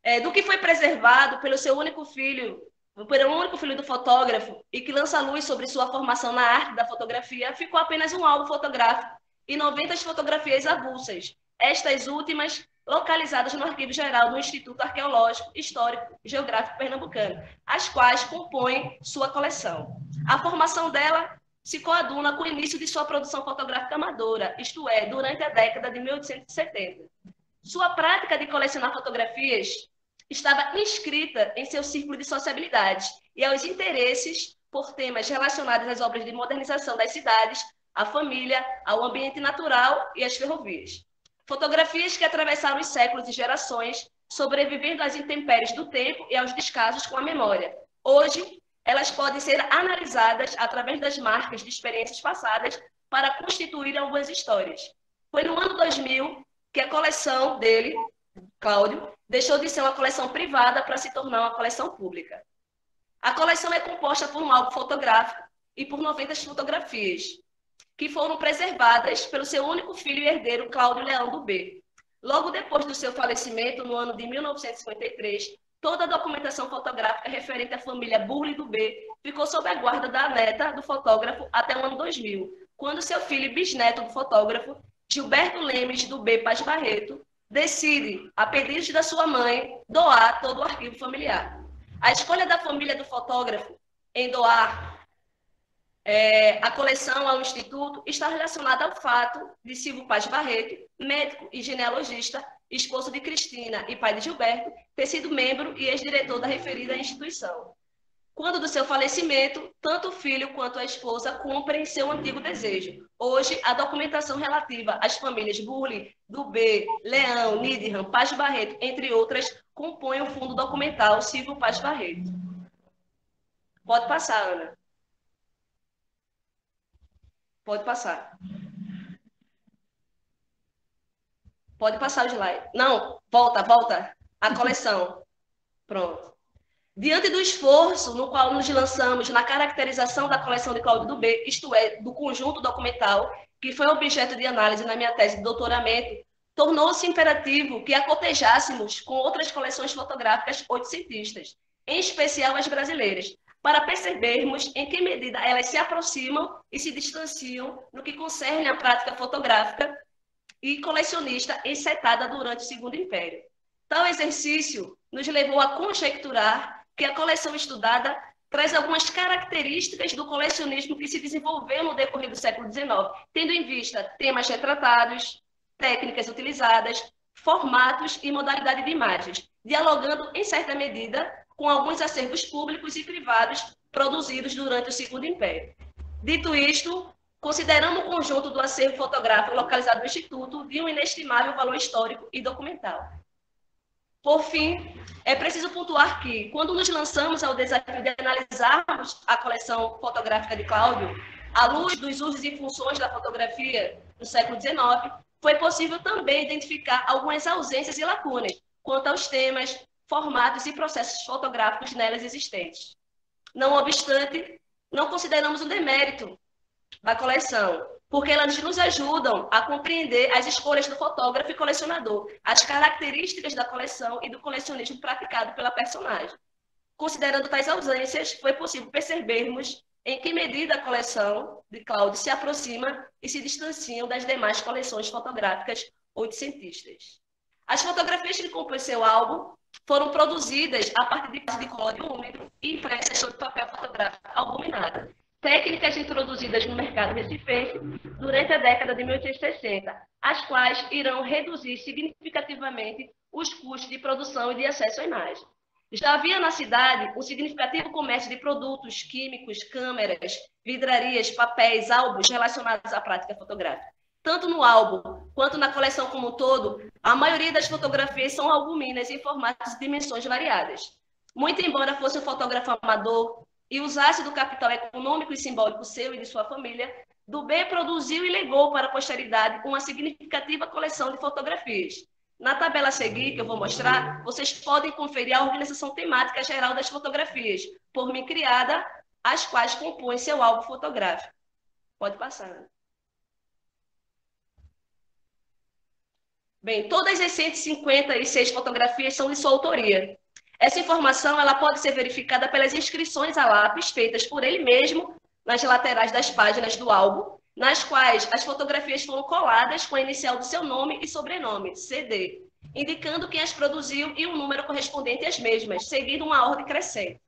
É, do que foi preservado pelo seu único filho, um único filho do fotógrafo e que lança luz sobre sua formação na arte da fotografia, ficou apenas um álbum fotográfico e 90 fotografias avulsas, estas últimas localizadas no Arquivo Geral do Instituto Arqueológico, Histórico e Geográfico Pernambucano, as quais compõem sua coleção. A formação dela se coaduna com o início de sua produção fotográfica amadora, isto é, durante a década de 1870. Sua prática de colecionar fotografias estava inscrita em seu círculo de sociabilidade e aos interesses por temas relacionados às obras de modernização das cidades, à família, ao ambiente natural e às ferrovias. Fotografias que atravessaram os séculos e gerações, sobrevivendo às intempéries do tempo e aos descasos com a memória. Hoje, elas podem ser analisadas através das marcas de experiências passadas para constituir algumas histórias. Foi no ano 2000 que a coleção dele, Cláudio, deixou de ser uma coleção privada para se tornar uma coleção pública. A coleção é composta por um álbum fotográfico e por 90 fotografias, que foram preservadas pelo seu único filho e herdeiro, Cláudio Leão do B. Logo depois do seu falecimento, no ano de 1953, toda a documentação fotográfica referente à família Burle do B ficou sob a guarda da neta do fotógrafo até o ano 2000, quando seu filho e bisneto do fotógrafo, Gilberto Lemes do B Paz Barreto, decide, a pedido da sua mãe, doar todo o arquivo familiar. A escolha da família do fotógrafo em doar é, a coleção ao Instituto está relacionada ao fato de Silvio Paz Barreto, médico e genealogista, esposo de Cristina e pai de Gilberto, ter sido membro e ex-diretor da referida instituição. Quando do seu falecimento, tanto o filho quanto a esposa cumprem seu antigo desejo. Hoje, a documentação relativa às famílias Burle, Dubé, Leão, Nidham, Paz Barreto, entre outras, compõe o fundo documental Silvio Paz Barreto. Pode passar, Ana. Pode passar. Pode passar o slide. Não, volta, volta. A coleção. Pronto. Diante do esforço no qual nos lançamos na caracterização da coleção de Cláudio do B, isto é, do conjunto documental, que foi objeto de análise na minha tese de doutoramento, tornou-se imperativo que a cotejássemos com outras coleções fotográficas oitocentistas, em especial as brasileiras, para percebermos em que medida elas se aproximam e se distanciam no que concerne à prática fotográfica e colecionista encetada durante o Segundo Império. Tal exercício nos levou a conjecturar que a coleção estudada traz algumas características do colecionismo que se desenvolveu no decorrer do século XIX, tendo em vista temas retratados, técnicas utilizadas, formatos e modalidade de imagens, dialogando, em certa medida, com alguns acervos públicos e privados produzidos durante o Segundo Império. Dito isto, consideramos o conjunto do acervo fotográfico localizado no Instituto de um inestimável valor histórico e documental. Por fim, é preciso pontuar que, quando nos lançamos ao desafio de analisarmos a coleção fotográfica de Cláudio, à luz dos usos e funções da fotografia no século XIX, foi possível também identificar algumas ausências e lacunas quanto aos temas, formatos e processos fotográficos nelas existentes. Não obstante, não consideramos um demérito da coleção, porque elas nos ajudam a compreender as escolhas do fotógrafo e colecionador, as características da coleção e do colecionismo praticado pela personagem. Considerando tais ausências, foi possível percebermos em que medida a coleção de Cláudio se aproxima e se distancia das demais coleções fotográficas oitocentistas. As fotografias que compõem seu álbum foram produzidas a partir de código úmido e impressas sobre papel fotográfico albuminado, técnicas introduzidas no mercado recifense durante a década de 1860, as quais irão reduzir significativamente os custos de produção e de acesso à imagem. Já havia na cidade um significativo comércio de produtos químicos, câmeras, vidrarias, papéis, álbuns relacionados à prática fotográfica. Tanto no álbum quanto na coleção como um todo, a maioria das fotografias são albuminas em formatos e dimensões variadas. Muito embora fosse um fotógrafo amador, e usasse do capital econômico e simbólico seu e de sua família, Dubé produziu e legou para a posteridade uma significativa coleção de fotografias. Na tabela a seguir, que eu vou mostrar, vocês podem conferir a organização temática geral das fotografias, por mim criada, as quais compõem seu álbum fotográfico. Pode passar. Bem, todas as 156 fotografias são de sua autoria. Essa informação ela pode ser verificada pelas inscrições a lápis feitas por ele mesmo nas laterais das páginas do álbum, nas quais as fotografias foram coladas com a inicial do seu nome e sobrenome, CD, indicando quem as produziu e um número correspondente às mesmas, seguindo uma ordem crescente.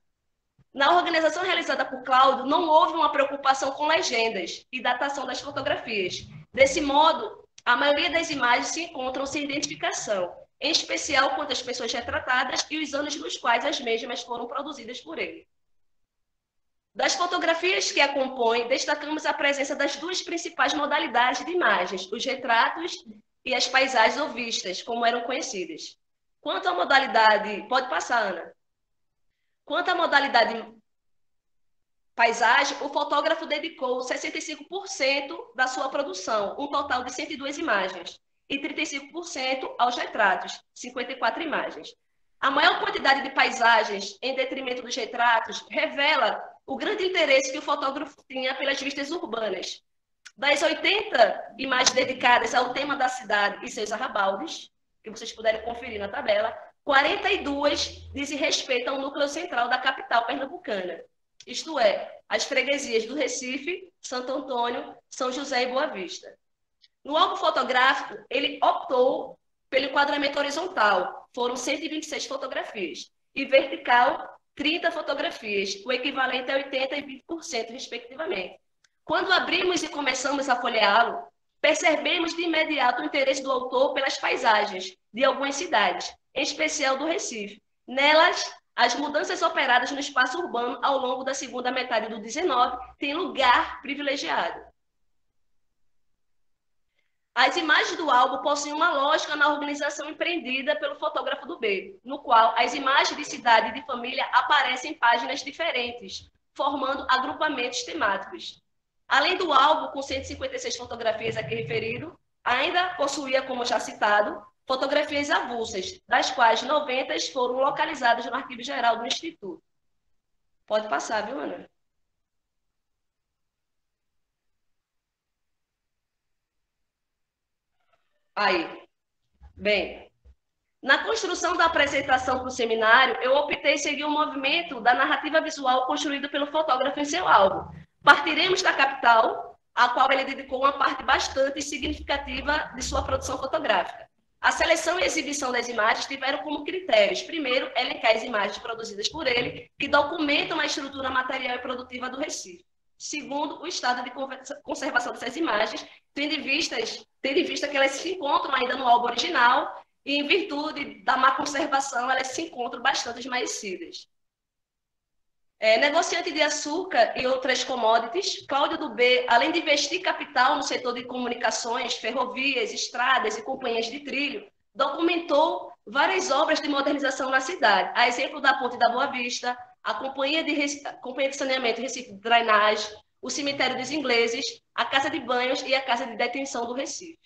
Na organização realizada por Cláudio, não houve uma preocupação com legendas e datação das fotografias. Desse modo, a maioria das imagens se encontram sem identificação, em especial quanto às pessoas retratadas e os anos nos quais as mesmas foram produzidas por ele. Das fotografias que a compõem, destacamos a presença das duas principais modalidades de imagens, os retratos e as paisagens ou vistas, como eram conhecidas. Quanto à modalidade, pode passar, Ana. Quanto à modalidade paisagem, o fotógrafo dedicou 65% da sua produção, um total de 102 imagens, e 35% aos retratos, 54 imagens. A maior quantidade de paisagens, em detrimento dos retratos, revela o grande interesse que o fotógrafo tinha pelas vistas urbanas. Das 80 imagens dedicadas ao tema da cidade e seus arrabaldes, que vocês puderem conferir na tabela, 42 dizem respeito ao núcleo central da capital pernambucana, isto é, as freguesias do Recife, Santo Antônio, São José e Boa Vista. No álbum fotográfico, ele optou pelo enquadramento horizontal, foram 126 fotografias, e vertical, 30 fotografias, o equivalente a 80% e 20%, respectivamente. Quando abrimos e começamos a folheá-lo, percebemos de imediato o interesse do autor pelas paisagens de algumas cidades, em especial do Recife. Nelas, as mudanças operadas no espaço urbano ao longo da segunda metade do 19 têm lugar privilegiado. As imagens do álbum possuem uma lógica na organização empreendida pelo fotógrafo do B, no qual as imagens de cidade e de família aparecem em páginas diferentes, formando agrupamentos temáticos. Além do álbum, com 156 fotografias aqui referido, ainda possuía, como já citado, fotografias avulsas, das quais 90 foram localizadas no Arquivo Geral do Instituto. Pode passar, viu, Ana? Aí. Bem, na construção da apresentação para o seminário, eu optei seguir o movimento da narrativa visual construído pelo fotógrafo em seu álbum. Partiremos da capital, a qual ele dedicou uma parte bastante significativa de sua produção fotográfica. A seleção e exibição das imagens tiveram como critérios, primeiro, elencar as imagens produzidas por ele, que documentam a estrutura material e produtiva do Recife. Segundo, o estado de conservação dessas imagens, tendo em, vistas, tendo em vista que elas se encontram ainda no álbum original e, em virtude da má conservação, elas se encontram bastante esmaecidas. É, negociante de açúcar e outras commodities, Cláudio do B, além de investir capital no setor de comunicações, ferrovias, estradas e companhias de trilho, documentou várias obras de modernização na cidade, a exemplo da Ponte da Boa Vista, a Companhia de, Companhia de Saneamento Recife de Drainagem, o Cemitério dos Ingleses, a Casa de Banhos e a Casa de Detenção do Recife.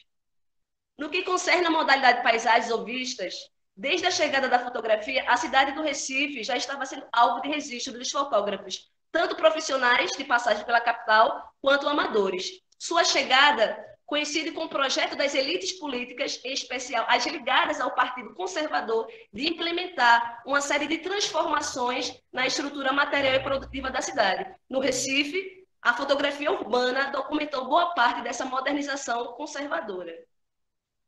No que concerne a modalidade paisagens ou vistas, desde a chegada da fotografia, a cidade do Recife já estava sendo alvo de registro dos fotógrafos, tanto profissionais de passagem pela capital, quanto amadores. Sua chegada coincide com o projeto das elites políticas, em especial as ligadas ao Partido Conservador, de implementar uma série de transformações na estrutura material e produtiva da cidade. No Recife, a fotografia urbana documentou boa parte dessa modernização conservadora.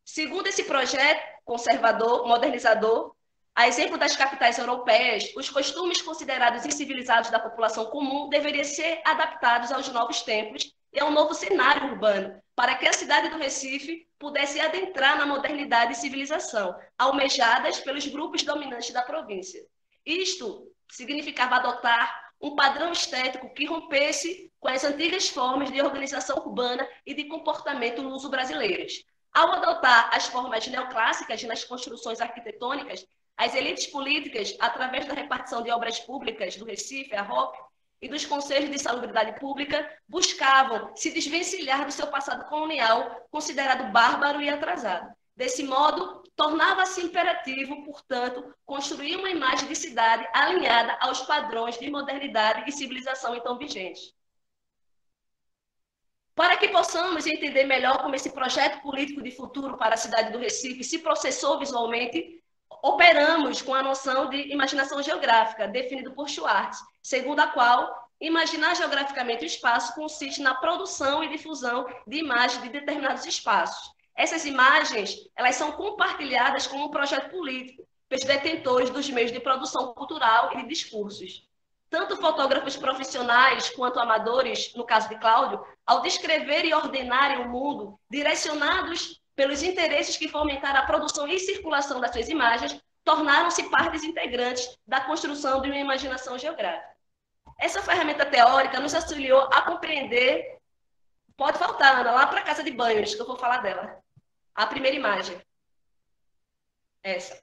Segundo esse projeto conservador, modernizador, a exemplo das capitais europeias, os costumes considerados incivilizados da população comum deveriam ser adaptados aos novos tempos e ao novo cenário urbano, para que a cidade do Recife pudesse adentrar na modernidade e civilização, almejadas pelos grupos dominantes da província. Isto significava adotar um padrão estético que rompesse com as antigas formas de organização urbana e de comportamento luso brasileiras. Ao adotar as formas neoclássicas nas construções arquitetônicas, as elites políticas, através da repartição de obras públicas do Recife, a ROP, e dos conselhos de salubridade pública buscavam se desvencilhar do seu passado colonial, considerado bárbaro e atrasado. Desse modo, tornava-se imperativo, portanto, construir uma imagem de cidade alinhada aos padrões de modernidade e civilização então vigentes. Para que possamos entender melhor como esse projeto político de futuro para a cidade do Recife se processou visualmente, operamos com a noção de imaginação geográfica, definido por Schwartz, segundo a qual imaginar geograficamente o espaço consiste na produção e difusão de imagens de determinados espaços. Essas imagens, elas são compartilhadas como um projeto político pelos detentores dos meios de produção cultural e de discursos. Tanto fotógrafos profissionais quanto amadores, no caso de Cláudio, ao descrever e ordenarem o mundo, direcionados pelos interesses que fomentaram a produção e circulação das suas imagens, tornaram-se partes integrantes da construção de uma imaginação geográfica. Essa ferramenta teórica nos auxiliou a compreender. Pode faltar, Ana, lá para a casa de banhos, que eu vou falar dela. A primeira imagem. Essa.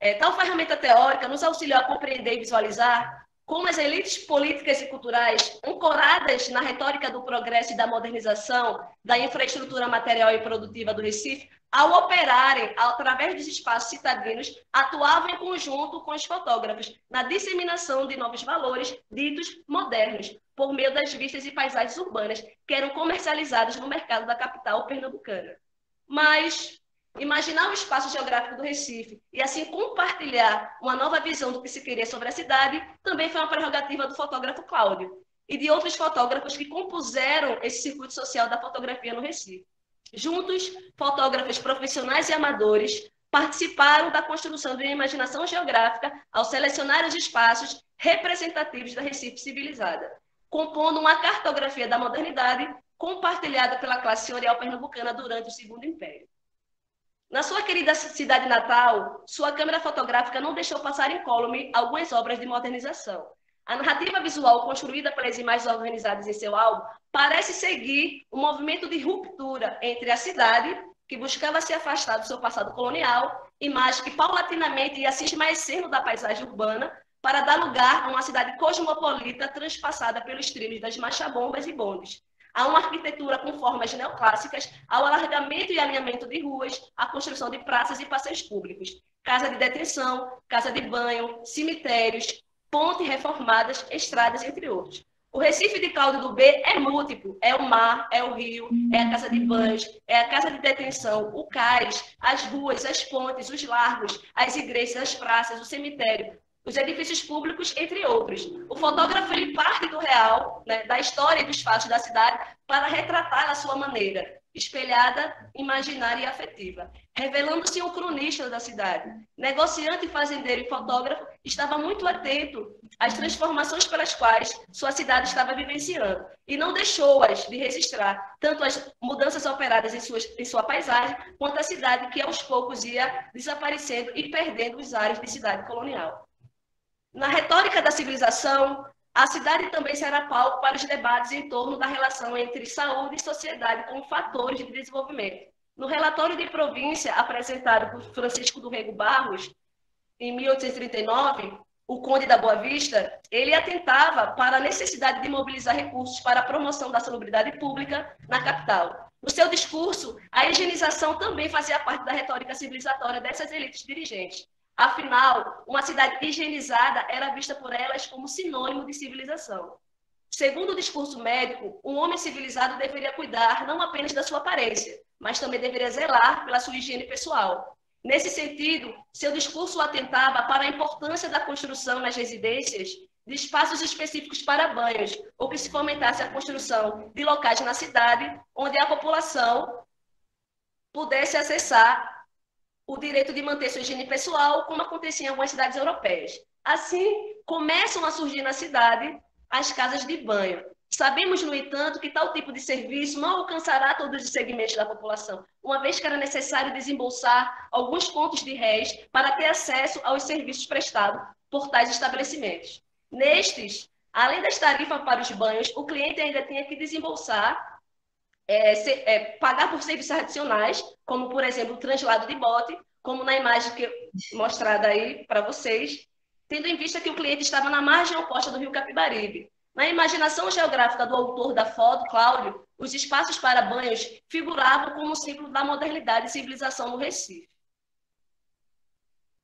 É, tal ferramenta teórica nos auxiliou a compreender e visualizar como as elites políticas e culturais, ancoradas na retórica do progresso e da modernização da infraestrutura material e produtiva do Recife, ao operarem através dos espaços citadinos, atuavam em conjunto com os fotógrafos na disseminação de novos valores ditos modernos, por meio das vistas e paisagens urbanas que eram comercializadas no mercado da capital pernambucana. Mas imaginar o espaço geográfico do Recife e assim compartilhar uma nova visão do que se queria sobre a cidade também foi uma prerrogativa do fotógrafo Cláudio e de outros fotógrafos que compuseram esse circuito social da fotografia no Recife. Juntos, fotógrafos profissionais e amadores participaram da construção de uma imaginação geográfica ao selecionar os espaços representativos da Recife civilizada, compondo uma cartografia da modernidade compartilhada pela classe senhorial pernambucana durante o Segundo Império. Na sua querida cidade natal, sua câmera fotográfica não deixou passar incólume algumas obras de modernização. A narrativa visual construída pelas imagens organizadas em seu álbum parece seguir um movimento de ruptura entre a cidade, que buscava se afastar do seu passado colonial, imagem que paulatinamente ia se esmaecendo da paisagem urbana, para dar lugar a uma cidade cosmopolita transpassada pelos trilhos das machabombas e bondes, a uma arquitetura com formas neoclássicas, ao alargamento e alinhamento de ruas, à construção de praças e passeios públicos, casa de detenção, casa de banho, cemitérios, pontes reformadas, estradas, entre outros. O Recife de Cláudio do B é múltiplo, é o mar, é o rio, é a casa de banhos, é a casa de detenção, o cais, as ruas, as pontes, os largos, as igrejas, as praças, o cemitério, os edifícios públicos, entre outros. O fotógrafo ele parte do real, né, da história e dos fatos da cidade, para retratar a sua maneira, espelhada, imaginária e afetiva, revelando-se um cronista da cidade. Negociante, fazendeiro e fotógrafo, estava muito atento às transformações pelas quais sua cidade estava vivenciando e não deixou-as de registrar tanto as mudanças operadas em, suas, em sua paisagem, quanto a cidade que aos poucos ia desaparecendo e perdendo os ares de cidade colonial. Na retórica da civilização, a cidade também será palco para os debates em torno da relação entre saúde e sociedade como fatores de desenvolvimento. No relatório de província apresentado por Francisco do Rego Barros, em 1839, o Conde da Boa Vista, ele atentava para a necessidade de mobilizar recursos para a promoção da salubridade pública na capital. No seu discurso, a higienização também fazia parte da retórica civilizatória dessas elites dirigentes. Afinal, uma cidade higienizada era vista por elas como sinônimo de civilização. Segundo o discurso médico, um homem civilizado deveria cuidar não apenas da sua aparência, mas também deveria zelar pela sua higiene pessoal. Nesse sentido, seu discurso atentava para a importância da construção nas residências de espaços específicos para banhos, ou que se fomentasse a construção de locais na cidade onde a população pudesse acessar o direito de manter sua higiene pessoal, como acontecia em algumas cidades europeias. Assim, começam a surgir na cidade as casas de banho. Sabemos, no entanto, que tal tipo de serviço não alcançará todos os segmentos da população, uma vez que era necessário desembolsar alguns pontos de réis para ter acesso aos serviços prestados por tais estabelecimentos. Nestes, além das tarifas para os banhos, o cliente ainda tinha que desembolsar é, é, pagar por serviços adicionais, como, por exemplo, o translado de bote, como na imagem que mostrada aí para vocês, tendo em vista que o cliente estava na margem oposta do rio Capibaribe. Na imaginação geográfica do autor da foto, Cláudio, os espaços para banhos figuravam como símbolo da modernidade e civilização no Recife.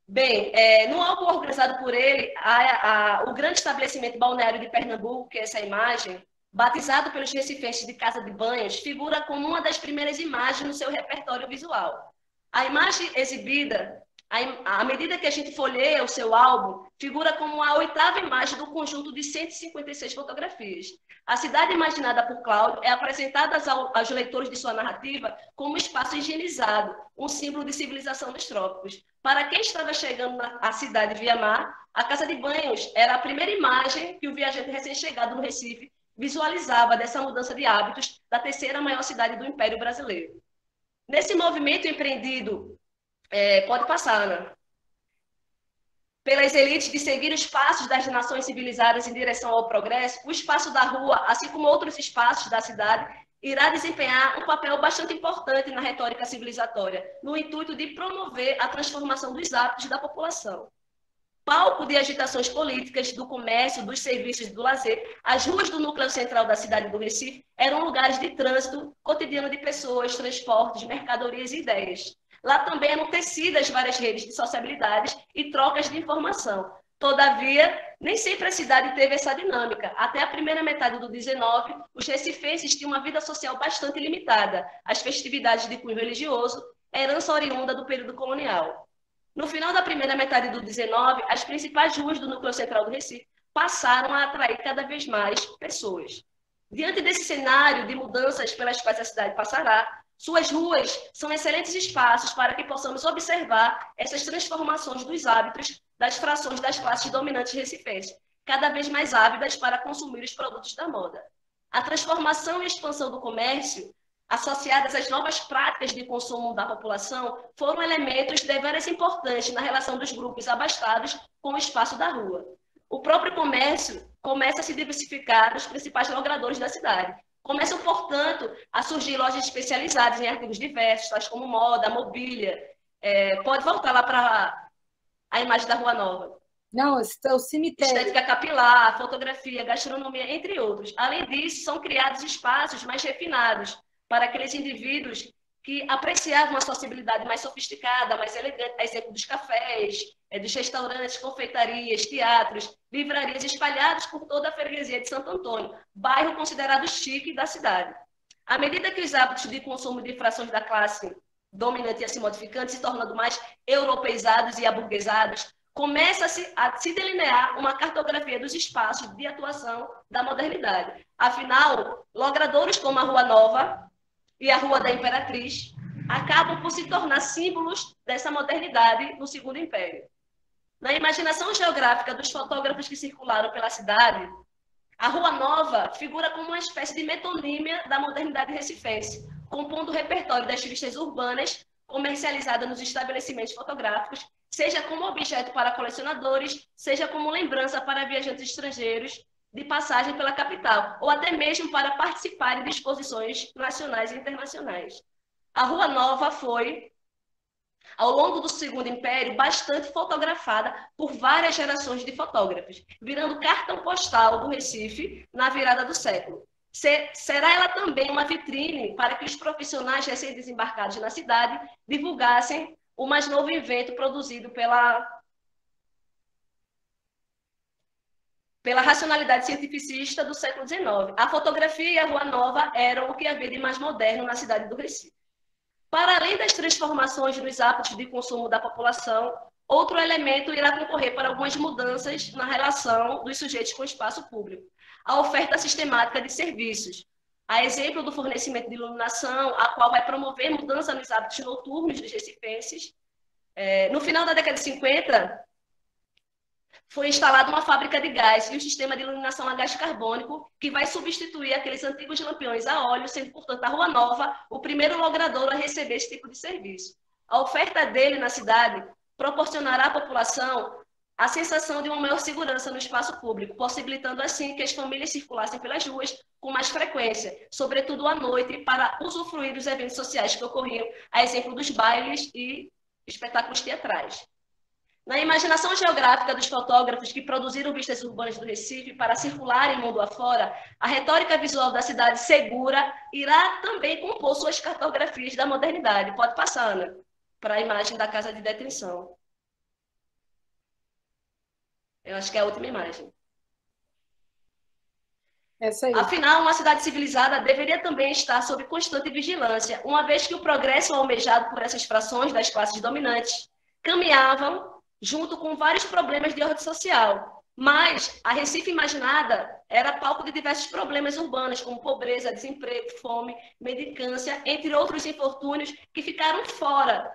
Bem, é, no álbum organizado por ele, a, a, o grande estabelecimento balneário de Pernambuco, que é essa imagem, batizado pelos recifenses de casa de banhos, figura como uma das primeiras imagens no seu repertório visual. A imagem exibida à medida que a gente folheia o seu álbum, figura como a oitava imagem do conjunto de 156 fotografias. A cidade imaginada por Cláudio é apresentada aos leitores de sua narrativa como um espaço higienizado, um símbolo de civilização dos trópicos. Para quem estava chegando à cidade via mar, a casa de banhos era a primeira imagem que o viajante recém-chegado no Recife visualizava dessa mudança de hábitos da terceira maior cidade do Império Brasileiro. Nesse movimento empreendido é, pode passar, Ana. Pelas elites de seguir os passos das nações civilizadas em direção ao progresso, o espaço da rua, assim como outros espaços da cidade, irá desempenhar um papel bastante importante na retórica civilizatória, no intuito de promover a transformação dos hábitos da população. Palco de agitações políticas, do comércio, dos serviços e do lazer, as ruas do núcleo central da cidade do Recife eram lugares de trânsito cotidiano de pessoas, transportes, mercadorias e ideias. Lá também eram tecidas várias redes de sociabilidades e trocas de informação. Todavia, nem sempre a cidade teve essa dinâmica. Até a primeira metade do 19, os recifenses tinham uma vida social bastante limitada. As festividades de cunho religioso, herança oriunda do período colonial. No final da primeira metade do 19, as principais ruas do núcleo central do Recife passaram a atrair cada vez mais pessoas. Diante desse cenário de mudanças pelas quais a cidade passará, suas ruas são excelentes espaços para que possamos observar essas transformações dos hábitos das frações das classes dominantes recifenses, cada vez mais ávidas para consumir os produtos da moda. A transformação e expansão do comércio, associadas às novas práticas de consumo da população, foram elementos deveras importantes na relação dos grupos abastados com o espaço da rua. O próprio comércio começa a se diversificar nos principais logradores da cidade, Começam, portanto, a surgir lojas especializadas em artigos diversos, tais como moda, mobília. É, pode voltar lá para a imagem da Rua Nova. Não, é o cemitério. Estética capilar, fotografia, gastronomia, entre outros. Além disso, são criados espaços mais refinados para aqueles indivíduos que apreciavam uma sociabilidade mais sofisticada, mais elegante, a exemplo dos cafés, é, dos restaurantes, confeitarias, teatros, livrarias espalhados por toda a freguesia de Santo Antônio, bairro considerado chique da cidade. À medida que os hábitos de consumo de frações da classe dominante e assim modificante se tornando mais europeizados e aburguesados, começa-se a se delinear uma cartografia dos espaços de atuação da modernidade. Afinal, logradouros como a Rua Nova, e a Rua da Imperatriz acabam por se tornar símbolos dessa modernidade no Segundo Império. Na imaginação geográfica dos fotógrafos que circularam pela cidade, a Rua Nova figura como uma espécie de metonímia da modernidade recifense, compondo o repertório das revistas urbanas comercializadas nos estabelecimentos fotográficos, seja como objeto para colecionadores, seja como lembrança para viajantes estrangeiros de passagem pela capital, ou até mesmo para participar de exposições nacionais e internacionais. A Rua Nova foi, ao longo do Segundo Império, bastante fotografada por várias gerações de fotógrafos, virando cartão postal do Recife na virada do século. Será ela também uma vitrine para que os profissionais recém-desembarcados na cidade divulgassem o mais novo invento produzido pela pela racionalidade cientificista do século XIX. A fotografia e a Rua Nova eram o que havia de mais moderno na cidade do Recife. Para além das transformações nos hábitos de consumo da população, outro elemento irá concorrer para algumas mudanças na relação dos sujeitos com o espaço público. A oferta sistemática de serviços, a exemplo do fornecimento de iluminação, a qual vai promover mudança nos hábitos noturnos dos recifenses. É, no final da década de 50, foi instalada uma fábrica de gás e um sistema de iluminação a gás carbônico que vai substituir aqueles antigos lampiões a óleo, sendo, portanto, a Rua Nova o primeiro logrador a receber esse tipo de serviço. A oferta dele na cidade proporcionará à população a sensação de uma maior segurança no espaço público, possibilitando assim que as famílias circulassem pelas ruas com mais frequência, sobretudo à noite, para usufruir dos eventos sociais que ocorriam, a exemplo dos bailes e espetáculos teatrais. Na imaginação geográfica dos fotógrafos que produziram vistas urbanas do Recife para circular em mundo afora, a retórica visual da cidade segura irá também compor suas cartografias da modernidade. Pode passar, Ana, para a imagem da casa de detenção. Eu acho que é a última imagem. Essa aí. Afinal, uma cidade civilizada deveria também estar sob constante vigilância, uma vez que o progresso almejado por essas frações das classes dominantes caminhavam junto com vários problemas de ordem social. Mas a Recife Imaginada era palco de diversos problemas urbanos, como pobreza, desemprego, fome, mendicância, entre outros infortúnios que ficaram fora.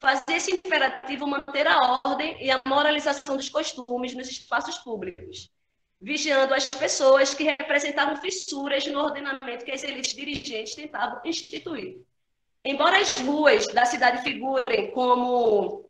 Fazer esse imperativo manter a ordem e a moralização dos costumes nos espaços públicos, vigiando as pessoas que representavam fissuras no ordenamento que as elites dirigentes tentavam instituir. Embora as ruas da cidade figurem como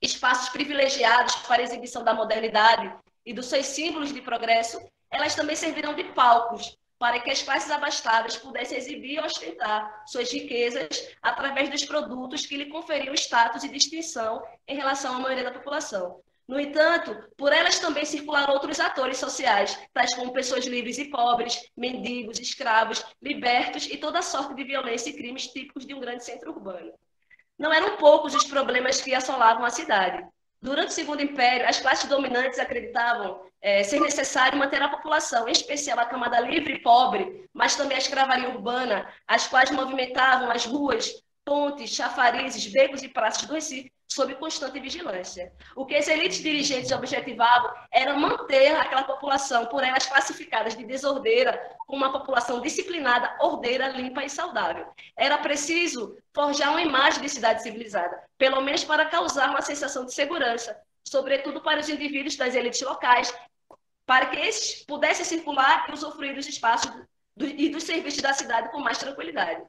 espaços privilegiados para exibição da modernidade e dos seus símbolos de progresso, elas também servirão de palcos para que as classes abastadas pudessem exibir e ostentar suas riquezas através dos produtos que lhe conferiam status e distinção em relação à maioria da população. No entanto, por elas também circularam outros atores sociais, tais como pessoas livres e pobres, mendigos, escravos, libertos e toda sorte de violência e crimes típicos de um grande centro urbano. Não eram poucos os problemas que assolavam a cidade. Durante o Segundo Império, as classes dominantes acreditavam é, ser necessário manter a população, em especial a camada livre e pobre, mas também a escravaria urbana, as quais movimentavam as ruas, pontes, chafarizes, becos e praças do Recife, sob constante vigilância. O que as elites dirigentes objetivavam era manter aquela população, por elas classificadas de desordeira, como uma população disciplinada, ordeira, limpa e saudável. Era preciso forjar uma imagem de cidade civilizada, pelo menos para causar uma sensação de segurança, sobretudo para os indivíduos das elites locais, para que esses pudessem circular e usufruir dos espaços e dos serviços da cidade com mais tranquilidade.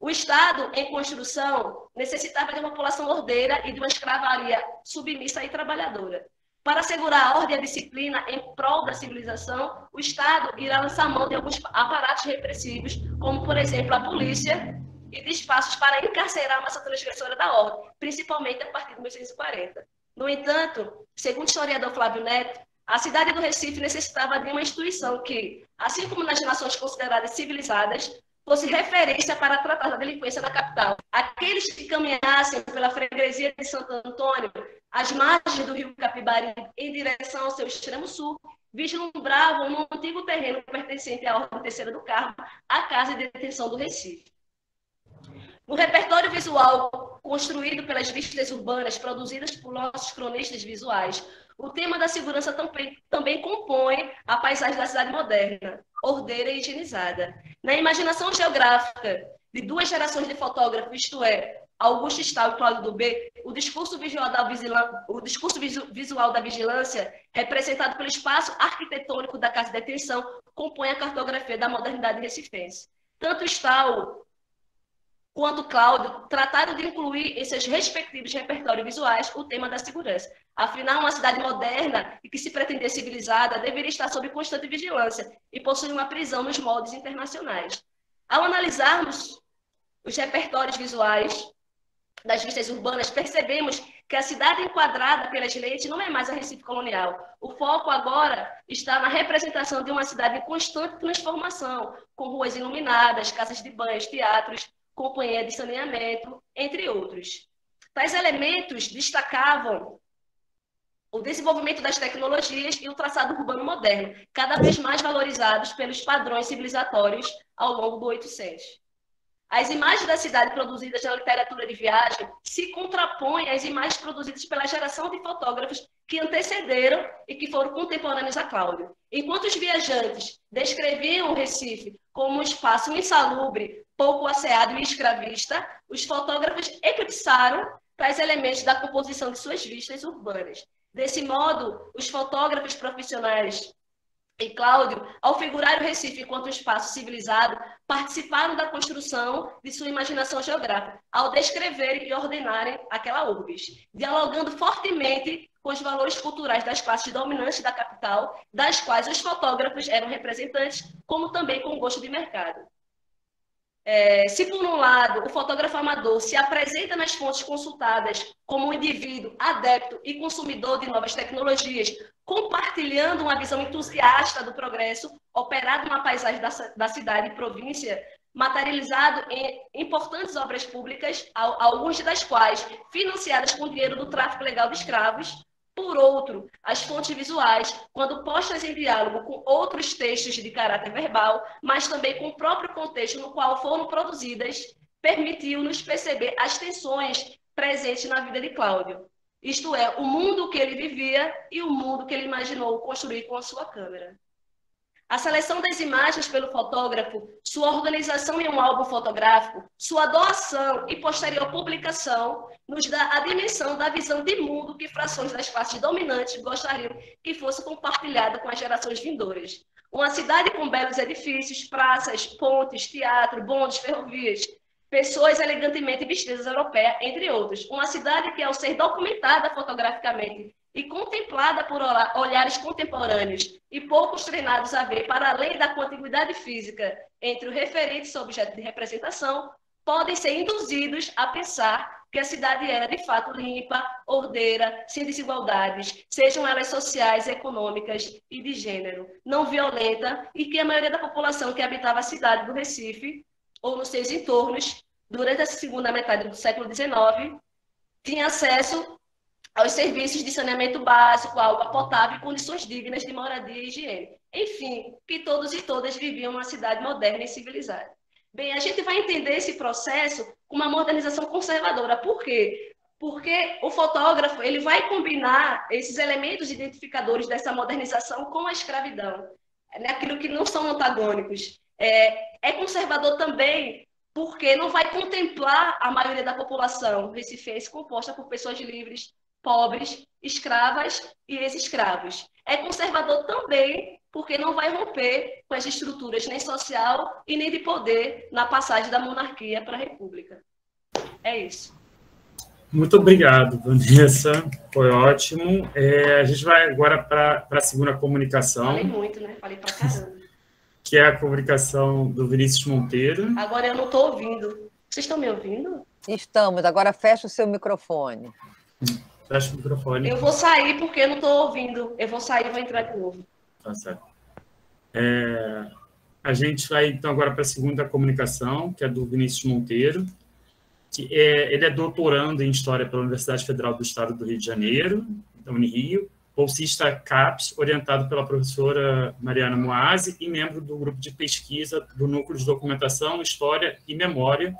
O Estado, em construção, necessitava de uma população ordeira e de uma escravaria submissa e trabalhadora. Para assegurar a ordem e a disciplina em prol da civilização, o Estado irá lançar mão de alguns aparatos repressivos, como, por exemplo, a polícia, e de espaços para encarcerar a massa transgressora da ordem, principalmente a partir de 1940. No entanto, segundo o historiador Flávio Neto, a cidade do Recife necessitava de uma instituição que, assim como nas nações consideradas civilizadas, fosse referência para tratar da delinquência na capital. Aqueles que caminhassem pela freguesia de Santo Antônio, às margens do rio Capibari, em direção ao seu extremo sul, vislumbravam no antigo terreno pertencente à Ordem Terceira do Carmo, a Casa de Detenção do Recife. No repertório visual construído pelas vistas urbanas produzidas por nossos cronistas visuais, o tema da segurança também, também compõe a paisagem da cidade moderna, ordeira e higienizada. Na imaginação geográfica de duas gerações de fotógrafos, isto é, Augusto Stahl e Cláudio Dubé, o discurso visual da, o discurso visual da vigilância, representado pelo espaço arquitetônico da Casa de Detenção, compõe a cartografia da modernidade recifense. Tanto Stahl quanto Cláudio trataram de incluir em seus respectivos repertórios visuais o tema da segurança. Afinal, uma cidade moderna e que se pretender civilizada deveria estar sob constante vigilância e possuir uma prisão nos moldes internacionais. Ao analisarmos os repertórios visuais das vistas urbanas, percebemos que a cidade enquadrada pelas leis não é mais a Recife colonial. O foco agora está na representação de uma cidade em constante transformação, com ruas iluminadas, casas de banhos, teatros, companhia de saneamento, entre outros. Tais elementos destacavam o desenvolvimento das tecnologias e o traçado urbano moderno, cada vez mais valorizados pelos padrões civilizatórios ao longo do 800. As imagens da cidade produzidas na literatura de viagem se contrapõem às imagens produzidas pela geração de fotógrafos que antecederam e que foram contemporâneos a Cláudio. Enquanto os viajantes descreviam o Recife como um espaço insalubre, pouco asseado e escravista, os fotógrafos eclipsaram tais elementos da composição de suas vistas urbanas. Desse modo, os fotógrafos profissionais e Cláudio, ao figurar o Recife enquanto um espaço civilizado, participaram da construção de sua imaginação geográfica, ao descreverem e ordenarem aquela urbis, dialogando fortemente com os valores culturais das classes dominantes da capital, das quais os fotógrafos eram representantes, como também com o gosto de mercado. É, se, por um lado, o fotógrafo amador se apresenta nas fontes consultadas como um indivíduo adepto e consumidor de novas tecnologias, compartilhando uma visão entusiasta do progresso operado na paisagem da, da cidade e província, materializado em importantes obras públicas, algumas das quais financiadas com dinheiro do tráfico legal de escravos, por outro, as fontes visuais, quando postas em diálogo com outros textos de caráter verbal, mas também com o próprio contexto no qual foram produzidas, permitiu-nos perceber as tensões presentes na vida de Cláudio. Isto é, o mundo que ele vivia e o mundo que ele imaginou construir com a sua câmera. A seleção das imagens pelo fotógrafo, sua organização em um álbum fotográfico, sua doação e posterior publicação nos dá a dimensão da visão de mundo que frações das classes dominantes gostariam que fosse compartilhada com as gerações vindouras. Uma cidade com belos edifícios, praças, pontes, teatro, bondes, ferrovias, pessoas elegantemente vestidas europeias, entre outros. Uma cidade que, ao ser documentada fotograficamente e contemplada por olhares contemporâneos e poucos treinados a ver para além da contiguidade física entre o referente e seu objeto de representação, podem ser induzidos a pensar que a cidade era de fato limpa, ordeira, sem desigualdades, sejam elas sociais, econômicas e de gênero, não violenta e que a maioria da população que habitava a cidade do Recife ou nos seus entornos, durante a segunda metade do século XIX, tinha acesso aos serviços de saneamento básico, água potável e condições dignas de moradia e higiene. Enfim, que todos e todas viviam numa cidade moderna e civilizada. Bem, a gente vai entender esse processo com uma modernização conservadora. Por quê? Porque o fotógrafo ele vai combinar esses elementos identificadores dessa modernização com a escravidão, né? aquilo que não são antagônicos é, é conservador também porque não vai contemplar a maioria da população recifense composta por pessoas livres, pobres, escravas e ex-escravos. É conservador também porque não vai romper com as estruturas nem social e nem de poder na passagem da monarquia para a república. É isso. Muito obrigado, Vanessa. Foi ótimo. É, a gente vai agora para a segunda comunicação. Falei muito, né? Falei para caramba que é a comunicação do Vinícius Monteiro. Agora eu não estou ouvindo. Vocês estão me ouvindo? Estamos. Agora fecha o seu microfone. Fecha o microfone. Eu vou sair porque eu não estou ouvindo. Eu vou sair e vou entrar de novo. Tá certo. É, a gente vai então agora para a segunda comunicação, que é do Vinícius Monteiro. Que é, ele é doutorando em História pela Universidade Federal do Estado do Rio de Janeiro, da Unirio, bolsista CAPES, orientado pela professora Mariana Moazzi e membro do grupo de pesquisa do Núcleo de Documentação, História e Memória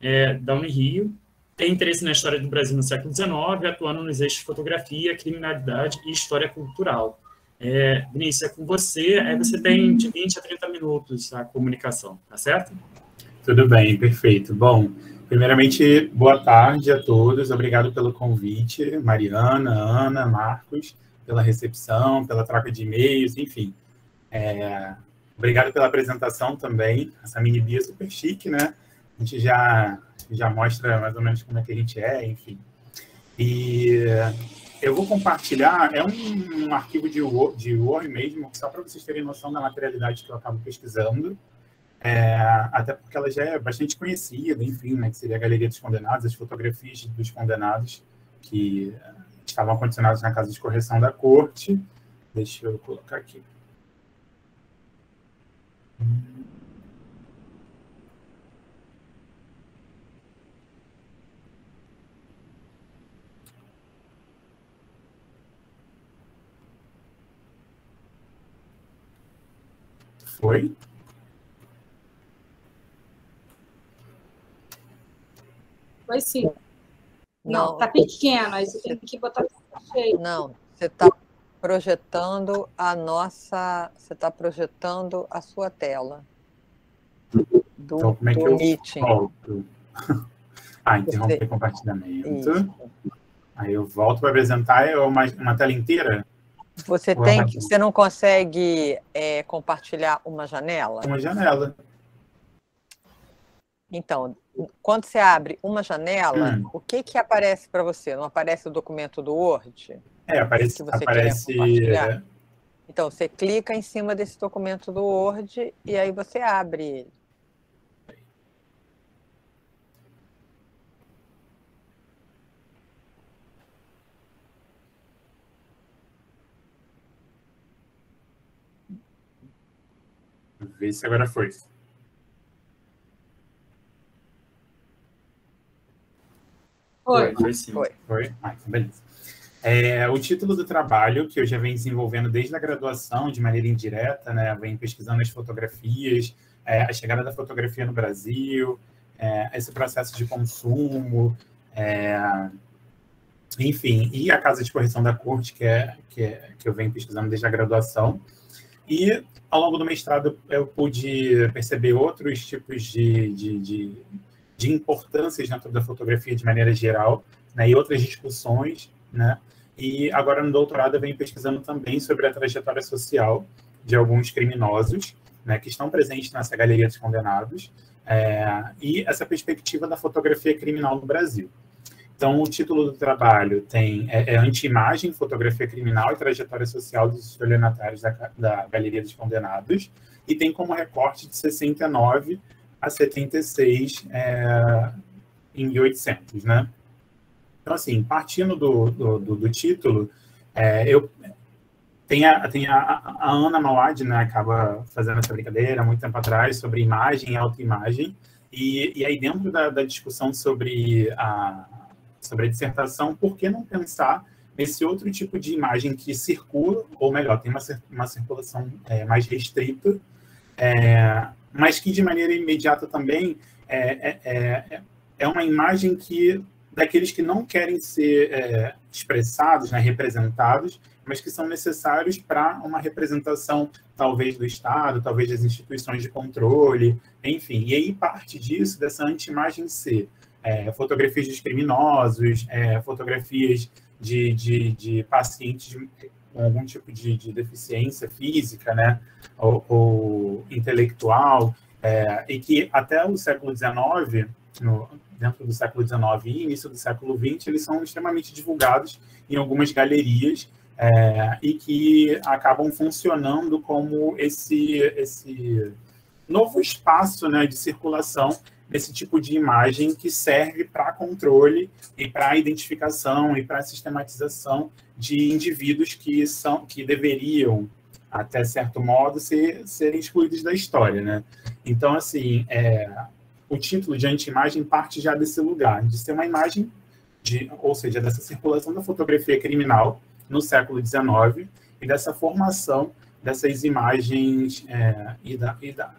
é, da Unirio. Tem interesse na história do Brasil no século XIX, atuando nos eixos fotografia, criminalidade e história cultural. É, Vinícius, é com você, aí você tem de 20 a 30 minutos a comunicação, tá certo? Tudo bem, perfeito. Bom, primeiramente, boa tarde a todos, obrigado pelo convite, Mariana, Ana, Marcos pela recepção, pela troca de e-mails, enfim. É, obrigado pela apresentação também. Essa mini bio é super chique, né? A gente já, já mostra mais ou menos como é que a gente é, enfim. E eu vou compartilhar, é um, um arquivo de Word, de Word mesmo, só para vocês terem noção da materialidade que eu acabo pesquisando. É, até porque ela já é bastante conhecida, enfim, né, que seria a Galeria dos Condenados, as fotografias dos condenados, que estavam condicionados na casa de correção da corte. Deixa eu colocar aqui. Foi? Foi sim. Não, está pequeno, aí você tem que botar cheio. Não, você está projetando a nossa. Você está projetando a sua tela. Do, então, como é que eu meeting. volto? ah, interromper você... compartilhamento. Isso. Aí eu volto para apresentar é uma, uma tela inteira? Você tem que, você não consegue é, compartilhar uma janela? Uma janela. Então, quando você abre uma janela, hum. o que que aparece para você? Não aparece o documento do Word? É, aparece. Que você aparece... Então, você clica em cima desse documento do Word e aí você abre ele. Vê se agora foi. Foi. Foi, sim. Foi. Foi? Ah, então beleza. É, o título do trabalho, que eu já venho desenvolvendo desde a graduação, de maneira indireta, né? Venho pesquisando as fotografias, é, a chegada da fotografia no Brasil, é, esse processo de consumo, É, enfim, e a Casa de Correção da Corte, que, é, que, é, que eu venho pesquisando desde a graduação. E, ao longo do mestrado, eu pude perceber outros tipos de, de, de, de importâncias dentro da fotografia de maneira geral, né, e outras discussões, né, e agora no doutorado eu venho pesquisando também sobre a trajetória social de alguns criminosos, né, que estão presentes nessa galeria dos condenados, é, e essa perspectiva da fotografia criminal no Brasil. Então, o título do trabalho tem é, é Anti-Imagem, Fotografia Criminal e Trajetória Social dos Estelionatários da, da Galeria dos Condenados, e tem como recorte de 69 a 76 é, em 1800, né? Então, assim, partindo do, do, do, do título, é, eu tem a, tem a, a Ana Mawad, né, acaba fazendo essa brincadeira muito tempo atrás sobre imagem e autoimagem, e, e aí dentro da, da discussão sobre a, sobre a dissertação, por que não pensar nesse outro tipo de imagem que circula, ou melhor, tem uma, uma circulação é, mais restrita, é, mas que de maneira imediata também é, é, é, é uma imagem que daqueles que não querem ser é, expressados, né, representados, mas que são necessários para uma representação, talvez do Estado, talvez das instituições de controle, enfim. E aí parte disso, dessa anti-imagem ser é, fotografias dos criminosos, é, fotografias de, de, de, pacientes com algum tipo de, de deficiência física, né, ou, ou intelectual, é, e que até o século XIX, no, dentro do século XIX e início do século XX, eles são extremamente divulgados em algumas galerias é, e que acabam funcionando como esse, esse novo espaço né, de circulação desse tipo de imagem que serve para controle e para identificação e para sistematização de indivíduos que são que deveriam até certo modo ser serem excluídos da história, né? Então assim, é, o título de anti-imagem parte já desse lugar de ser uma imagem de, ou seja, dessa circulação da fotografia criminal no século XIX e dessa formação dessas imagens é, e, da, e, da,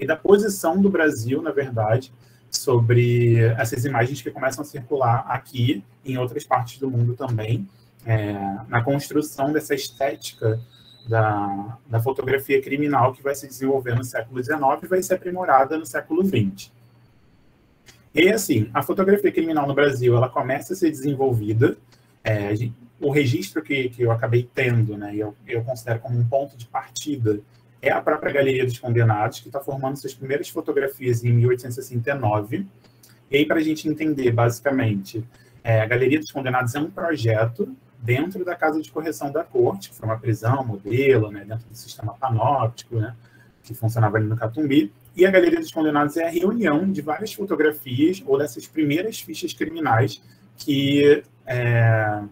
e da posição do Brasil, na verdade, sobre essas imagens que começam a circular aqui em outras partes do mundo também, é, na construção dessa estética da, da fotografia criminal que vai se desenvolver no século XIX e vai ser aprimorada no século XX. E assim, a fotografia criminal no Brasil, ela começa a ser desenvolvida, é, o registro que, que eu acabei tendo, né, eu, eu considero como um ponto de partida é a própria Galeria dos Condenados, que está formando suas primeiras fotografias em 1869. E aí, para a gente entender, basicamente, é, a Galeria dos Condenados é um projeto dentro da Casa de Correção da Corte, que foi uma prisão, modelo, né, dentro do sistema panóptico, né, que funcionava ali no Catumbi. E a Galeria dos Condenados é a reunião de várias fotografias ou dessas primeiras fichas criminais que é,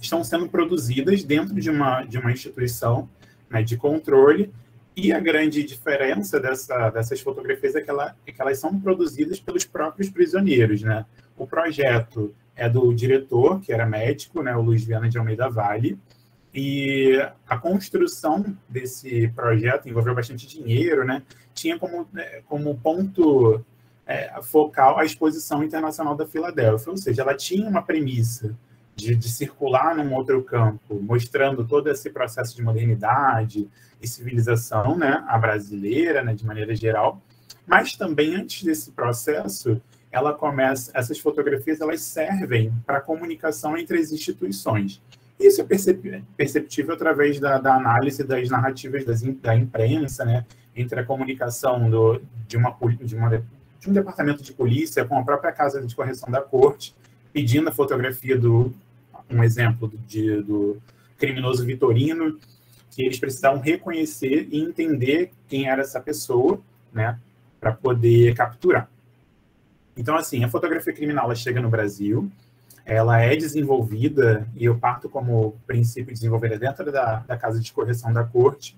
estão sendo produzidas dentro de uma, de uma instituição né, de controle. E a grande diferença dessa, dessas fotografias é que, ela, é que elas são produzidas pelos próprios prisioneiros. Né? O projeto é do diretor, que era médico, né, o Luiz Viana de Almeida Vale, e a construção desse projeto envolveu bastante dinheiro, né? Tinha como, né, como ponto é, focal a Exposição Internacional da Filadélfia, ou seja, ela tinha uma premissa de, de, circular num outro campo, mostrando todo esse processo de modernidade e civilização, né, a brasileira, né, de maneira geral. Mas também antes desse processo, ela começa, essas fotografias elas servem para comunicação entre as instituições. Isso é perceptível através da, da análise das narrativas das, da imprensa, né, entre a comunicação do, de, uma, de, uma, de um departamento de polícia com a própria casa de correção da corte, pedindo a fotografia do, um exemplo de, do criminoso Vitorino, que eles precisavam reconhecer e entender quem era essa pessoa, né, para poder capturar. Então, assim, a fotografia criminal ela chega no Brasil, ela é desenvolvida, e eu parto como princípio desenvolvida dentro da, da Casa de Correção da Corte,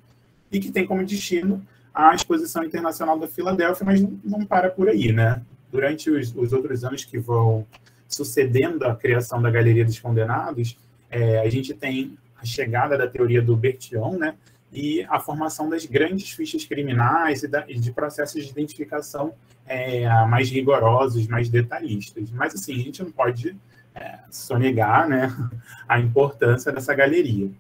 e que tem como destino a Exposição Internacional da Filadélfia, mas não, não para por aí, né? Durante os, os outros anos que vão sucedendo a criação da Galeria dos Condenados, é, a gente tem a chegada da teoria do Bertillon, né, e a formação das grandes fichas criminais e, da, e de processos de identificação é, mais rigorosos, mais detalhistas. Mas, assim, a gente não pode é, sonegar né, a importância dessa galeria.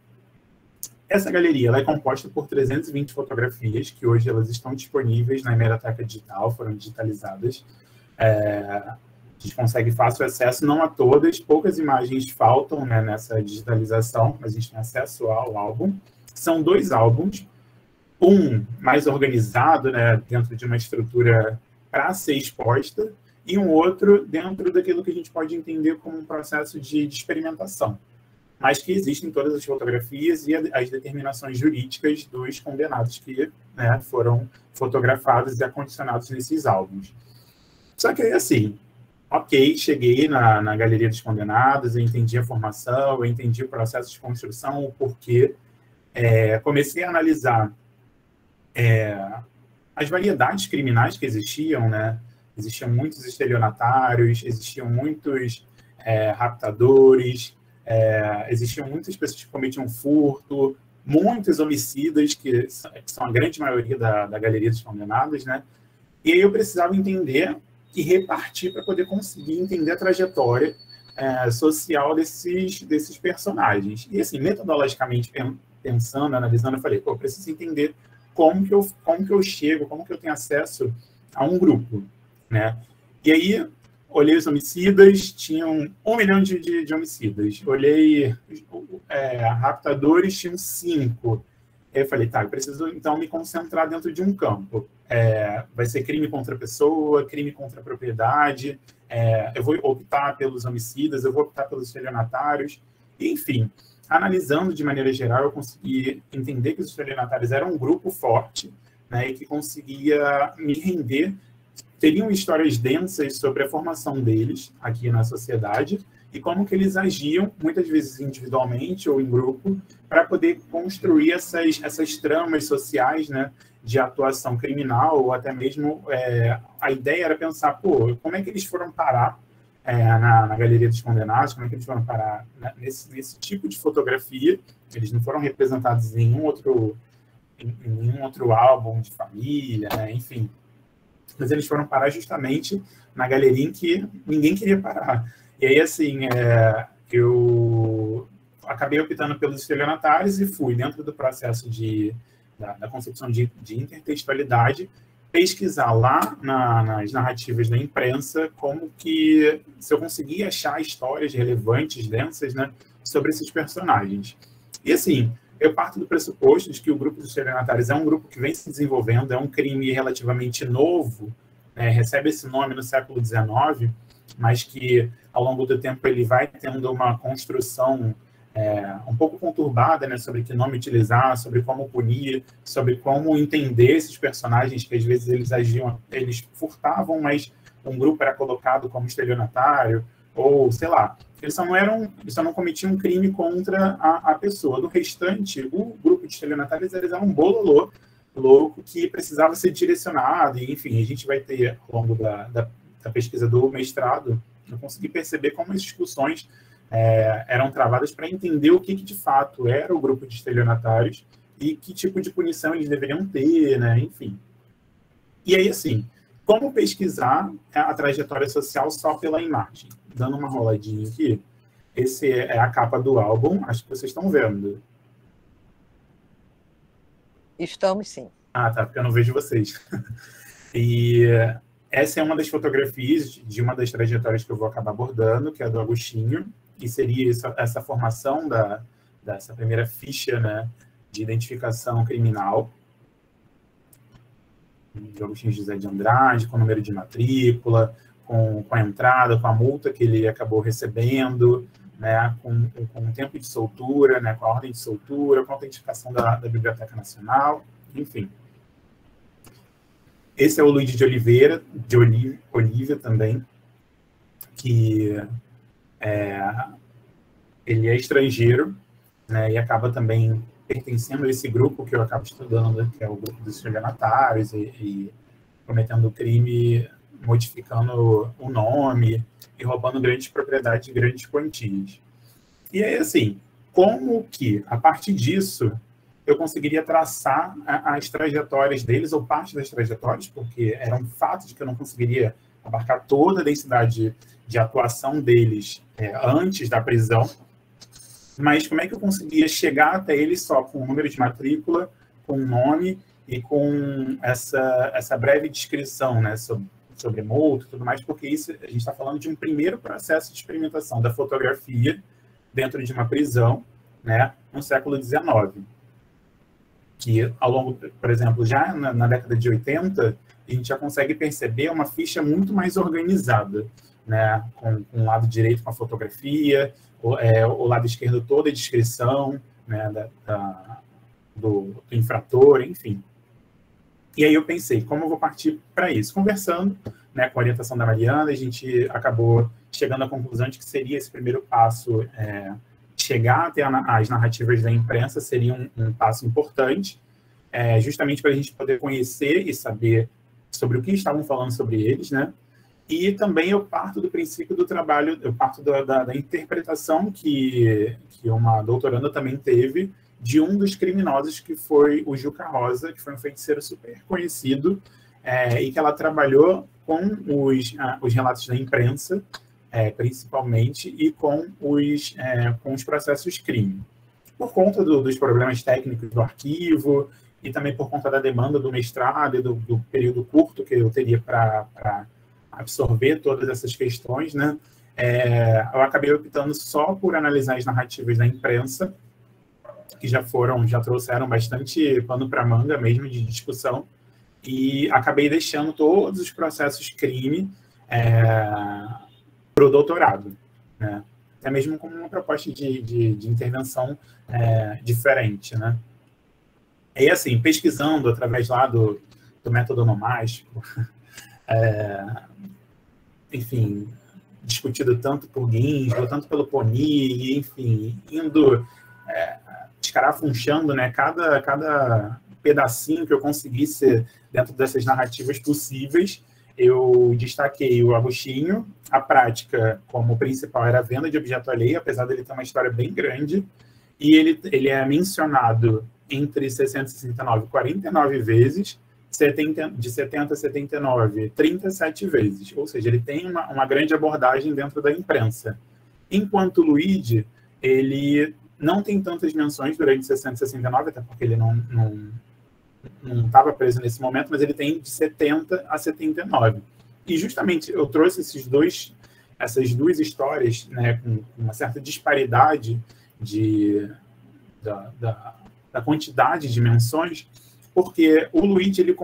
Essa galeria ela é composta por 320 fotografias, que hoje elas estão disponíveis na Hemeroteca Digital, foram digitalizadas. É, a gente consegue fácil acesso, não a todas, poucas imagens faltam né, nessa digitalização, mas a gente tem acesso ao álbum. São dois álbuns, um mais organizado, né, dentro de uma estrutura para ser exposta, e um outro dentro daquilo que a gente pode entender como um processo de, de experimentação, mas que existem todas as fotografias e as determinações jurídicas dos condenados que né, foram fotografados e acondicionados nesses álbuns. Só que aí, assim, ok, cheguei na, na Galeria dos Condenados, eu entendi a formação, eu entendi o processo de construção, o porquê, é, comecei a analisar é, as variedades criminais que existiam, né? Existiam muitos estelionatários, existiam muitos é, raptadores, é, existiam muitas pessoas que cometiam furto, muitos homicidas, que são a grande maioria da, da galeria dos condenados, né? E aí eu precisava entender e repartir para poder conseguir entender a trajetória é, social desses, desses personagens. E assim, metodologicamente pensando, analisando, eu falei, pô, eu preciso entender como que eu, como que eu chego, como que eu tenho acesso a um grupo, né? E aí, olhei os homicidas, tinham um milhão de, de, de homicidas. Olhei é, raptadores, tinham cinco. Aí eu falei, tá, eu preciso então me concentrar dentro de um campo. É, vai ser crime contra pessoa, crime contra propriedade, é, eu vou optar pelos homicidas, eu vou optar pelos estelionatários, enfim analisando de maneira geral, eu consegui entender que os estelionatários eram um grupo forte, né, e que conseguia me render, teriam histórias densas sobre a formação deles aqui na sociedade e como que eles agiam, muitas vezes individualmente ou em grupo, para poder construir essas, essas tramas sociais, né, de atuação criminal, ou até mesmo é, a ideia era pensar, pô, como é que eles foram parar é, na, na, Galeria dos Condenados, como é que eles foram parar nesse, nesse tipo de fotografia. Eles não foram representados em nenhum outro, em, em outro álbum de família, né? enfim. Mas eles foram parar justamente na galeria em que ninguém queria parar. E aí, assim, é, eu acabei optando pelos estelionatários e fui, dentro do processo de, da, da concepção de, de intertextualidade, pesquisar lá na, nas narrativas da imprensa como que se eu conseguia achar histórias relevantes, densas, né, sobre esses personagens. E assim, eu parto do pressuposto de que o grupo dos estelionatários é um grupo que vem se desenvolvendo, é um crime relativamente novo, né, recebe esse nome no século XIX, mas que ao longo do tempo ele vai tendo uma construção é, um pouco conturbada, né, sobre que nome utilizar, sobre como punir, sobre como entender esses personagens que às vezes eles agiam, eles furtavam, mas um grupo era colocado como estelionatário, ou sei lá, eles só não eram, eles só não cometiam um crime contra a, a pessoa. Do restante, o grupo de estelionatários eles eram um bololô louco que precisava ser direcionado, e enfim, a gente vai ter ao longo da, da, da pesquisa do mestrado, eu consegui perceber como as discussões é, eram travadas para entender o que, que, de fato era o grupo de estelionatários e que tipo de punição eles deveriam ter, né? enfim. E aí, assim, como pesquisar a trajetória social só pela imagem? Dando uma roladinha aqui, esse é a capa do álbum, acho que vocês estão vendo. Estamos sim. Ah, tá, porque eu não vejo vocês. e essa é uma das fotografias de uma das trajetórias que eu vou acabar abordando, que é a do Agostinho, que seria essa, essa formação da, dessa primeira ficha né, de identificação criminal de Agostinho José de Andrade, com o número de matrícula, com, com a entrada, com a multa que ele acabou recebendo, né, com, com o tempo de soltura, né, com a ordem de soltura, com a autenticação da, da Biblioteca Nacional, enfim. Esse é o Luiz de Oliveira, de Olívia, Olívia também, que é, ele é estrangeiro, né, e acaba também pertencendo a esse grupo que eu acabo estudando, que é o grupo dos estelionatários, e, e cometendo crime, modificando o nome e roubando grandes propriedades de grandes quantias. E aí, assim, como que, a partir disso, eu conseguiria traçar as trajetórias deles, ou parte das trajetórias, porque era um fato de que eu não conseguiria abarcar toda a densidade de atuação deles é, antes da prisão, mas como é que eu conseguia chegar até eles só com o número de matrícula, com o nome e com essa, essa breve descrição né, sobre, sobre multa e tudo mais, porque isso a gente está falando de um primeiro processo de experimentação da fotografia dentro de uma prisão, né, no século XIX. Que ao longo, por exemplo, já na, na década de 80, a gente já consegue perceber uma ficha muito mais organizada, né, com, com o lado direito com a fotografia, o, é, o lado esquerdo toda a descrição né, da, da, do, do infrator, enfim. E aí eu pensei, como eu vou partir para isso? Conversando né, com a orientação da Mariana, a gente acabou chegando à conclusão de que seria esse primeiro passo, é, chegar até as narrativas da imprensa seria um, um passo importante, é, justamente para a gente poder conhecer e saber sobre o que estavam falando sobre eles, né? E também eu parto do princípio do trabalho, eu parto da, da, da interpretação que, que uma doutoranda também teve de um dos criminosos, que foi o Juca Rosa, que foi um feiticeiro super conhecido, é, e que ela trabalhou com os, os relatos da imprensa, é, principalmente, e com os, é, com os processos crime. Por conta do, dos problemas técnicos do arquivo, e também por conta da demanda do mestrado e do, do período curto que eu teria para absorver todas essas questões, né? É, eu acabei optando só por analisar as narrativas da imprensa, que já foram, já trouxeram bastante pano para manga mesmo de discussão, e acabei deixando todos os processos crime é, para o doutorado, né? até mesmo como uma proposta de, de, de intervenção é, diferente, né? E assim, pesquisando através lá do, do método nomástico, é, enfim, discutido tanto por Ginsburg, tanto pelo Pony, enfim, indo é, escarafunchando né, cada, cada pedacinho que eu conseguisse dentro dessas narrativas possíveis, eu destaquei o Agostinho, a prática como principal era a venda de objeto alheio, apesar dele ter uma história bem grande, e ele, ele é mencionado entre 669 e 49 vezes, 70, de 70 a 79, 37 vezes. Ou seja, ele tem uma, uma grande abordagem dentro da imprensa. Enquanto Luigi, ele não tem tantas menções durante 60 e 69, até porque ele não não estava preso nesse momento, mas ele tem de 70 a 79. E justamente eu trouxe esses dois, essas duas histórias, né, com, uma certa disparidade de, da, da, da quantidade de menções, porque o Luigi, ele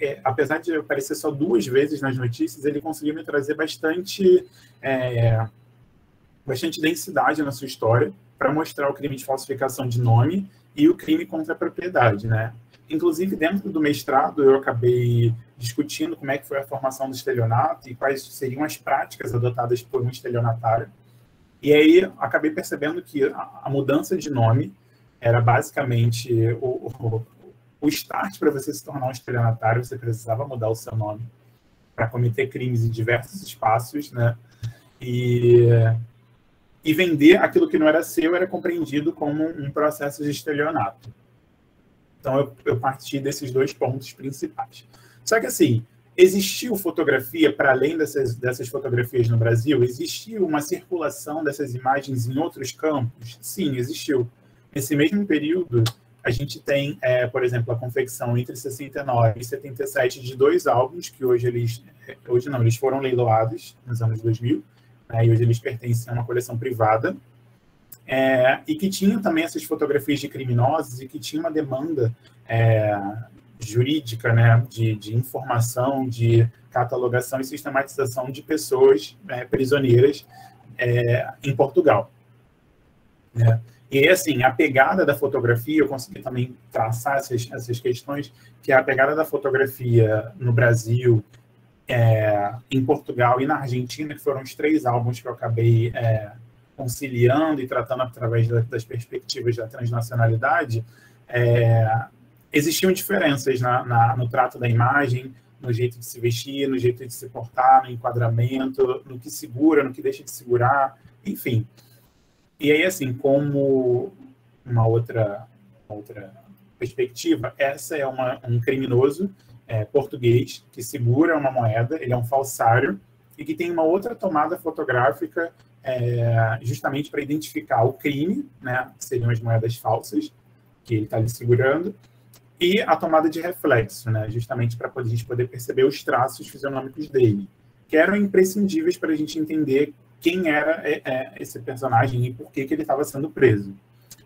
é, apesar de aparecer só duas vezes nas notícias, ele conseguiu me trazer bastante, é, bastante densidade na sua história para mostrar o crime de falsificação de nome e o crime contra a propriedade, né? Inclusive, dentro do mestrado, eu acabei discutindo como é que foi a formação do estelionato e quais seriam as práticas adotadas por um estelionatário. E aí, acabei percebendo que a mudança de nome era basicamente o, o, o start para você se tornar um estelionatário, você precisava mudar o seu nome para cometer crimes em diversos espaços, né? E, e vender aquilo que não era seu era compreendido como um processo de estelionato. Então, eu, eu parti desses dois pontos principais. Só que, assim, existiu fotografia para além dessas, dessas fotografias no Brasil? Existiu uma circulação dessas imagens em outros campos? Sim, existiu. Nesse mesmo período, a gente tem, é, por exemplo, a confecção entre 69 e 77 de dois álbuns que hoje eles, hoje não, eles foram leiloados nos anos 2000, né, e hoje eles pertencem a uma coleção privada, é, e que tinha também essas fotografias de criminosos e que tinha uma demanda é, jurídica, né, de, de, informação, de catalogação e sistematização de pessoas é, prisioneiras é, em Portugal. Né? E, assim, a pegada da fotografia, eu consegui também traçar essas, essas questões, que é a pegada da fotografia no Brasil, é, em Portugal e na Argentina, que foram os três álbuns que eu acabei é, conciliando e tratando através das perspectivas da transnacionalidade, é, existiam diferenças na, na, no trato da imagem, no jeito de se vestir, no jeito de se portar, no enquadramento, no que segura, no que deixa de segurar, enfim. E aí, assim, como uma outra, outra perspectiva, essa é uma, um criminoso é, português que segura uma moeda, ele é um falsário, e que tem uma outra tomada fotográfica é, justamente para identificar o crime, né, que seriam as moedas falsas que ele está ali segurando, e a tomada de reflexo, né, justamente para a gente poder perceber os traços fisionômicos dele, que eram imprescindíveis para a gente entender quem era é, é, esse personagem e por que, que ele estava sendo preso.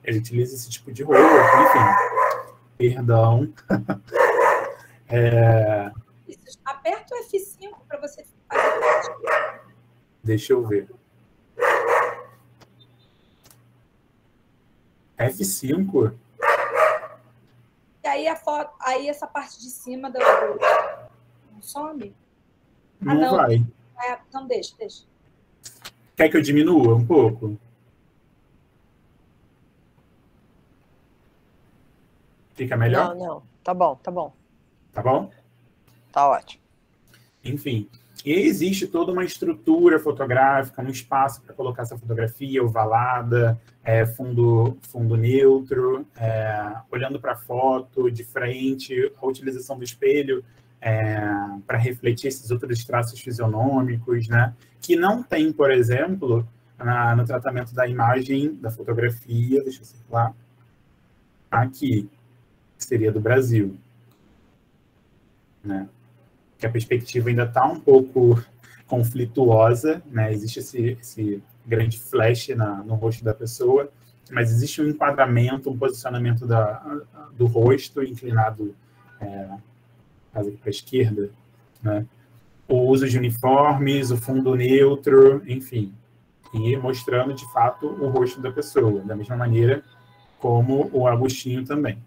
Ele utiliza esse tipo de roupa, enfim. Perdão. é... Aperta o F5 para você fazer. Deixa eu ver. F5? E aí a foto, aí essa parte de cima do. Não some? Não, ah, não. vai. É, então deixa, deixa. Quer que eu diminua um pouco? Fica melhor? Não, não. Tá bom, tá bom. Tá bom? Tá ótimo. Enfim, e existe toda uma estrutura fotográfica, um espaço para colocar essa fotografia ovalada, é, fundo, fundo neutro, é, olhando para a foto de frente, a utilização do espelho é, para refletir esses outros traços fisionômicos, né? Que não tem, por exemplo, na, no tratamento da imagem, da fotografia, deixa eu circular, aqui, que seria do Brasil, né? que a perspectiva ainda está um pouco conflituosa, né? Existe esse, esse grande flash na, no rosto da pessoa, mas existe um enquadramento, um posicionamento da, do rosto inclinado é, para a esquerda, né? O uso de uniformes, o fundo neutro, enfim, e mostrando de fato o rosto da pessoa, da mesma maneira como o Agostinho também.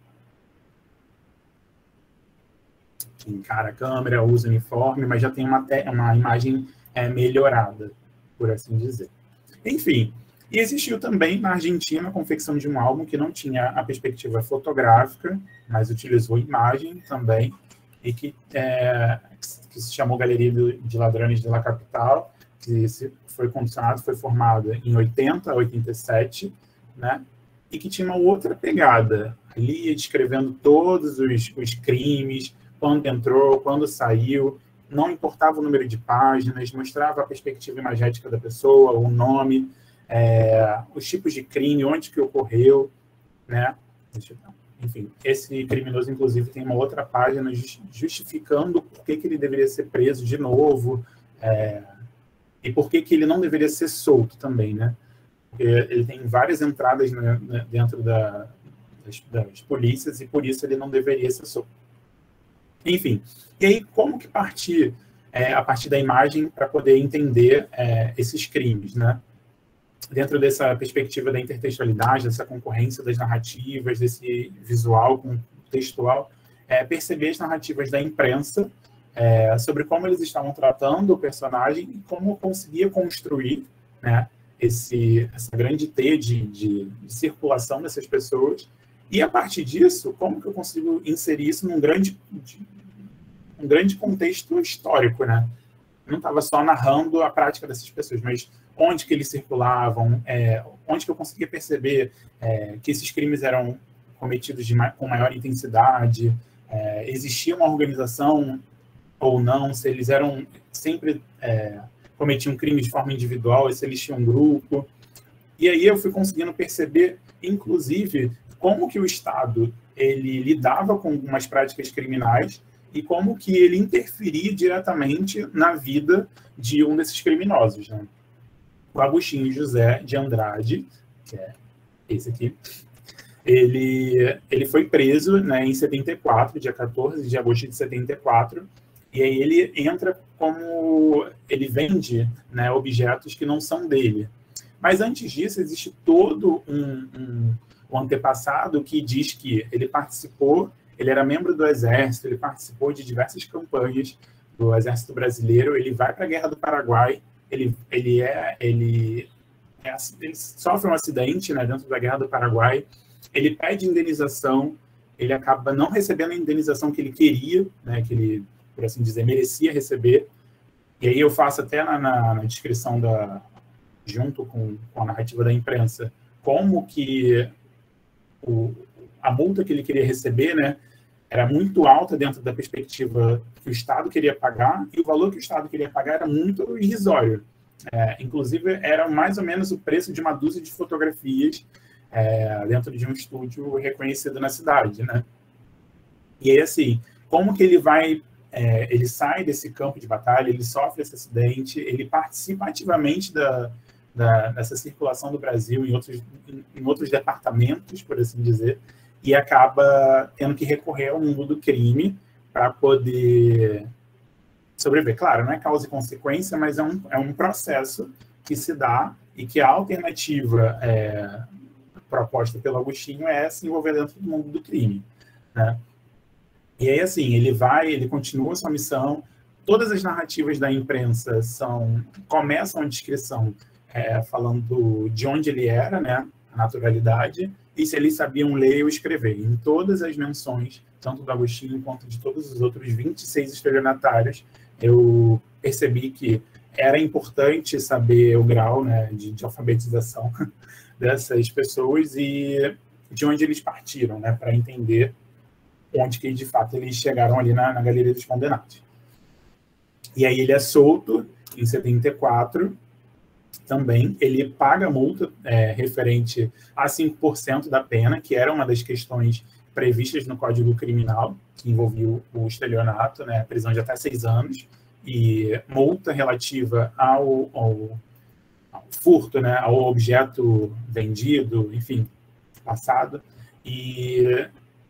encara a câmera, usa uniforme, mas já tem uma, uma imagem é, melhorada, por assim dizer. Enfim, e existiu também na Argentina a confecção de um álbum que não tinha a perspectiva fotográfica, mas utilizou imagem também, e que, é, que se chamou Galeria de Ladrões de la Capital, que foi condicionado, foi formada em 80 a 87, né? E que tinha uma outra pegada, ali descrevendo todos os, os crimes, quando entrou, quando saiu, não importava o número de páginas, mostrava a perspectiva imagética da pessoa, o nome, é, os tipos de crime, onde que ocorreu, né? Enfim, esse criminoso, inclusive, tem uma outra página justificando por que, que ele deveria ser preso de novo é, e por que, que ele não deveria ser solto também, né? Porque ele tem várias entradas né, dentro da, das, das polícias e por isso ele não deveria ser solto. Enfim, e aí como que partir é, a partir da imagem para poder entender é, esses crimes, né? Dentro dessa perspectiva da intertextualidade, dessa concorrência das narrativas, desse visual com textual, é, perceber as narrativas da imprensa é, sobre como eles estavam tratando o personagem e como conseguia construir né, esse, essa grande teia de, de, de circulação dessas pessoas e a partir disso, como que eu consigo inserir isso num grande, um grande contexto histórico, né? Não estava só narrando a prática dessas pessoas, mas onde que eles circulavam, é, onde que eu conseguia perceber é, que esses crimes eram cometidos de, com maior intensidade, é, existia uma organização ou não, se eles eram sempre é, cometiam crime de forma individual, se eles tinham um grupo. E aí eu fui conseguindo perceber, inclusive, como que o Estado ele lidava com algumas práticas criminais e como que ele interferia diretamente na vida de um desses criminosos. Né? O Agostinho José de Andrade, que é esse aqui, ele, ele foi preso né, em 74, dia 14 de agosto de 74, e aí ele entra como ele vende né, objetos que não são dele. Mas antes disso, existe todo um, um o antepassado que diz que ele participou, ele era membro do exército, ele participou de diversas campanhas do exército brasileiro, ele vai para a Guerra do Paraguai, ele, ele é ele, é, ele sofre um acidente né, dentro da Guerra do Paraguai, ele pede indenização, ele acaba não recebendo a indenização que ele queria, né, que ele, por assim dizer, merecia receber. E aí eu faço até na, na, na descrição da junto com, com a narrativa da imprensa como que o, a multa que ele queria receber, né, era muito alta dentro da perspectiva que o Estado queria pagar, e o valor que o Estado queria pagar era muito irrisório. É, inclusive, era mais ou menos o preço de uma dúzia de fotografias é, dentro de um estúdio reconhecido na cidade, né? E aí, assim, como que ele vai, é, ele sai desse campo de batalha, ele sofre esse acidente, ele participa ativamente da, da, dessa circulação do Brasil em outros, em, em outros departamentos, por assim dizer, e acaba tendo que recorrer ao mundo do crime para poder sobreviver. Claro, não é causa e consequência, mas é um, é um processo que se dá e que a alternativa é, proposta pelo Agostinho é se envolver dentro do mundo do crime. Né? E aí, assim, ele vai, ele continua sua missão. Todas as narrativas da imprensa são começam a descrição é, falando de onde ele era, né, a naturalidade, e se eles sabiam ler ou escrever. Em todas as menções, tanto do Agostinho quanto de todos os outros 26 estelionatários, eu percebi que era importante saber o grau né, de, de alfabetização dessas pessoas e de onde eles partiram, né, para entender onde que de fato eles chegaram ali na, na Galeria dos Condenados. E aí ele é solto em 74 também, ele paga multa é, referente a 5% da pena, que era uma das questões previstas no Código Criminal, que envolvia o estelionato, né, prisão de até seis anos, e multa relativa ao, ao, ao furto, né, ao objeto vendido, enfim, passado, e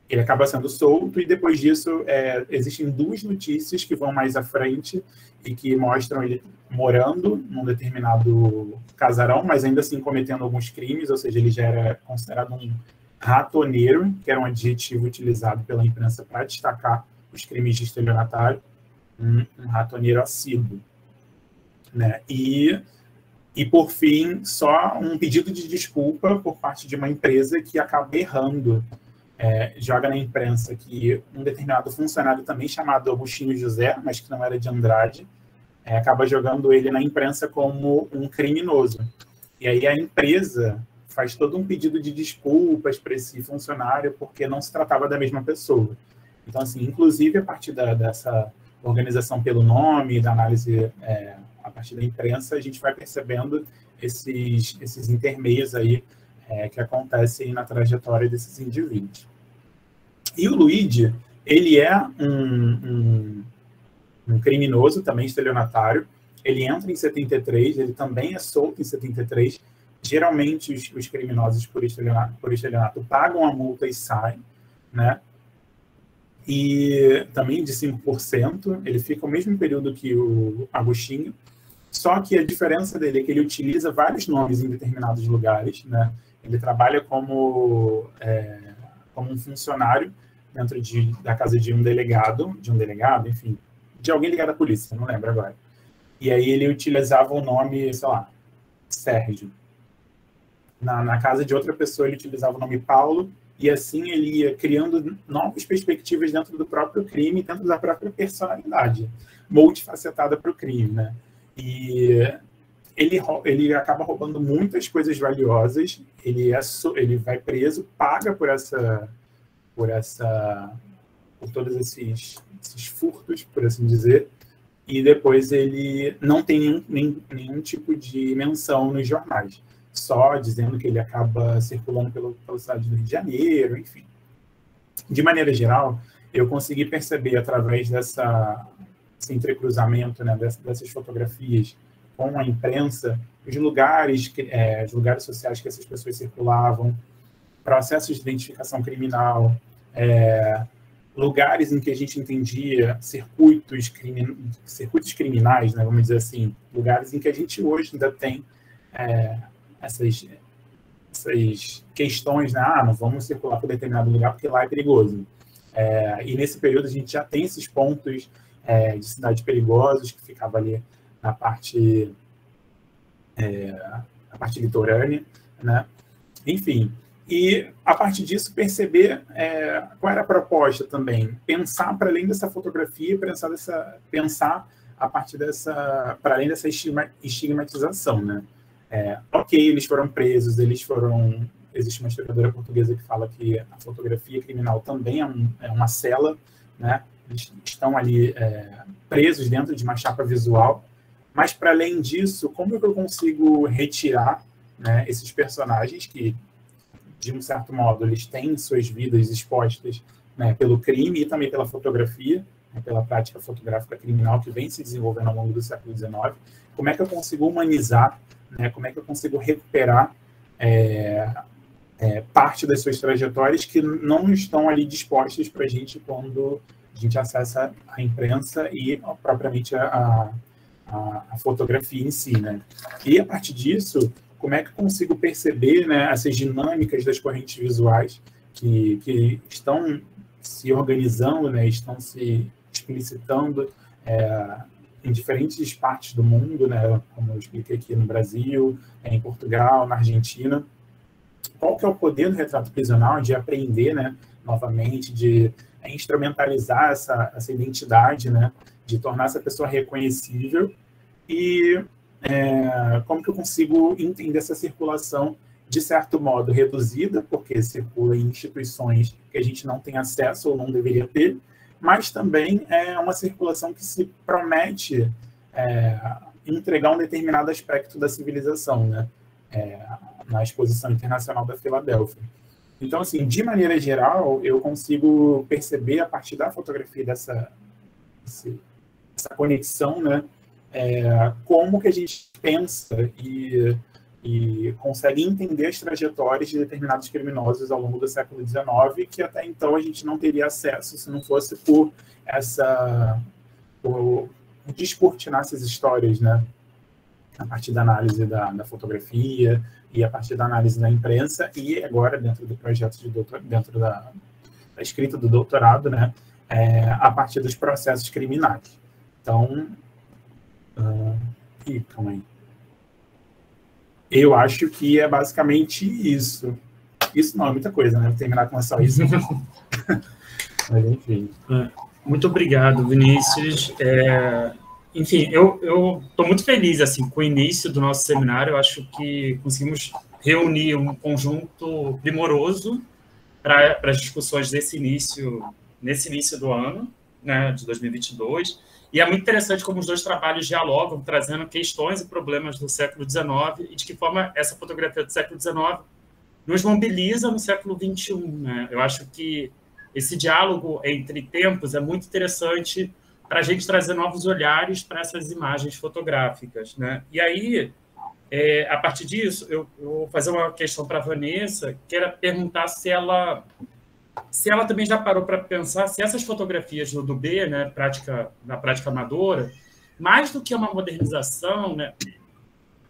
ele acaba sendo solto, e depois disso é, existem duas notícias que vão mais à frente e que mostram ele morando num determinado casarão, mas ainda assim cometendo alguns crimes, ou seja, ele já era considerado um ratoneiro, que era um adjetivo utilizado pela imprensa para destacar os crimes de estelionatário, um, um ratoneiro assíduo. Né? E, e, por fim, só um pedido de desculpa por parte de uma empresa que acaba errando, é, joga na imprensa que um determinado funcionário também chamado Agostinho José, mas que não era de Andrade, é, acaba jogando ele na imprensa como um criminoso. E aí a empresa faz todo um pedido de desculpas para esse funcionário porque não se tratava da mesma pessoa. Então, assim, inclusive a partir da, dessa organização pelo nome, da análise é, a partir da imprensa, a gente vai percebendo esses, esses intermeios aí é, que acontecem na trajetória desses indivíduos. E o Luigi, ele é um, um um criminoso, também estelionatário. Ele entra em 73, ele também é solto em 73. Geralmente, os, os criminosos por estelionato, por estelionato pagam a multa e saem, né? E também de 5%, ele fica o mesmo período que o Agostinho, só que a diferença dele é que ele utiliza vários nomes em determinados lugares, né? Ele trabalha como, é, como um funcionário dentro de, da casa de um delegado, de um delegado, enfim, de alguém ligado à polícia, não lembro agora. E aí ele utilizava o nome, sei lá, Sérgio. Na, na casa de outra pessoa ele utilizava o nome Paulo, e assim ele ia criando novas perspectivas dentro do próprio crime, dentro da própria personalidade, multifacetada para o crime, né? E ele, ele acaba roubando muitas coisas valiosas, ele, é, ele vai preso, paga por essa, por essa, por todos esses esses furtos, por assim dizer, e depois ele não tem nenhum, nenhum, tipo de menção nos jornais, só dizendo que ele acaba circulando pelo, pela cidade do Rio de Janeiro, enfim. De maneira geral, eu consegui perceber através dessa, desse entrecruzamento, né, dessas, dessas fotografias com a imprensa, os lugares, é, os lugares sociais que essas pessoas circulavam, processos de identificação criminal, é, lugares em que a gente entendia circuitos, circuitos criminais, né, vamos dizer assim, lugares em que a gente hoje ainda tem é, essas, essas questões, né, ah, não vamos circular por determinado lugar porque lá é perigoso. É, e nesse período a gente já tem esses pontos é, de cidades perigosas que ficava ali na parte é, na parte litorânea, né? Enfim, e, a partir disso, perceber é, qual era a proposta também. Pensar para além dessa fotografia, pensar, dessa, pensar a partir dessa, para além dessa estigmatização, né? É, ok, eles foram presos, eles foram existe uma historiadora portuguesa que fala que a fotografia criminal também é, um, é uma cela, né? Eles estão ali é, presos dentro de uma chapa visual. Mas, para além disso, como que eu consigo retirar né, esses personagens que, de um certo modo, eles têm suas vidas expostas né, pelo crime e também pela fotografia, né, pela prática fotográfica criminal que vem se desenvolvendo ao longo do século XIX? Como é que eu consigo humanizar né? Como é que eu consigo recuperar é, é, parte das suas trajetórias que não estão ali dispostas para a gente quando a gente acessa a imprensa e propriamente a, a, a, fotografia em si, né? E a partir disso, como é que eu consigo perceber né, essas dinâmicas das correntes visuais que, que estão se organizando, né, estão se explicitando é, em diferentes partes do mundo, né, como eu expliquei aqui no Brasil, em Portugal, na Argentina. Qual que é o poder do retrato prisional de aprender, né, novamente, de instrumentalizar essa, essa identidade, né, de tornar essa pessoa reconhecível e é, como que eu consigo entender essa circulação de certo modo reduzida, porque circula em instituições que a gente não tem acesso ou não deveria ter, mas também é uma circulação que se promete é, entregar um determinado aspecto da civilização, né? É, na Exposição Internacional da Filadélfia. Então, assim, de maneira geral, eu consigo perceber a partir da fotografia dessa, essa conexão, né? É, como que a gente pensa e e consegue entender as trajetórias de determinados criminosos ao longo do século XIX, que até então a gente não teria acesso se não fosse por essa por descortinar essas histórias, né? A partir da análise da, da, fotografia e a partir da análise da imprensa e agora dentro do projeto de doutor, dentro da, da escrita do doutorado, né? É, a partir dos processos criminais. Então, uh, calma aí. Eu acho que é basicamente isso. Isso não é muita coisa, né? Vou terminar com só isso. Mas, enfim. É, muito obrigado, Vinícius. É, enfim, eu estou muito feliz assim, com o início do nosso seminário. Eu acho que conseguimos reunir um conjunto primoroso para as discussões desse início, nesse início do ano, né, de 2022 e é muito interessante como os dois trabalhos dialogam, trazendo questões e problemas do século XIX e de que forma essa fotografia do século XIX nos mobiliza no século XXI. Né? Eu acho que esse diálogo entre tempos é muito interessante para a gente trazer novos olhares para essas imagens fotográficas. Né? E aí, é, a partir disso, eu, eu, vou fazer uma questão para a Vanessa, que era perguntar se ela se ela também já parou para pensar se essas fotografias do, B, né, prática, na prática amadora, mais do que uma modernização, né,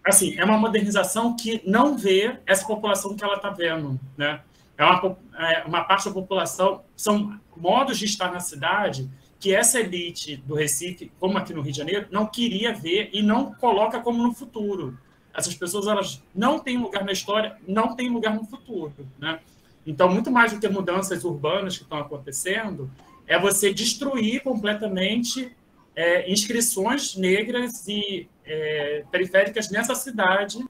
assim, é uma modernização que não vê essa população que ela está vendo, né? É uma, é uma parte da população, são modos de estar na cidade que essa elite do Recife, como aqui no Rio de Janeiro, não queria ver e não coloca como no futuro. Essas pessoas, elas não têm lugar na história, não têm lugar no futuro, né? Então, muito mais do que mudanças urbanas que estão acontecendo, é você destruir completamente é, inscrições negras e é, periféricas nessa cidade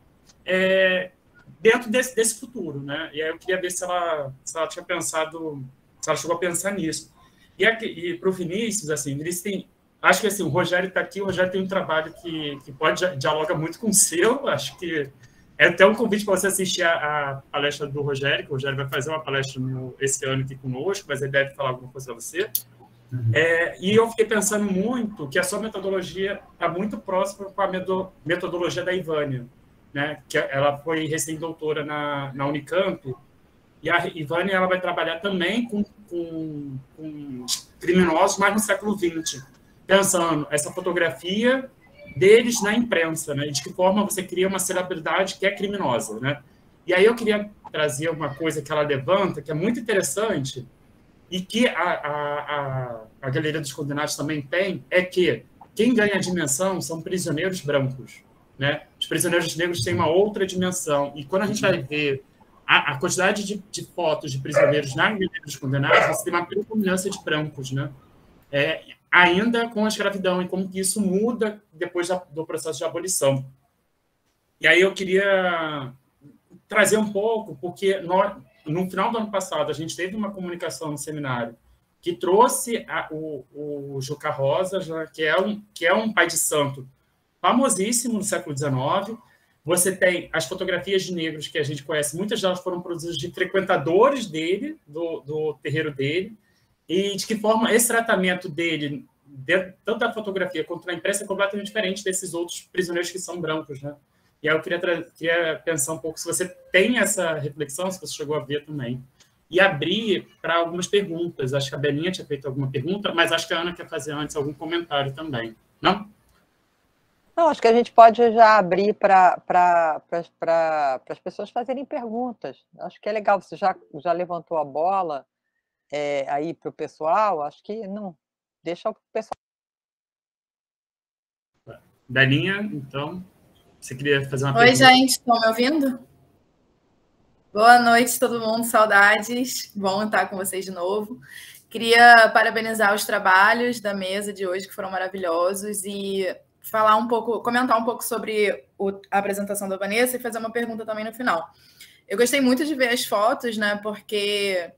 é, dentro desse, desse futuro, né? E aí eu queria ver se ela, se ela tinha pensado, se ela chegou a pensar nisso. E, e para o Vinícius, assim, eles têm, acho que assim, o Rogério está aqui, o Rogério tem um trabalho que, que pode dialoga muito com o seu, acho que é até um convite para você assistir a, a, palestra do Rogério, que o Rogério vai fazer uma palestra no, esse ano aqui conosco, mas ele deve falar alguma coisa para você. Uhum. É, e eu fiquei pensando muito que a sua metodologia está muito próxima com a metodologia da Ivânia, né? que ela foi recém-doutora na, na Unicamp, e a Ivânia ela vai trabalhar também com, com, com criminosos, mas no século XX, pensando essa fotografia deles na imprensa, né? De que forma você cria uma celebridade que é criminosa, né? E aí eu queria trazer uma coisa que ela levanta, que é muito interessante, e que a, a, a, a Galeria dos Condenados também tem, é que quem ganha a dimensão são prisioneiros brancos, né? Os prisioneiros negros têm uma outra dimensão, e quando a gente vai ver a, a quantidade de, de, fotos de prisioneiros na Galeria dos Condenados, você tem uma predominância de brancos, né? É, ainda com a escravidão e como que isso muda depois do processo de abolição. E aí eu queria trazer um pouco, porque no final do ano passado a gente teve uma comunicação no seminário que trouxe a, o, o Juca Rosa, já, que, é um, que é um pai de santo famosíssimo no século XIX. Você tem as fotografias de negros que a gente conhece, muitas delas foram produzidas de frequentadores dele, do, do terreiro dele, e de que forma esse tratamento dele, de, tanto da fotografia quanto da impressa, é completamente diferente desses outros prisioneiros que são brancos, né? E aí eu queria, queria pensar um pouco se você tem essa reflexão, se você chegou a ver também e abrir para algumas perguntas. Acho que a Belinha tinha feito alguma pergunta, mas acho que a Ana quer fazer antes algum comentário também. Não? Não, acho que a gente pode já abrir para as pessoas fazerem perguntas. Acho que é legal, você já, já levantou a bola é, aí para o pessoal, acho que não, deixa o pessoal. Belinha, então, você queria fazer uma Oi, pergunta? Oi, gente, estão me ouvindo? Boa noite, todo mundo. Saudades. Bom estar com vocês de novo. Queria parabenizar os trabalhos da mesa de hoje, que foram maravilhosos, e falar um pouco, comentar um pouco sobre o, a apresentação da Vanessa e fazer uma pergunta também no final. Eu gostei muito de ver as fotos, né? Porque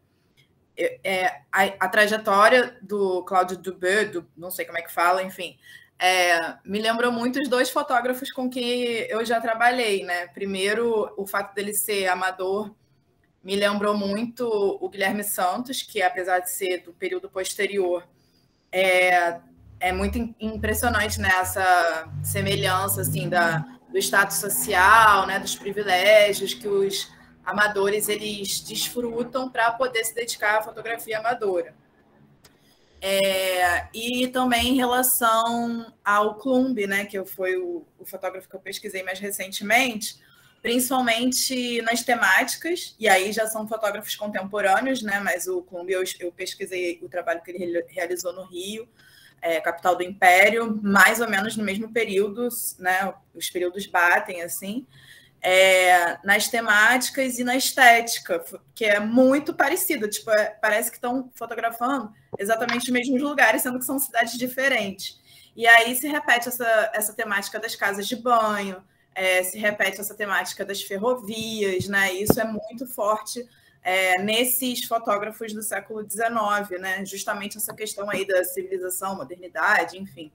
é, a, a trajetória do Claudio Dubé, do, não sei como é que fala, enfim, é, me lembrou muito os dois fotógrafos com quem eu já trabalhei, né? Primeiro, o fato dele ser amador me lembrou muito o Guilherme Santos, que apesar de ser do período posterior, é, é muito impressionante né, semelhança assim da, do status social, né, dos privilégios que os amadores eles desfrutam para poder se dedicar à fotografia amadora. É, e também em relação ao Clumbe, né, que foi o, o, fotógrafo que eu pesquisei mais recentemente, principalmente nas temáticas, e aí já são fotógrafos contemporâneos, né, mas o Clumbe eu, eu pesquisei o trabalho que ele realizou no Rio, é, capital do Império, mais ou menos no mesmo período, né, os períodos batem assim, é, nas temáticas e na estética, que é muito parecido. Tipo, é, parece que estão fotografando exatamente os mesmos lugares, sendo que são cidades diferentes. E aí se repete essa, essa temática das casas de banho, é, se repete essa temática das ferrovias, né? Isso é muito forte é, nesses fotógrafos do século XIX, né? Justamente essa questão aí da civilização, modernidade, enfim.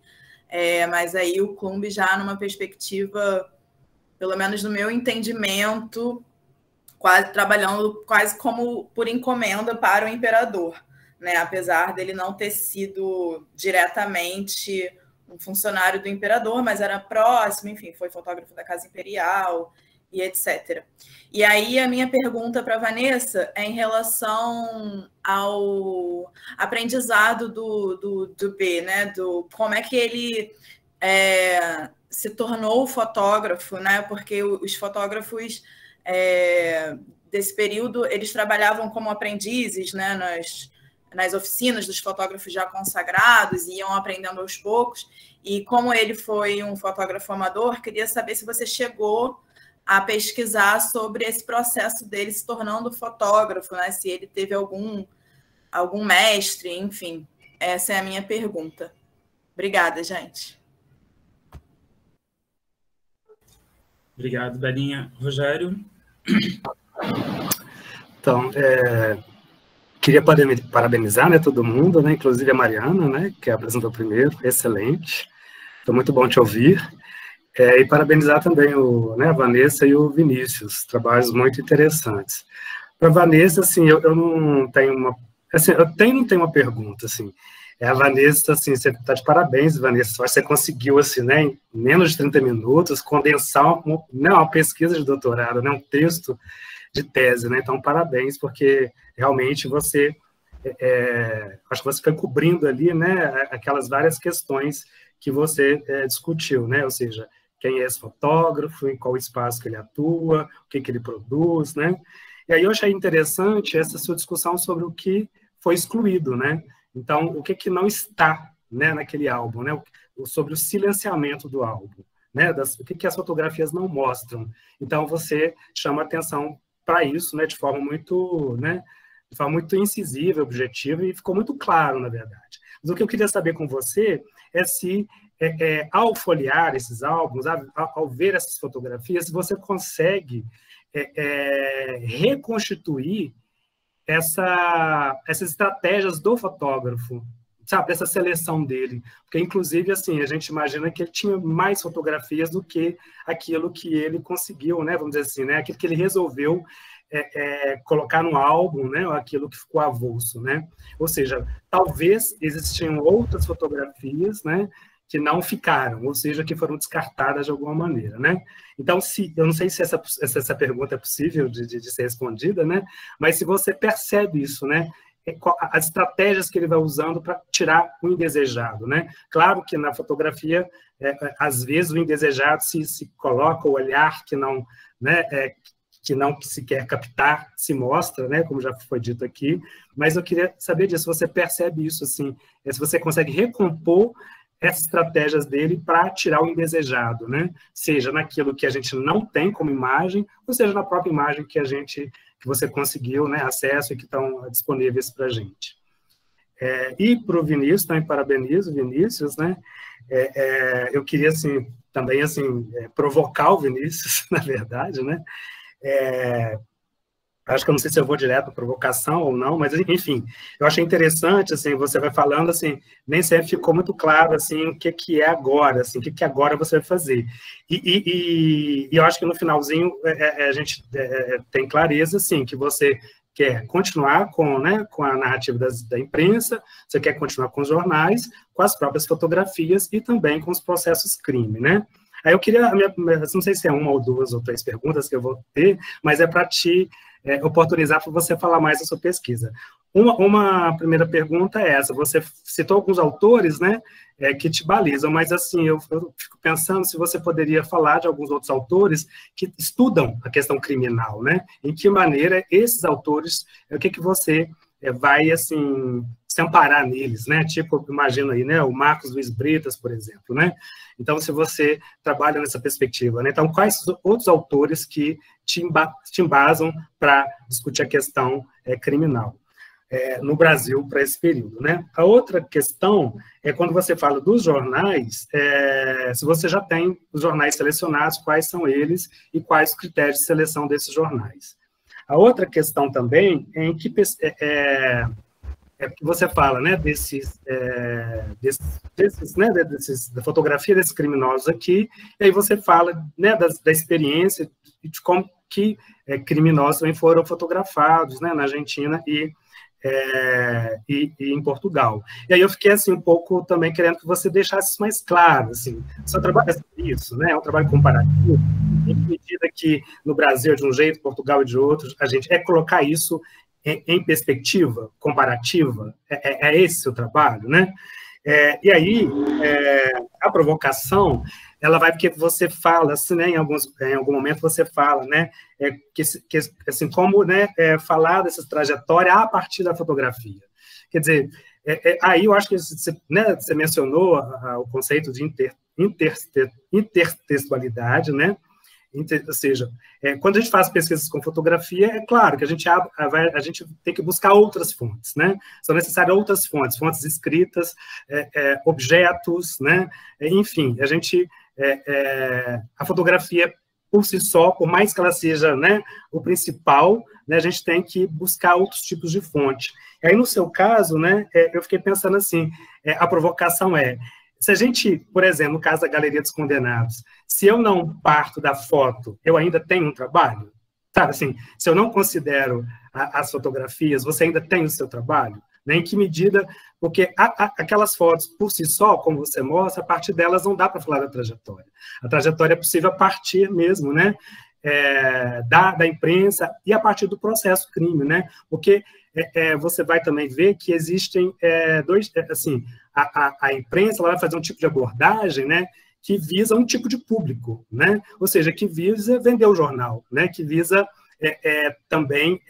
É, mas aí o Clumbe já numa perspectiva pelo menos no meu entendimento, quase trabalhando quase como por encomenda para o imperador, né? Apesar dele não ter sido diretamente um funcionário do imperador, mas era próximo, enfim, foi fotógrafo da Casa Imperial e etc. E aí a minha pergunta para Vanessa é em relação ao aprendizado do, do, do B, né? Do como é que ele é, se tornou fotógrafo, né? Porque os fotógrafos é, desse período eles trabalhavam como aprendizes, né? Nas, nas oficinas dos fotógrafos já consagrados e iam aprendendo aos poucos. E como ele foi um fotógrafo amador, queria saber se você chegou a pesquisar sobre esse processo dele se tornando fotógrafo, né? Se ele teve algum algum mestre, enfim. Essa é a minha pergunta. Obrigada, gente. Obrigado, Belinha. Rogério? Então, é, queria parabenizar né, todo mundo, né, inclusive a Mariana, né, que apresentou primeiro, excelente. Foi muito bom te ouvir. É, e parabenizar também o, né, a Vanessa e o Vinícius, trabalhos muito interessantes. Para a Vanessa, assim, eu, eu não tenho uma... Assim, eu tenho não tenho uma pergunta, assim, é, a Vanessa, assim, você está de parabéns, Vanessa. Você conseguiu, assim, né, em menos de 30 minutos, condensar uma, não, uma pesquisa de doutorado, né, um texto de tese, né? Então, parabéns, porque realmente você, é, é, acho que você foi cobrindo ali, né, aquelas várias questões que você é, discutiu, né? Ou seja, quem é esse fotógrafo, em qual espaço que ele atua, o que, que ele produz, né? E aí eu achei interessante essa sua discussão sobre o que foi excluído, né? Então, o que, que não está né, naquele álbum, né? sobre o silenciamento do álbum, né? Das, o que, que as fotografias não mostram. Então, você chama atenção para isso né, de forma muito, né, de forma muito incisiva, objetiva, e ficou muito claro, na verdade. Mas o que eu queria saber com você é se, é, é, ao folhear esses álbuns, ao, ao ver essas fotografias, você consegue é, é, reconstituir essa, essas estratégias do fotógrafo, sabe, dessa seleção dele. Porque, inclusive, assim, a gente imagina que ele tinha mais fotografias do que aquilo que ele conseguiu, né, vamos dizer assim, né, aquilo que ele resolveu é, é, colocar no álbum, né, aquilo que ficou avulso, né? Ou seja, talvez existiam outras fotografias, né, que não ficaram, ou seja, que foram descartadas de alguma maneira, né? Então, se eu não sei se essa, essa pergunta é possível de, de, de ser respondida, né? Mas se você percebe isso, né? É, as estratégias que ele vai usando para tirar o indesejado, né? Claro que na fotografia, é, é, às vezes o indesejado se, se coloca o olhar que não, né? É, que não se quer captar se mostra, né? Como já foi dito aqui. Mas eu queria saber disso. Você percebe isso assim? Se você consegue recompor essas estratégias dele para tirar o indesejado, né? Seja naquilo que a gente não tem como imagem, ou seja na própria imagem que a gente, que você conseguiu, né, acesso e que estão disponíveis para a gente. É, e para o Vinícius, também parabenizo Vinícius, né? É, é, eu queria assim também assim é, provocar o Vinícius, na verdade, né? Acho que eu não sei se eu vou direto provocação ou não, mas enfim, eu achei interessante, assim, você vai falando, assim, nem sempre ficou muito claro, assim, o que que é agora, assim, o que que agora você vai fazer. E, e, e eu acho que no finalzinho é, é, é a gente é, é, tem clareza, assim, que você quer continuar com, né, com a narrativa das, da imprensa, você quer continuar com os jornais, com as próprias fotografias e também com os processos crime, né? Aí eu queria, não sei se é uma ou duas ou três perguntas que eu vou ter, mas é para te é, oportunizar para você falar mais da sua pesquisa. Uma, uma, primeira pergunta é essa: você citou alguns autores, né, é, que te balizam, mas assim eu, eu, fico pensando se você poderia falar de alguns outros autores que estudam a questão criminal, né? Em que maneira esses autores, é, o que que você é, vai assim se amparar neles, né? Tipo, imagina aí, né? O Marcos Luiz Bretas, por exemplo, né? Então, se você trabalha nessa perspectiva, né? Então, quais outros autores que te, embasam para discutir a questão é, criminal é, no Brasil para esse período, né? A outra questão é quando você fala dos jornais, é, se você já tem os jornais selecionados, quais são eles e quais os critérios de seleção desses jornais. A outra questão também é em que é, é porque você fala, né, desses, é, desses, desses, né, desses, da fotografia desses criminosos aqui, e aí você fala, né, da, da experiência de como que é, criminosos também foram fotografados, né, na Argentina e, é, e, e, em Portugal. E aí eu fiquei, assim, um pouco também querendo que você deixasse isso mais claro, assim, seu trabalho é sobre isso, né, é um trabalho comparativo, em medida que no Brasil é de um jeito, Portugal é de outro, a gente é colocar isso em, perspectiva comparativa, é, é, é esse o trabalho, né? É, e aí, é, a provocação, ela vai porque você fala, assim, né, em, alguns, em algum momento você fala, né, é, que, que, assim, como né, é, falar dessa trajetória a partir da fotografia. Quer dizer, aí eu acho que você, né, você mencionou a, a, o conceito de inter, inter, intertextualidade, né, ou seja, é, quando a gente faz pesquisas com fotografia, é claro que a gente, a, a gente tem que buscar outras fontes, né? São necessárias outras fontes, fontes escritas, é, é, objetos, né? Enfim, a gente, é, é, a fotografia por si só, por mais que ela seja né, o principal, né, a gente tem que buscar outros tipos de fonte. E aí, no seu caso, né, é, eu fiquei pensando assim, a provocação é, se a gente, por exemplo, no caso da Galeria dos Condenados, se eu não parto da foto, eu ainda tenho um trabalho? Sabe assim, se eu não considero a, as fotografias, você ainda tem o seu trabalho? Né? Em que medida? Porque a, a, aquelas fotos, por si só, como você mostra, a partir delas não dá para falar da trajetória. A trajetória é possível a partir mesmo, né? É, da, da imprensa e a partir do processo crime, né? Porque é, é, você vai também ver que existem é, dois, é, assim, a, a, a, imprensa vai fazer um tipo de abordagem, né, que visa um tipo de público, né, ou seja, que visa vender o jornal, né, que visa é, é, também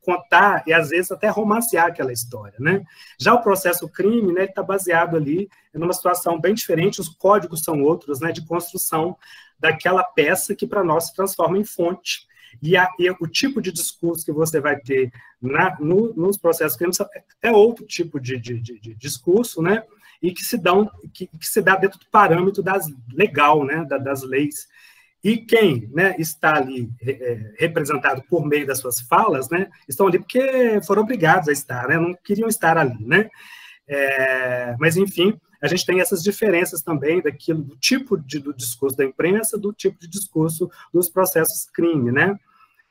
contar e às vezes até romancear aquela história, né. Já o processo crime, né, está baseado ali numa situação bem diferente, os códigos são outros, né, de construção daquela peça que para nós se transforma em fonte, e, a, e, o tipo de discurso que você vai ter na, no, nos processos criminais é outro tipo de, de, de, de, discurso, né? E que se, dão, que, que, se dá dentro do parâmetro das, legal, né? Da, das leis. E quem né, está ali é, representado por meio das suas falas, né, estão ali porque foram obrigados a estar, né, não queriam estar ali. Né? É, mas, enfim, a gente tem essas diferenças também daquilo, do tipo de, do discurso da imprensa, do tipo de discurso dos processos crime, né?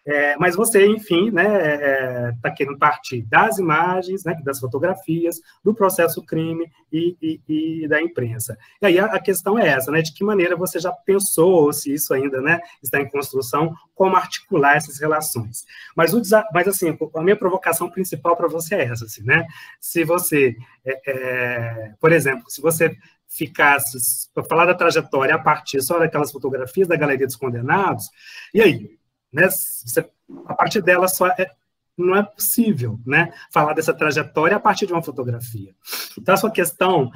É, mas você, enfim, né, está é, tá querendo partir das imagens, né, das fotografias, do processo crime e, e, e da imprensa. E aí a, a, questão é essa, né, de que maneira você já pensou, ou se isso ainda né, está em construção, como articular essas relações. Mas, o, mas assim, a minha provocação principal para você é essa, assim, né? Se você, é, é, por exemplo, se você ficasse para falar da trajetória a partir só daquelas fotografias da Galeria dos Condenados, e aí? Né? Você, a partir dela só é, não é possível né, falar dessa trajetória a partir de uma fotografia. Então, a sua questão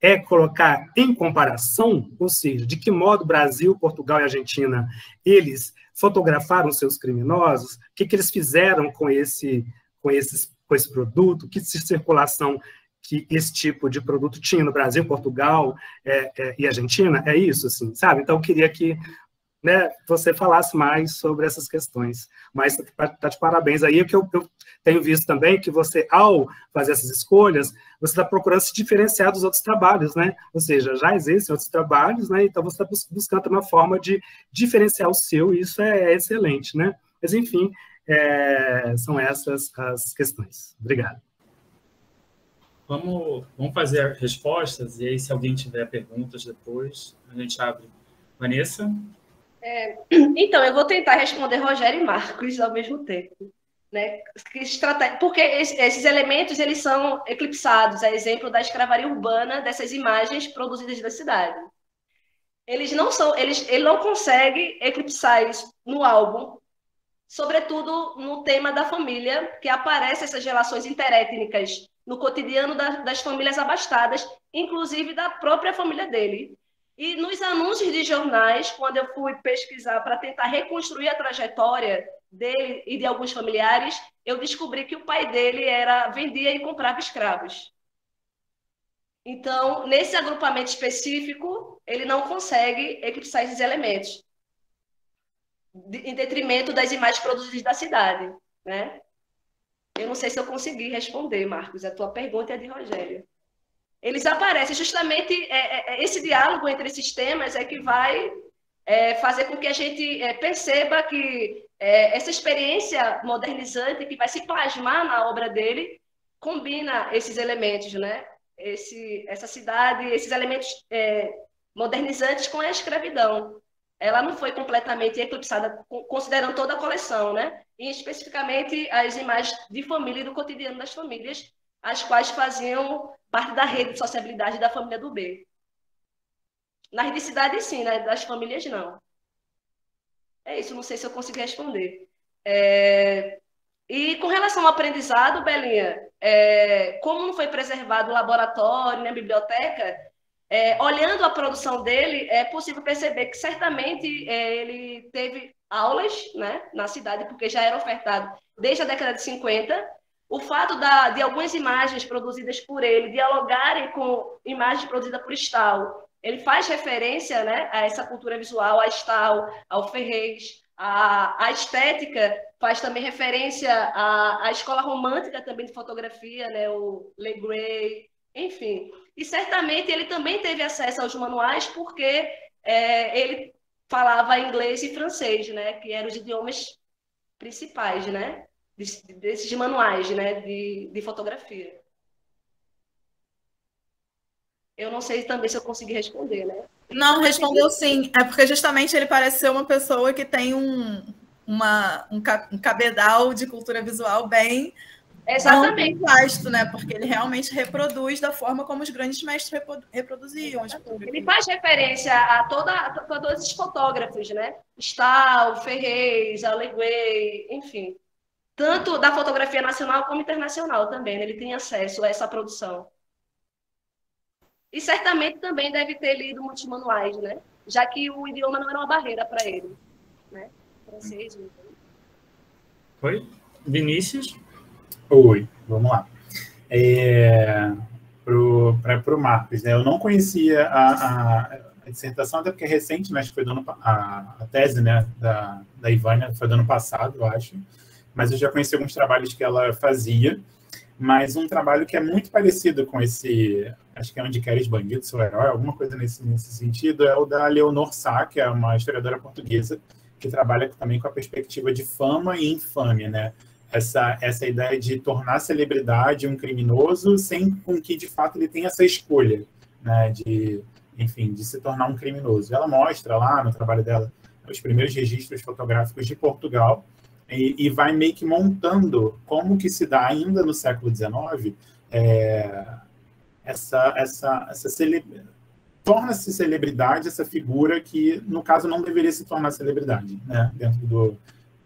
é colocar em comparação, ou seja, de que modo Brasil, Portugal e Argentina, eles fotografaram seus criminosos, o que, que eles fizeram com esse, com, esses, com esse produto, que circulação que esse tipo de produto tinha no Brasil, Portugal é, é, e Argentina, é isso, assim, sabe? Então, eu queria que né, você falasse mais sobre essas questões. Mas está de parabéns aí, o que eu, eu, tenho visto também que você, ao fazer essas escolhas, você está procurando se diferenciar dos outros trabalhos, né? Ou seja, já existem outros trabalhos, né? Então você está buscando uma forma de diferenciar o seu, e isso é, é excelente, né? Mas, enfim, é, são essas as questões. Obrigado. Vamos, vamos fazer respostas, e aí, se alguém tiver perguntas depois, a gente abre. Vanessa? É, então, eu vou tentar responder Rogério e Marcos ao mesmo tempo. Né? Porque esses elementos eles são eclipsados, a exemplo da escravaria urbana dessas imagens produzidas da cidade. Eles não são, eles, ele não consegue eclipsar isso no álbum, sobretudo no tema da família, que aparece essas relações interétnicas no cotidiano da, das famílias abastadas, inclusive da própria família dele. E nos anúncios de jornais, quando eu fui pesquisar para tentar reconstruir a trajetória dele e de alguns familiares, eu descobri que o pai dele era vendia e comprava escravos. Então, nesse agrupamento específico, ele não consegue eclipsar esses elementos, em detrimento das imagens produzidas da cidade, né? Eu não sei se eu consegui responder, Marcos, a tua pergunta é de Rogério eles aparecem. Justamente é, é, é, esse diálogo entre esses temas é que vai é, fazer com que a gente é, perceba que é, essa experiência modernizante que vai se plasmar na obra dele combina esses elementos, né? Esse, essa cidade, esses elementos modernizantes com a escravidão. Ela não foi completamente eclipsada, considerando toda a coleção, né? E especificamente as imagens de família e do cotidiano das famílias, as quais faziam parte da rede de sociabilidade da família do B. Na ridicidade, sim, né? das famílias, não. É isso, não sei se eu consegui responder. É... E com relação ao aprendizado, Belinha, é... como não foi preservado o laboratório, nem a biblioteca, é... olhando a produção dele, é possível perceber que certamente é, ele teve aulas né, na cidade, porque já era ofertado desde a década de 50, o fato da, de algumas imagens produzidas por ele dialogarem com imagens produzidas por Stahl, ele faz referência né, a essa cultura visual, a Stahl, ao Ferrez, a, a estética faz também referência à, à escola romântica também de fotografia, né, o Le Gray, enfim. E certamente ele também teve acesso aos manuais porque é, ele falava inglês e francês, né, que eram os idiomas principais, né? Desses manuais né, de, de fotografia. Eu não sei também se eu consegui responder, né? Não, respondeu sim. É porque justamente ele parece ser uma pessoa que tem um, uma, um, cabedal de cultura visual bem Exatamente. vasto, né? Porque ele realmente reproduz da forma como os grandes mestres reproduziam. Ele faz referência a, toda, a todos esses fotógrafos, né? Stahl, Ferrez, Aleguay, enfim tanto da fotografia nacional como internacional também. Né? Ele tem acesso a essa produção. E certamente também deve ter lido muitos manuais, né? Já que o idioma não era uma barreira para ele, né? Francês. Oi, Vinícius. Oi, vamos lá. É, para o Marcos, né? Eu não conhecia a, a, a dissertação, até porque é recente, né? Acho que foi do ano, a, a tese, né, da, da Ivânia foi do ano passado, eu acho. Mas eu já conheci alguns trabalhos que ela fazia, mas um trabalho que é muito parecido com esse, acho que é Onde Queres Bandido, seu herói, alguma coisa nesse, nesse sentido, é o da Leonor Sá, que é uma historiadora portuguesa, que trabalha também com a perspectiva de fama e infâmia, né? Essa, essa ideia de tornar celebridade um criminoso sem com que, de fato, ele tenha essa escolha, né? De, enfim, de se tornar um criminoso. Ela mostra lá no trabalho dela os primeiros registros fotográficos de Portugal e, e vai meio que montando como que se dá ainda no século XIX é, essa, essa, essa celebridade torna-se celebridade essa figura que, no caso, não deveria se tornar celebridade, né? Dentro do,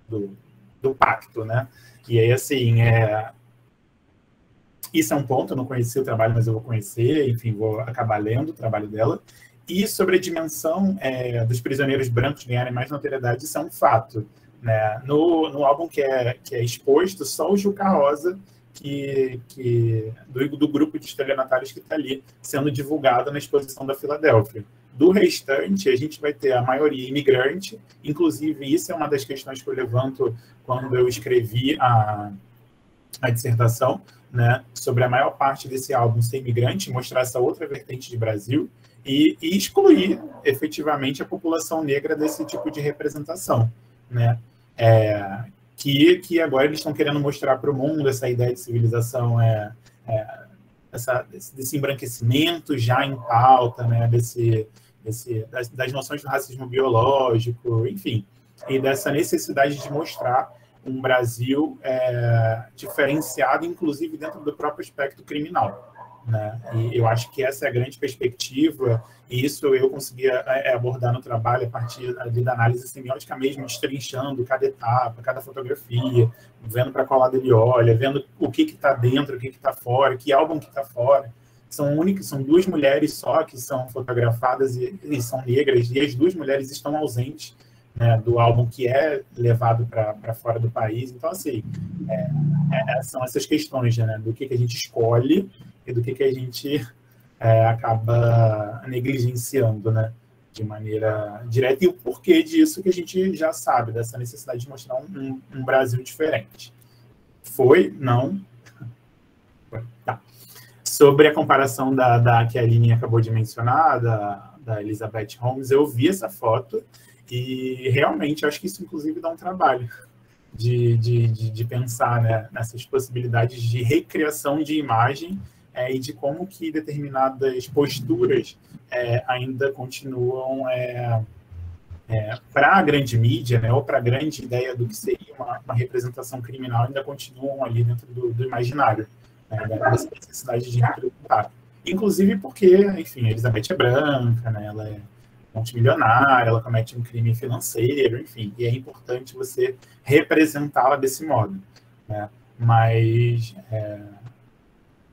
do, do pacto, né? E aí, assim, é... isso é um ponto, eu não conheci o trabalho, mas eu vou conhecer, enfim, vou acabar lendo o trabalho dela. E sobre a dimensão é, dos prisioneiros brancos ganharem mais notoriedade, isso é um fato. Né? No, no álbum que é, que é exposto, só o Juca Rosa que, que do, do grupo de estelionatários que está ali sendo divulgado na exposição da Filadélfia. Do restante, a gente vai ter a maioria imigrante, inclusive isso é uma das questões que eu levanto quando eu escrevi a, a dissertação, né, sobre a maior parte desse álbum ser imigrante, mostrar essa outra vertente de Brasil e, e excluir efetivamente a população negra desse tipo de representação. Né? É, que, que agora eles estão querendo mostrar para o mundo essa ideia de civilização, é, é essa, desse, desse, embranquecimento já em pauta, né, desse, desse, das, das noções do racismo biológico, enfim, e dessa necessidade de mostrar um Brasil é, diferenciado, inclusive dentro do próprio aspecto criminal. Né? E eu acho que essa é a grande perspectiva, e isso eu conseguia é, abordar no trabalho a partir da análise semiótica mesmo, destrinchando cada etapa, cada fotografia, vendo para qual lado ele olha, vendo o que está dentro, o que está fora, que álbum que está fora. São únicas, são duas mulheres só que são fotografadas e, e são negras, e as duas mulheres estão ausentes né, do álbum que é levado para fora do país. Então, assim, é, é, são essas questões né, do que, que a gente escolhe e do que, que a gente é, acaba negligenciando, né? De maneira direta, e o porquê disso que a gente já sabe, dessa necessidade de mostrar um, um Brasil diferente. Foi? Não? Tá. Sobre a comparação da, da que a Aline acabou de mencionar, da, da Elizabeth Holmes, eu vi essa foto e realmente acho que isso, inclusive, dá um trabalho de, de, de, de pensar né, nessas possibilidades de recriação de imagem é, e de como que determinadas posturas é, ainda continuam é, é para a grande mídia, né, ou para a grande ideia do que seria uma, uma, representação criminal, ainda continuam ali dentro do, do imaginário, né, dessa necessidade de representar. Inclusive porque, enfim, Elizabeth é branca, né, ela é multimilionária, ela comete um crime financeiro, enfim, e é importante você representá-la desse modo. Né? Mas é,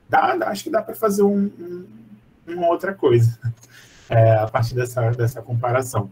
dá, acho que dá para fazer um, um, uma outra coisa é, a partir dessa, dessa comparação.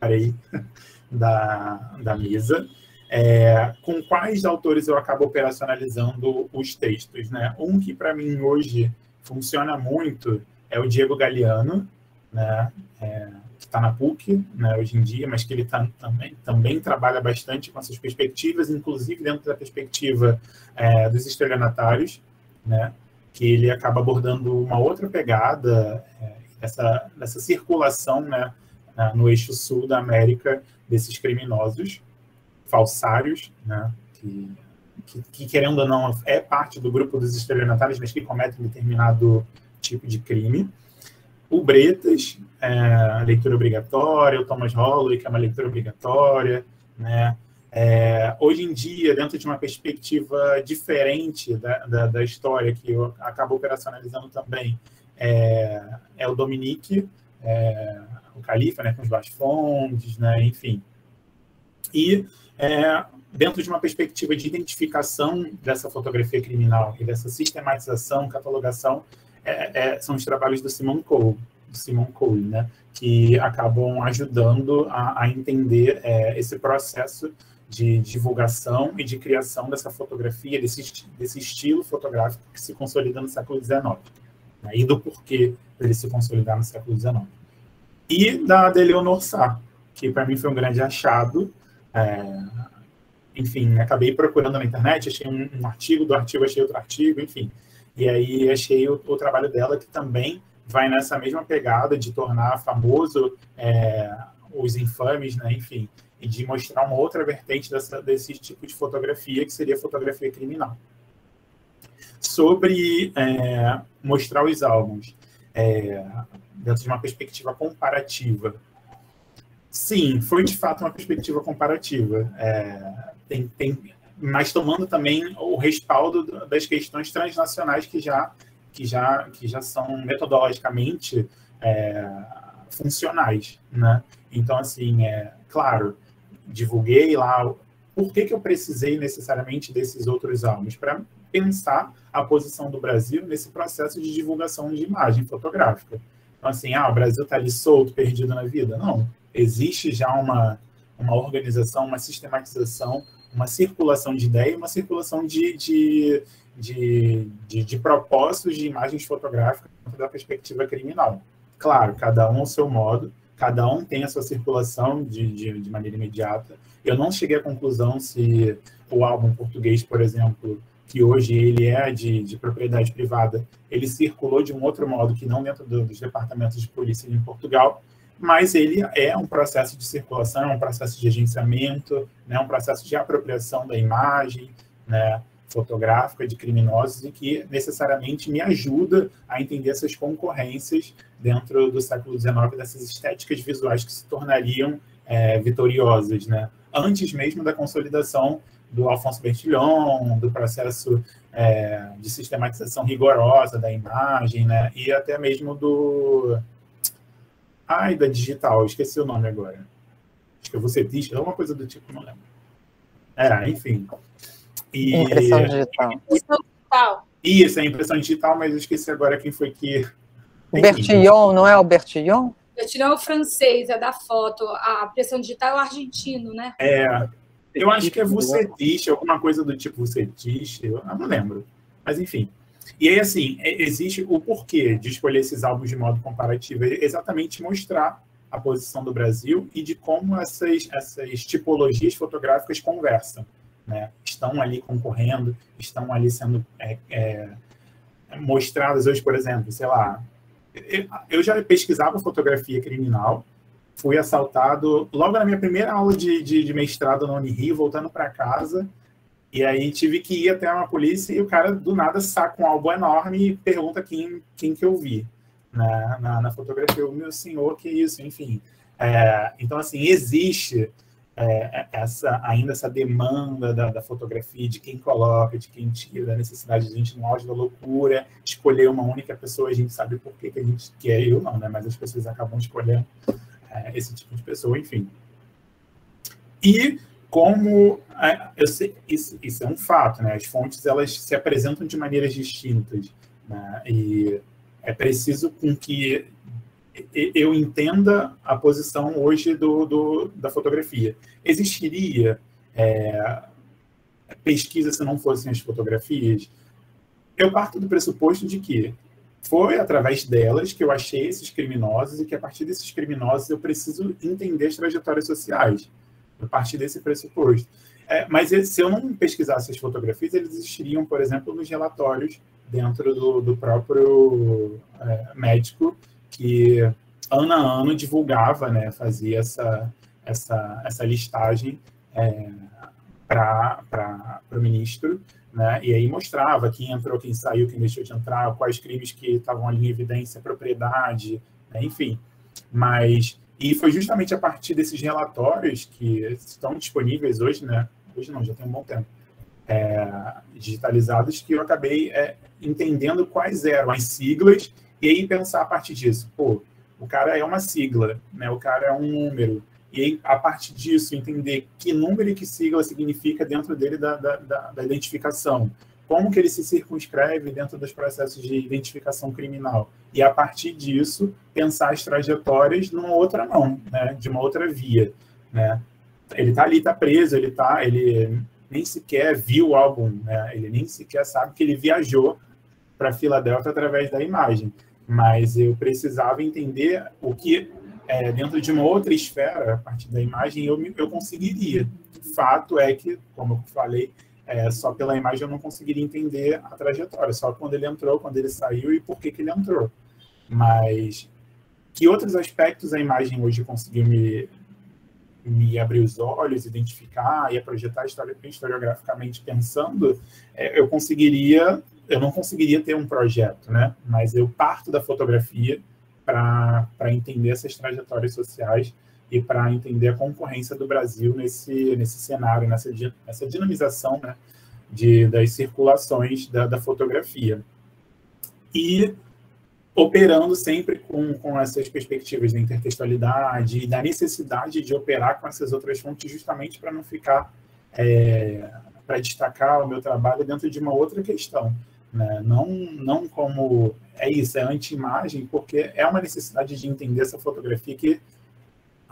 Parei da, da mesa. É, com quais autores eu acabo operacionalizando os textos? Né? Um que para mim hoje funciona muito é o Diego Galeano, né? É, que está na PUC né, hoje em dia, mas que ele tá, também, também trabalha bastante com essas perspectivas, inclusive dentro da perspectiva é, dos estelionatários, né, que ele acaba abordando uma outra pegada, é, essa, essa circulação né, no eixo sul da América desses criminosos falsários, né, que, que, que, querendo ou não, é parte do grupo dos estelionatários, mas que cometem determinado tipo de crime o Bretas, é, leitura obrigatória, o Thomas Holloway, que é uma leitura obrigatória, né? É, hoje em dia, dentro de uma perspectiva diferente da, da, da história, que eu acabo operacionalizando também, é, é o Dominique, é, o Califa, né, com os Basfondes, né, enfim. E é, dentro de uma perspectiva de identificação dessa fotografia criminal e dessa sistematização, catalogação, é, é, são os trabalhos do Simon Cole, do Simon Cole, né, que acabam ajudando a, a entender é, esse processo de divulgação e de criação dessa fotografia, desse, desse estilo fotográfico que se consolida no século XIX. né, e do porquê dele se consolidar no século XIX. E da, da Eleonor Sá, que para mim foi um grande achado. É, enfim, acabei procurando na internet, achei um, um, artigo, do artigo achei outro artigo, enfim. E aí achei o, o, trabalho dela que também vai nessa mesma pegada de tornar famoso é, os infames, né, enfim, e de mostrar uma outra vertente dessa, desse tipo de fotografia, que seria fotografia criminal. Sobre é, mostrar os álbuns é, dentro de uma perspectiva comparativa. Sim, foi de fato uma perspectiva comparativa. É, tem, tem, mas tomando também o respaldo das questões transnacionais que já, que já, que já são metodologicamente é, funcionais. Né? Então, assim, é claro, divulguei lá por que, que eu precisei necessariamente desses outros álbuns para pensar a posição do Brasil nesse processo de divulgação de imagem fotográfica. Então, assim, ah, o Brasil está ali solto, perdido na vida? Não. Existe já uma, uma organização, uma sistematização, uma circulação de ideia, uma circulação de, de, de, de, de propósitos de imagens fotográficas da perspectiva criminal. Claro, cada um ao seu modo, cada um tem a sua circulação de, de, de maneira imediata. Eu não cheguei à conclusão se o álbum português, por exemplo, que hoje ele é de, de, propriedade privada, ele circulou de um outro modo que não dentro do, dos departamentos de polícia em Portugal, mas ele é um processo de circulação, é um processo de agenciamento, né, um processo de apropriação da imagem né, fotográfica de criminosos e que necessariamente me ajuda a entender essas concorrências dentro do século XIX, dessas estéticas visuais que se tornariam é, vitoriosas, né? antes mesmo da consolidação do Alfonso Bertillon, do processo é, de sistematização rigorosa da imagem, né? e até mesmo do... Ai, da digital, esqueci o nome agora. Acho que eu vou ser digital, alguma coisa do tipo, não lembro. É, enfim. E... Impressão digital. Impressão digital. Isso, é impressão digital, mas eu esqueci agora quem foi que Bertillon, não é o Bertillon? Bertillon é o francês, é da foto. A pressão digital é o argentino, né? É. Eu acho que é Vucetich, alguma coisa do tipo Vucetich, eu não lembro. Mas enfim. E aí, assim, é, existe o porquê de escolher esses álbuns de modo comparativo, é exatamente mostrar a posição do Brasil e de como essas, essas tipologias fotográficas conversam. Né? Estão ali concorrendo, estão ali sendo é, é, mostradas hoje, por exemplo, sei lá, eu já pesquisava fotografia criminal, fui assaltado logo na minha primeira aula de, de, de mestrado na Unirio, voltando para casa, e aí tive que ir até uma polícia e o cara do nada saca um álbum enorme e pergunta quem, quem que eu vi na, na, na fotografia. O meu senhor, que isso, enfim. É, então, assim, existe é, essa, ainda essa demanda da, da, fotografia, de quem coloca, de quem tira, da necessidade de a gente, no auge da loucura, escolher uma única pessoa, a gente sabe por que, que a gente quer, eu não, né? Mas as pessoas acabam escolhendo é, esse tipo de pessoa, enfim. E como é, sei, isso, isso, é um fato, né? As fontes elas se apresentam de maneiras distintas, né? E é preciso com que eu entenda a posição hoje do, do da fotografia. Existiria é, pesquisa se não fossem as fotografias? Eu parto do pressuposto de que foi através delas que eu achei esses criminosos e que a partir desses criminosos eu preciso entender as trajetórias sociais. A partir desse pressuposto. É, mas se eu não pesquisasse as fotografias, eles existiriam, por exemplo, nos relatórios dentro do, do próprio é, médico que ano a ano divulgava, né, fazia essa, essa, essa listagem é, para o ministro, né, e aí mostrava quem entrou, quem saiu, quem deixou de entrar, quais crimes que estavam ali em evidência, propriedade, né, enfim. Mas, e foi justamente a partir desses relatórios que estão disponíveis hoje, né, hoje não, já tem um bom tempo, é, digitalizados, que eu acabei é, entendendo quais eram as siglas e aí pensar a partir disso, pô, o cara é uma sigla, né? o cara é um número. E aí, a partir disso, entender que número e que sigla significa dentro dele da, da, da, da identificação. Como que ele se circunscreve dentro dos processos de identificação criminal. E, a partir disso, pensar as trajetórias numa outra mão, né? de uma outra via. Né? Ele está ali, está preso, ele tá, ele nem sequer viu o álbum, né? ele nem sequer sabe que ele viajou para Filadélfia através da imagem, mas eu precisava entender o que é, dentro de uma outra esfera, a partir da imagem, eu, eu conseguiria. Fato é que, como eu falei, é, só pela imagem eu não conseguiria entender a trajetória, só quando ele entrou, quando ele saiu e por que, que ele entrou. Mas que outros aspectos a imagem hoje conseguiu me, me abrir os olhos, identificar e projetar historiograficamente pensando, é, eu conseguiria, eu não conseguiria ter um projeto, né? Mas eu parto da fotografia para entender essas trajetórias sociais e para entender a concorrência do Brasil nesse, nesse cenário, nessa, nessa dinamização né, de, das circulações da, da fotografia. E operando sempre com, com essas perspectivas da intertextualidade e da necessidade de operar com essas outras fontes justamente para não ficar, é, para destacar o meu trabalho dentro de uma outra questão. Né? Não, não como, é isso, é anti-imagem, porque é uma necessidade de entender essa fotografia que,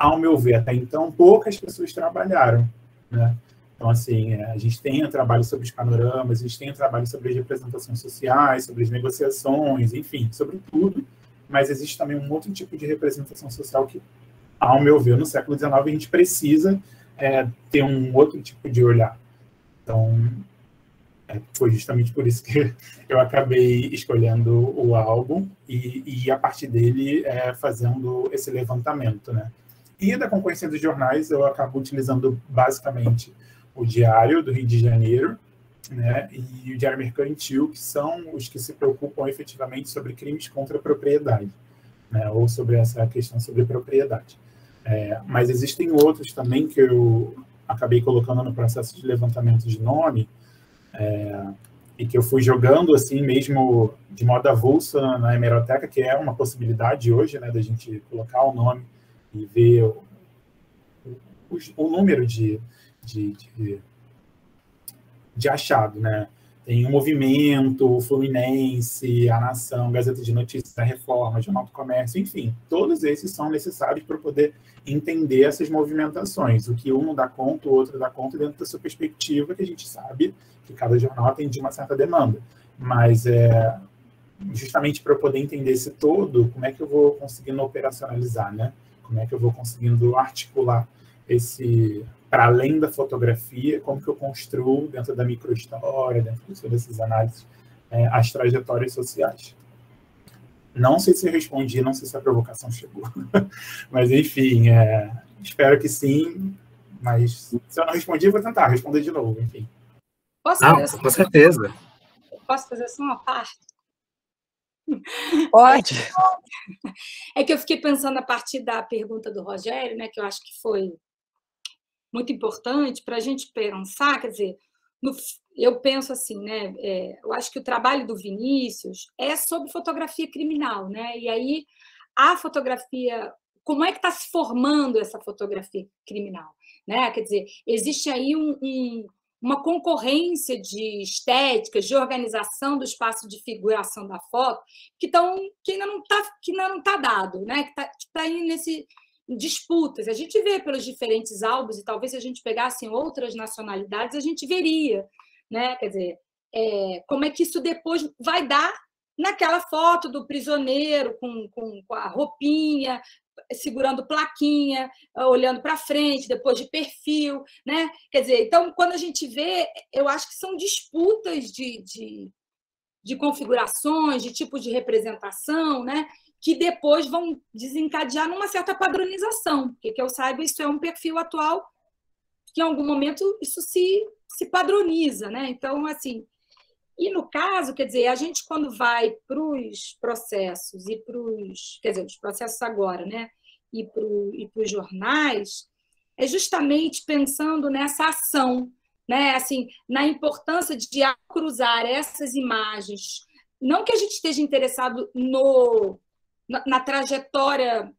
ao meu ver, até então, poucas pessoas trabalharam. Né? Então, assim, é, a gente tem um trabalho sobre os panoramas, a gente tem um trabalho sobre as representações sociais, sobre as negociações, enfim, sobre tudo, mas existe também um outro tipo de representação social que, ao meu ver, no século XIX a gente precisa é, ter um outro tipo de olhar. Então, é, foi justamente por isso que eu acabei escolhendo o álbum e, e a partir dele é, fazendo esse levantamento, né? E da concorrência dos jornais eu acabo utilizando basicamente o Diário do Rio de Janeiro né, e o Diário Mercantil, que são os que se preocupam efetivamente sobre crimes contra a propriedade, né, ou sobre essa questão sobre propriedade. É, mas existem outros também que eu acabei colocando no processo de levantamento de nome é, e que eu fui jogando assim mesmo de modo avulso na hemeroteca, que é uma possibilidade hoje, né, da gente colocar o nome e ver o, o, o número de, de, de, de achado, né? Tem o Movimento, o Fluminense, a Nação, Gazeta de Notícias da Reforma, Jornal do Comércio, enfim, todos esses são necessários para poder entender essas movimentações. O que um dá conta, o outro dá conta dentro da sua perspectiva, que a gente sabe que cada jornal atende uma certa demanda. Mas é justamente para eu poder entender esse todo, como é que eu vou conseguindo operacionalizar, né? Como é que eu vou conseguindo articular esse para além da fotografia, como que eu construo dentro da microhistória, dentro de todas essas análises, é, as trajetórias sociais. Não sei se eu respondi, não sei se a provocação chegou, mas enfim, é, espero que sim, mas se eu não respondi, eu vou tentar responder de novo, enfim. Posso ah, fazer com certeza. Posso fazer só uma parte? Pode. É que eu fiquei pensando a partir da pergunta do Rogério, né, que eu acho que foi muito importante para a gente pensar, quer dizer, no, eu penso assim, né? É, eu acho que o trabalho do Vinícius é sobre fotografia criminal, né? E aí a fotografia, como é que está se formando essa fotografia criminal, né? Quer dizer, existe aí um, um, uma concorrência de estéticas, de organização do espaço de figuração da foto que, tão, que ainda não está está dado, né? Que está tá aí nesse disputas. A gente vê pelos diferentes álbuns, e talvez se a gente pegasse outras nacionalidades, a gente veria, né? Quer dizer, é, como é que isso depois vai dar naquela foto do prisioneiro com, com, com a roupinha, segurando plaquinha, olhando para frente, depois de perfil, né? Quer dizer, então, quando a gente vê, eu acho que são disputas de, de, de configurações, de tipo de representação, né? que depois vão desencadear numa certa padronização, porque que eu saiba, isso é um perfil atual que em algum momento isso se, se padroniza, né? Então, assim, e no caso, quer dizer, a gente quando vai para os processos e para os, quer dizer, os processos agora, né? E para e os jornais, é justamente pensando nessa ação, né? Assim, na importância de cruzar essas imagens. Não que a gente esteja interessado no na, na trajetória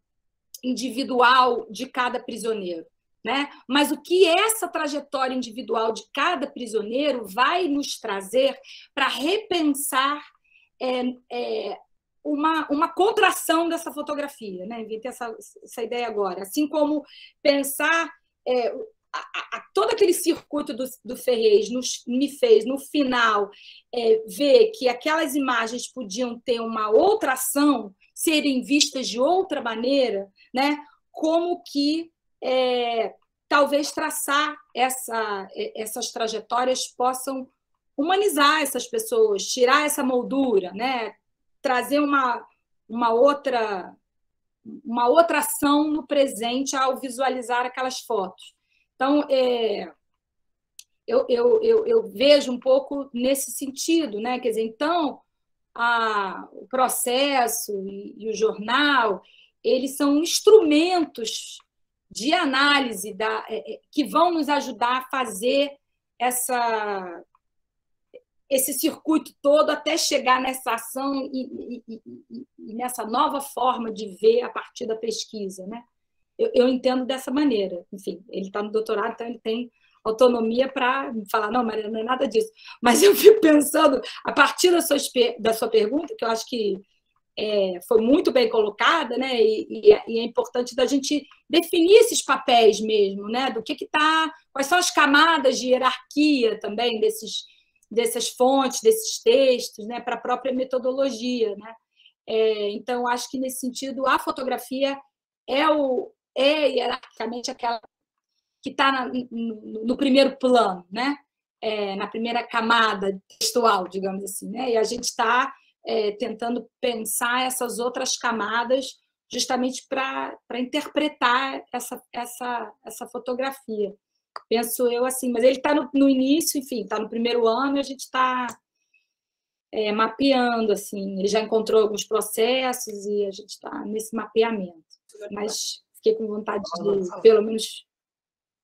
individual de cada prisioneiro. Né? Mas o que essa trajetória individual de cada prisioneiro vai nos trazer para repensar é, é, uma, uma contração dessa fotografia, né? Inventei essa, essa ideia agora. Assim como pensar é, a, a, todo aquele circuito do, do Ferrez nos, me fez, no final, é, ver que aquelas imagens podiam ter uma outra ação, serem vistas de outra maneira, né? como que é, talvez traçar essa, essas trajetórias possam humanizar essas pessoas, tirar essa moldura, né? trazer uma, uma outra uma outra ação no presente ao visualizar aquelas fotos. Então, é, eu, eu, eu, eu, vejo um pouco nesse sentido, né? Quer dizer, então, a, o processo e, e o jornal, eles são instrumentos de análise da, é, é, que vão nos ajudar a fazer essa, esse circuito todo até chegar nessa ação e, e, e, nessa nova forma de ver a partir da pesquisa. Né? Eu, eu entendo dessa maneira. Enfim, ele está no doutorado, então ele tem autonomia para falar, não, Maria, não é nada disso. Mas eu fico pensando, a partir da sua, da sua pergunta, que eu acho que é, foi muito bem colocada, né? E, e, é, e, é importante da gente definir esses papéis mesmo, né? Do que está, quais são as camadas de hierarquia também desses, dessas fontes, desses textos, né? Para a própria metodologia, né? É, então, acho que nesse sentido a fotografia é o é hierarquicamente aquela que está no, no, primeiro plano, né? É, na primeira camada textual, digamos assim, né? E a gente está é, tentando pensar essas outras camadas justamente para interpretar essa, essa, essa fotografia. Penso eu assim, mas ele está no, no, início, enfim, está no primeiro ano a gente está é, mapeando, assim, ele já encontrou alguns processos e a gente está nesse mapeamento. Mas fiquei com vontade de, pelo menos,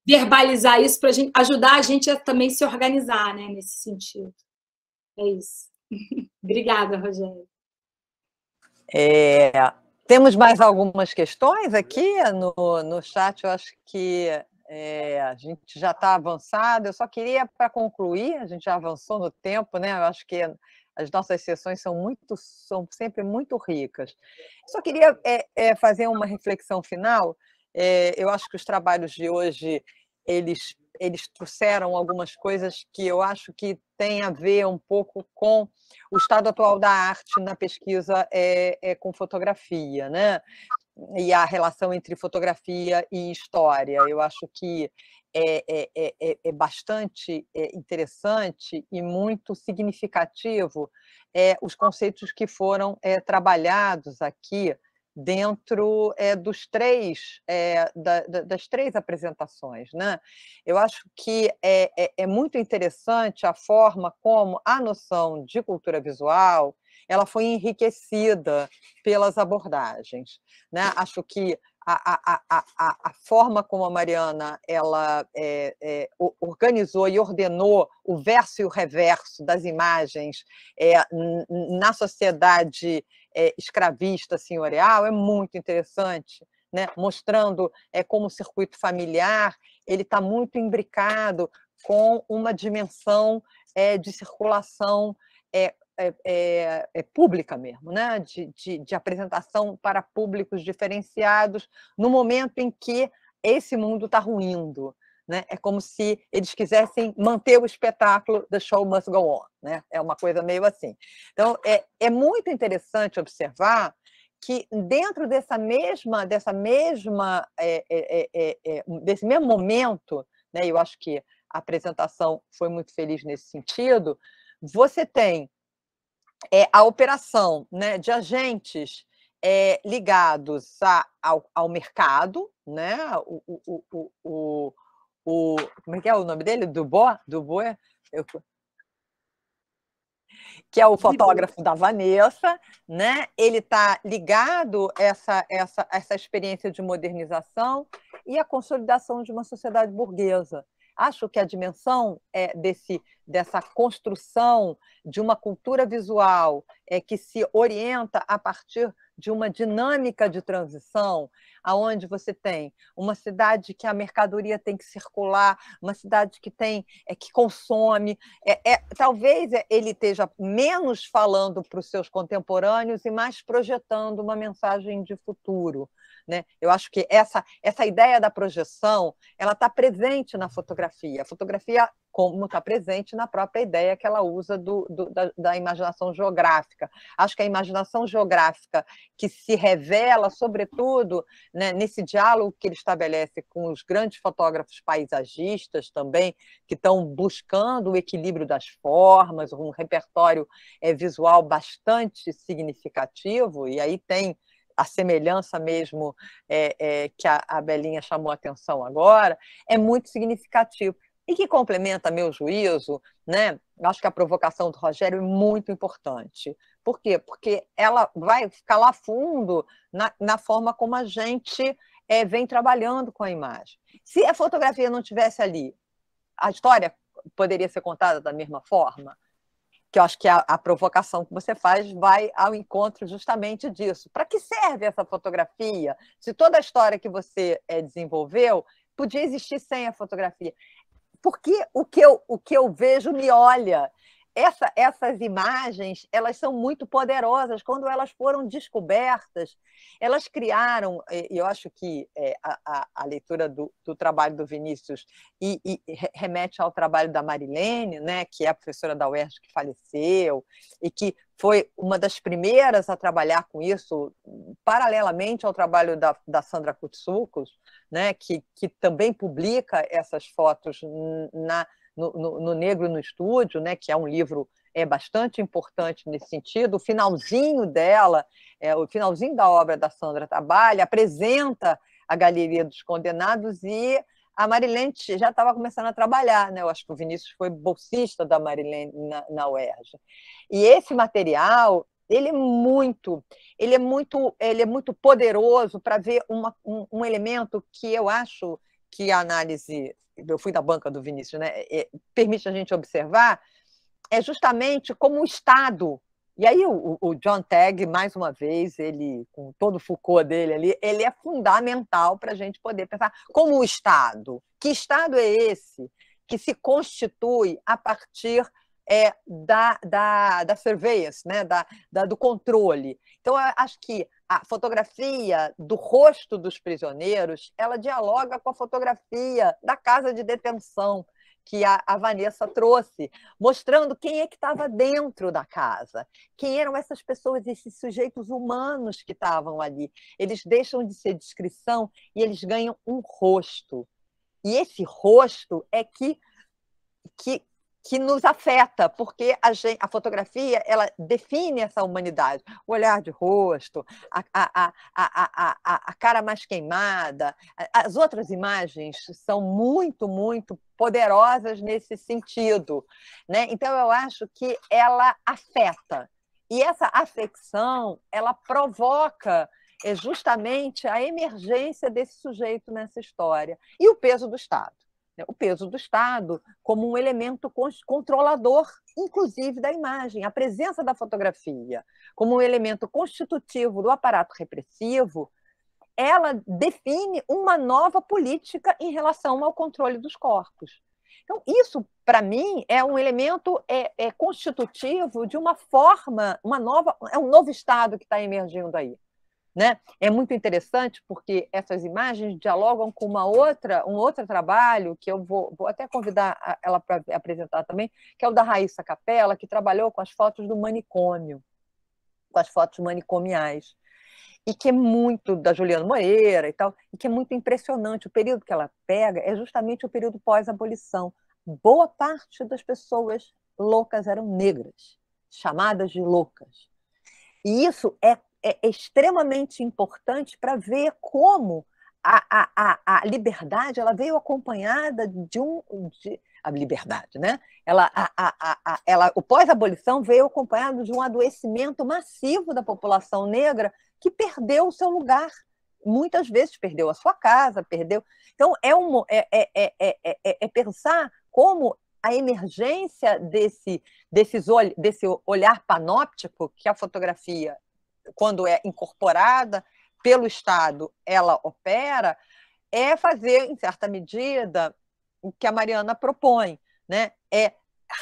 verbalizar isso para ajudar a gente a também se organizar né, nesse sentido. É isso. Obrigada, Rogério. É, temos mais algumas questões aqui no, no chat, eu acho que é, a gente já está avançado. Eu só queria, para concluir, a gente já avançou no tempo, né? Eu acho que as nossas sessões são muito, são sempre muito ricas. Só queria é, é, fazer uma reflexão final. É, eu acho que os trabalhos de hoje eles eles trouxeram algumas coisas que eu acho que tem a ver um pouco com o estado atual da arte na pesquisa é, é com fotografia, né? E a relação entre fotografia e história. Eu acho que é, é, é, é bastante interessante e muito significativo é, os conceitos que foram trabalhados aqui dentro é, dos três é, da, das três apresentações, né? Eu acho que é, é, é, muito interessante a forma como a noção de cultura visual ela foi enriquecida pelas abordagens, né? Acho que a, a, a, a, forma como a Mariana ela é, organizou e ordenou o verso e o reverso das imagens na sociedade é, escravista senhorial é muito interessante, né? mostrando é, como o circuito familiar ele está muito imbricado com uma dimensão é, de circulação é, é, é, pública mesmo, né? De, de, de, apresentação para públicos diferenciados, no momento em que esse mundo está ruindo. Né? É como se eles quisessem manter o espetáculo The Show Must Go On. Né? É uma coisa meio assim. Então, é, é muito interessante observar que dentro dessa mesma, dessa mesma, é, é, é, desse mesmo momento, né, eu acho que a apresentação foi muito feliz nesse sentido, você tem é, a operação né, de agentes é, ligados a, ao, ao, mercado, né? O, o, o, o, o, como é que é o nome dele? Dubois? Dubois? Eu, que é o fotógrafo da Vanessa, né? Ele está ligado a essa, essa, essa experiência de modernização e a consolidação de uma sociedade burguesa. Acho que a dimensão é, desse, dessa construção de uma cultura visual é, que se orienta a partir de uma dinâmica de transição, aonde você tem uma cidade que a mercadoria tem que circular, uma cidade que tem é que consome, é, é talvez ele esteja menos falando para os seus contemporâneos e mais projetando uma mensagem de futuro Né? Eu acho que essa, essa ideia da projeção ela está presente na fotografia. A fotografia como está presente na própria ideia que ela usa do, do, da, da, imaginação geográfica. Acho que a imaginação geográfica que se revela, sobretudo, né, nesse diálogo que ele estabelece com os grandes fotógrafos paisagistas também, que estão buscando o equilíbrio das formas, um repertório é, visual bastante significativo, e aí tem a semelhança mesmo é, é, que a, a Belinha chamou a atenção agora, é muito significativo e que complementa, meu juízo, né? Acho que a provocação do Rogério é muito importante. Por quê? Porque ela vai ficar lá fundo na, na forma como a gente é, vem trabalhando com a imagem. Se a fotografia não tivesse ali, a história poderia ser contada da mesma forma? Que eu acho que a, a provocação que você faz vai ao encontro justamente disso. Para que serve essa fotografia? Se toda a história que você é, desenvolveu podia existir sem a fotografia porque o que eu, o que eu vejo me olha. Essa, essas imagens elas são muito poderosas. Quando elas foram descobertas elas criaram e eu acho que é, a, a, leitura do, do, trabalho do Vinícius e, e, remete ao trabalho da Marilene né que é a professora da UERJ que faleceu e que foi uma das primeiras a trabalhar com isso paralelamente ao trabalho da, da Sandra Kutsukos né que, que também publica essas fotos na no, no, no, Negro no Estúdio, né, que é um livro é bastante importante nesse sentido. O finalzinho dela, é, o finalzinho da obra da Sandra Trabalha, apresenta a Galeria dos Condenados e a Marilene já estava começando a trabalhar, né? Eu acho que o Vinícius foi bolsista da Marilene na, na UERJ. E esse material, ele é muito, ele é muito, ele é muito poderoso para ver uma, um, um elemento que eu acho que a análise eu fui da banca do Vinícius, né? É, permite a gente observar é justamente como o Estado. E aí o, o, John Tagg, mais uma vez, ele com todo o Foucault dele ali, ele é fundamental para a gente poder pensar como o Estado. Que Estado é esse que se constitui a partir é, da, da, da surveillance, né? da, da, do controle. Então, acho que a fotografia do rosto dos prisioneiros, ela dialoga com a fotografia da casa de detenção que a, a Vanessa trouxe, mostrando quem é que estava dentro da casa, quem eram essas pessoas, esses sujeitos humanos que estavam ali. Eles deixam de ser descrição e eles ganham um rosto. E esse rosto é que, que que nos afeta, porque a, gente, a, fotografia ela define essa humanidade. O olhar de rosto, a, a, a, cara mais queimada. As outras imagens são muito, muito poderosas nesse sentido. Né? Então, eu acho que ela afeta. E essa afecção ela provoca é justamente a emergência desse sujeito nessa história e o peso do Estado. Né, o peso do Estado como um elemento controlador, inclusive da imagem, a presença da fotografia como um elemento constitutivo do aparato repressivo, ela define uma nova política em relação ao controle dos corpos. Então, isso, para mim, é um elemento é, é constitutivo de uma forma, uma nova, é um novo Estado que está emergindo aí. Né? É muito interessante porque essas imagens dialogam com uma outra, um outro trabalho que eu vou, vou até convidar ela para apresentar também, que é o da Raíssa Capela, que trabalhou com as fotos do manicômio, com as fotos manicomiais, e que é muito da Juliana Moreira e tal, e que é muito impressionante. O período que ela pega é justamente o período pós-abolição. Boa parte das pessoas loucas eram negras, chamadas de loucas. E isso é é extremamente importante para ver como a, a, a, a, liberdade ela veio acompanhada de um de, a liberdade, né? Ela, a, a, a, ela, o pós-abolição veio acompanhado de um adoecimento massivo da população negra que perdeu o seu lugar, muitas vezes perdeu a sua casa, perdeu. Então é, um, é, é, é, é, é pensar como a emergência desse, desses, desse olhar panóptico que a fotografia quando é incorporada pelo Estado, ela opera, é fazer, em certa medida, o que a Mariana propõe, né? é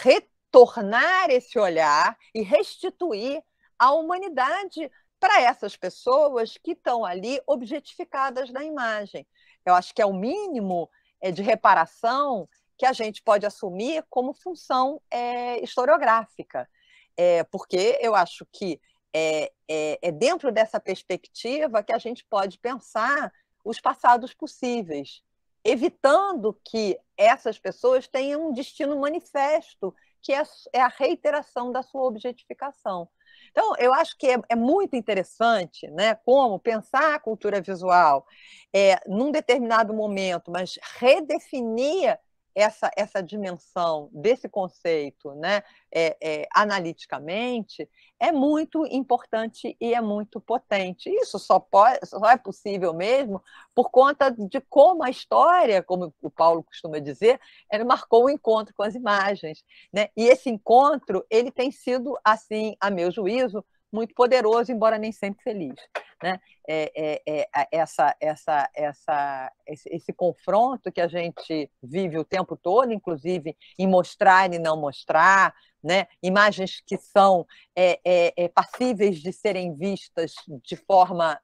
retornar esse olhar e restituir a humanidade para essas pessoas que estão ali objetificadas na imagem. Eu acho que é o mínimo é, de reparação que a gente pode assumir como função é, historiográfica, é, porque eu acho que é, é, é, dentro dessa perspectiva que a gente pode pensar os passados possíveis, evitando que essas pessoas tenham um destino manifesto, que é, é a reiteração da sua objetificação. Então, eu acho que é, é, muito interessante né, como pensar a cultura visual é, num determinado momento, mas redefinir essa, essa dimensão desse conceito né, é, é, analiticamente é muito importante e é muito potente. Isso só, pode, só é possível mesmo por conta de como a história, como o Paulo costuma dizer, ele marcou o um encontro com as imagens. Né? E esse encontro ele tem sido, assim, a meu juízo, muito poderoso, embora nem sempre feliz. Né? É, é, é, essa, essa, essa, esse, esse, confronto que a gente vive o tempo todo, inclusive em mostrar e não mostrar, né? imagens que são é, é, é, passíveis de serem vistas de forma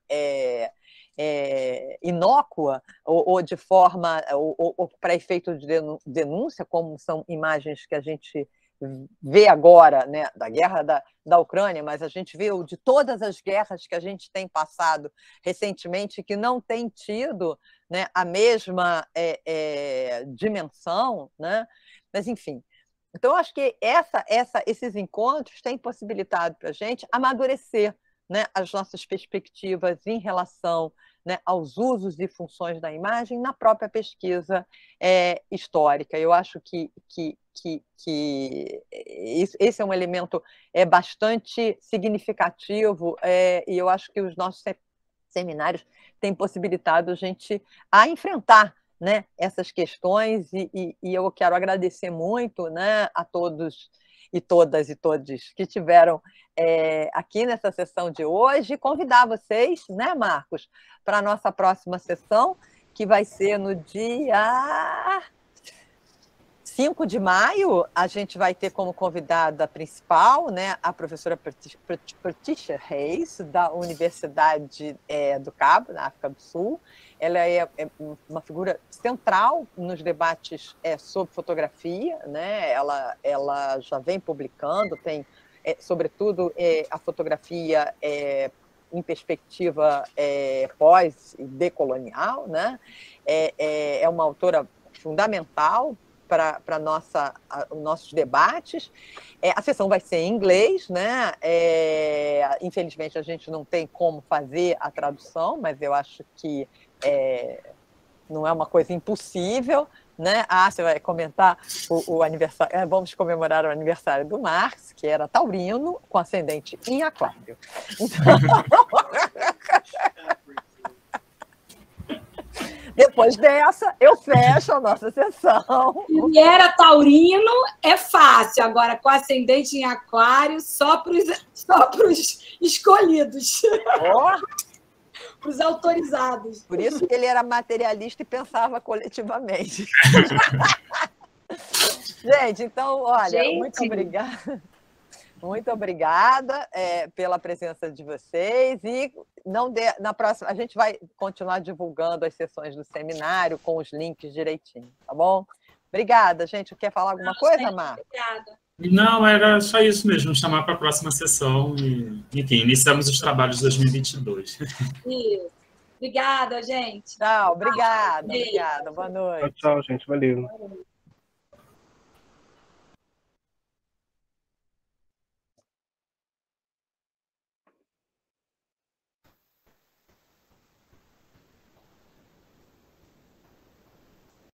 inócua ou, ou, de forma ou, ou para efeito de denúncia, como são imagens que a gente vê agora né, da guerra da, da Ucrânia, mas a gente viu de todas as guerras que a gente tem passado recentemente que não tem tido né, a mesma é, é, dimensão, né? mas enfim. Então, acho que essa, essa, esses encontros têm possibilitado para a gente amadurecer né, as nossas perspectivas em relação né, aos usos e funções da imagem na própria pesquisa é, histórica. Eu acho que, que, que, que, esse é um elemento é, bastante significativo é, e eu acho que os nossos seminários têm possibilitado a gente a enfrentar né, essas questões e, e, e eu quero agradecer muito né, a todos e todas e todos que tiveram é, aqui nessa sessão de hoje. Convidar vocês, né, Marcos, para a nossa próxima sessão, que vai ser no dia 5 de maio, a gente vai ter como convidada principal né, a professora Patricia Reis, da Universidade é, do Cabo, na África do Sul. Ela é, é uma figura central nos debates é, sobre fotografia, né? ela, ela já vem publicando, tem, é, sobretudo, é, a fotografia é, em perspectiva pós-decolonial. Né? é uma autora fundamental para os nossos debates. É, a sessão vai ser em inglês, né? É, infelizmente a gente não tem como fazer a tradução, mas eu acho que é, não é uma coisa impossível. Né? Ah, você vai comentar o, o aniversário. É, vamos comemorar o aniversário do Marx, que era taurino, com ascendente em aquário. Então... Depois dessa, eu fecho a nossa sessão. E era taurino, é fácil. Agora, com ascendente em aquário, só para os só escolhidos. Oh. para os autorizados. Por isso que ele era materialista e pensava coletivamente. Gente, então, olha, Gente. muito obrigada. Muito obrigada é, pela presença de vocês e não de, na próxima a gente vai continuar divulgando as sessões do seminário com os links direitinho, tá bom? Obrigada, gente. Quer falar alguma coisa, Mar? Obrigada. Não, era só isso mesmo, chamar para a próxima sessão e, enfim, iniciamos os trabalhos de 2022. Isso. Obrigada, gente. Tchau, obrigada, obrigada. Boa noite. Tchau, tchau, gente. Valeu.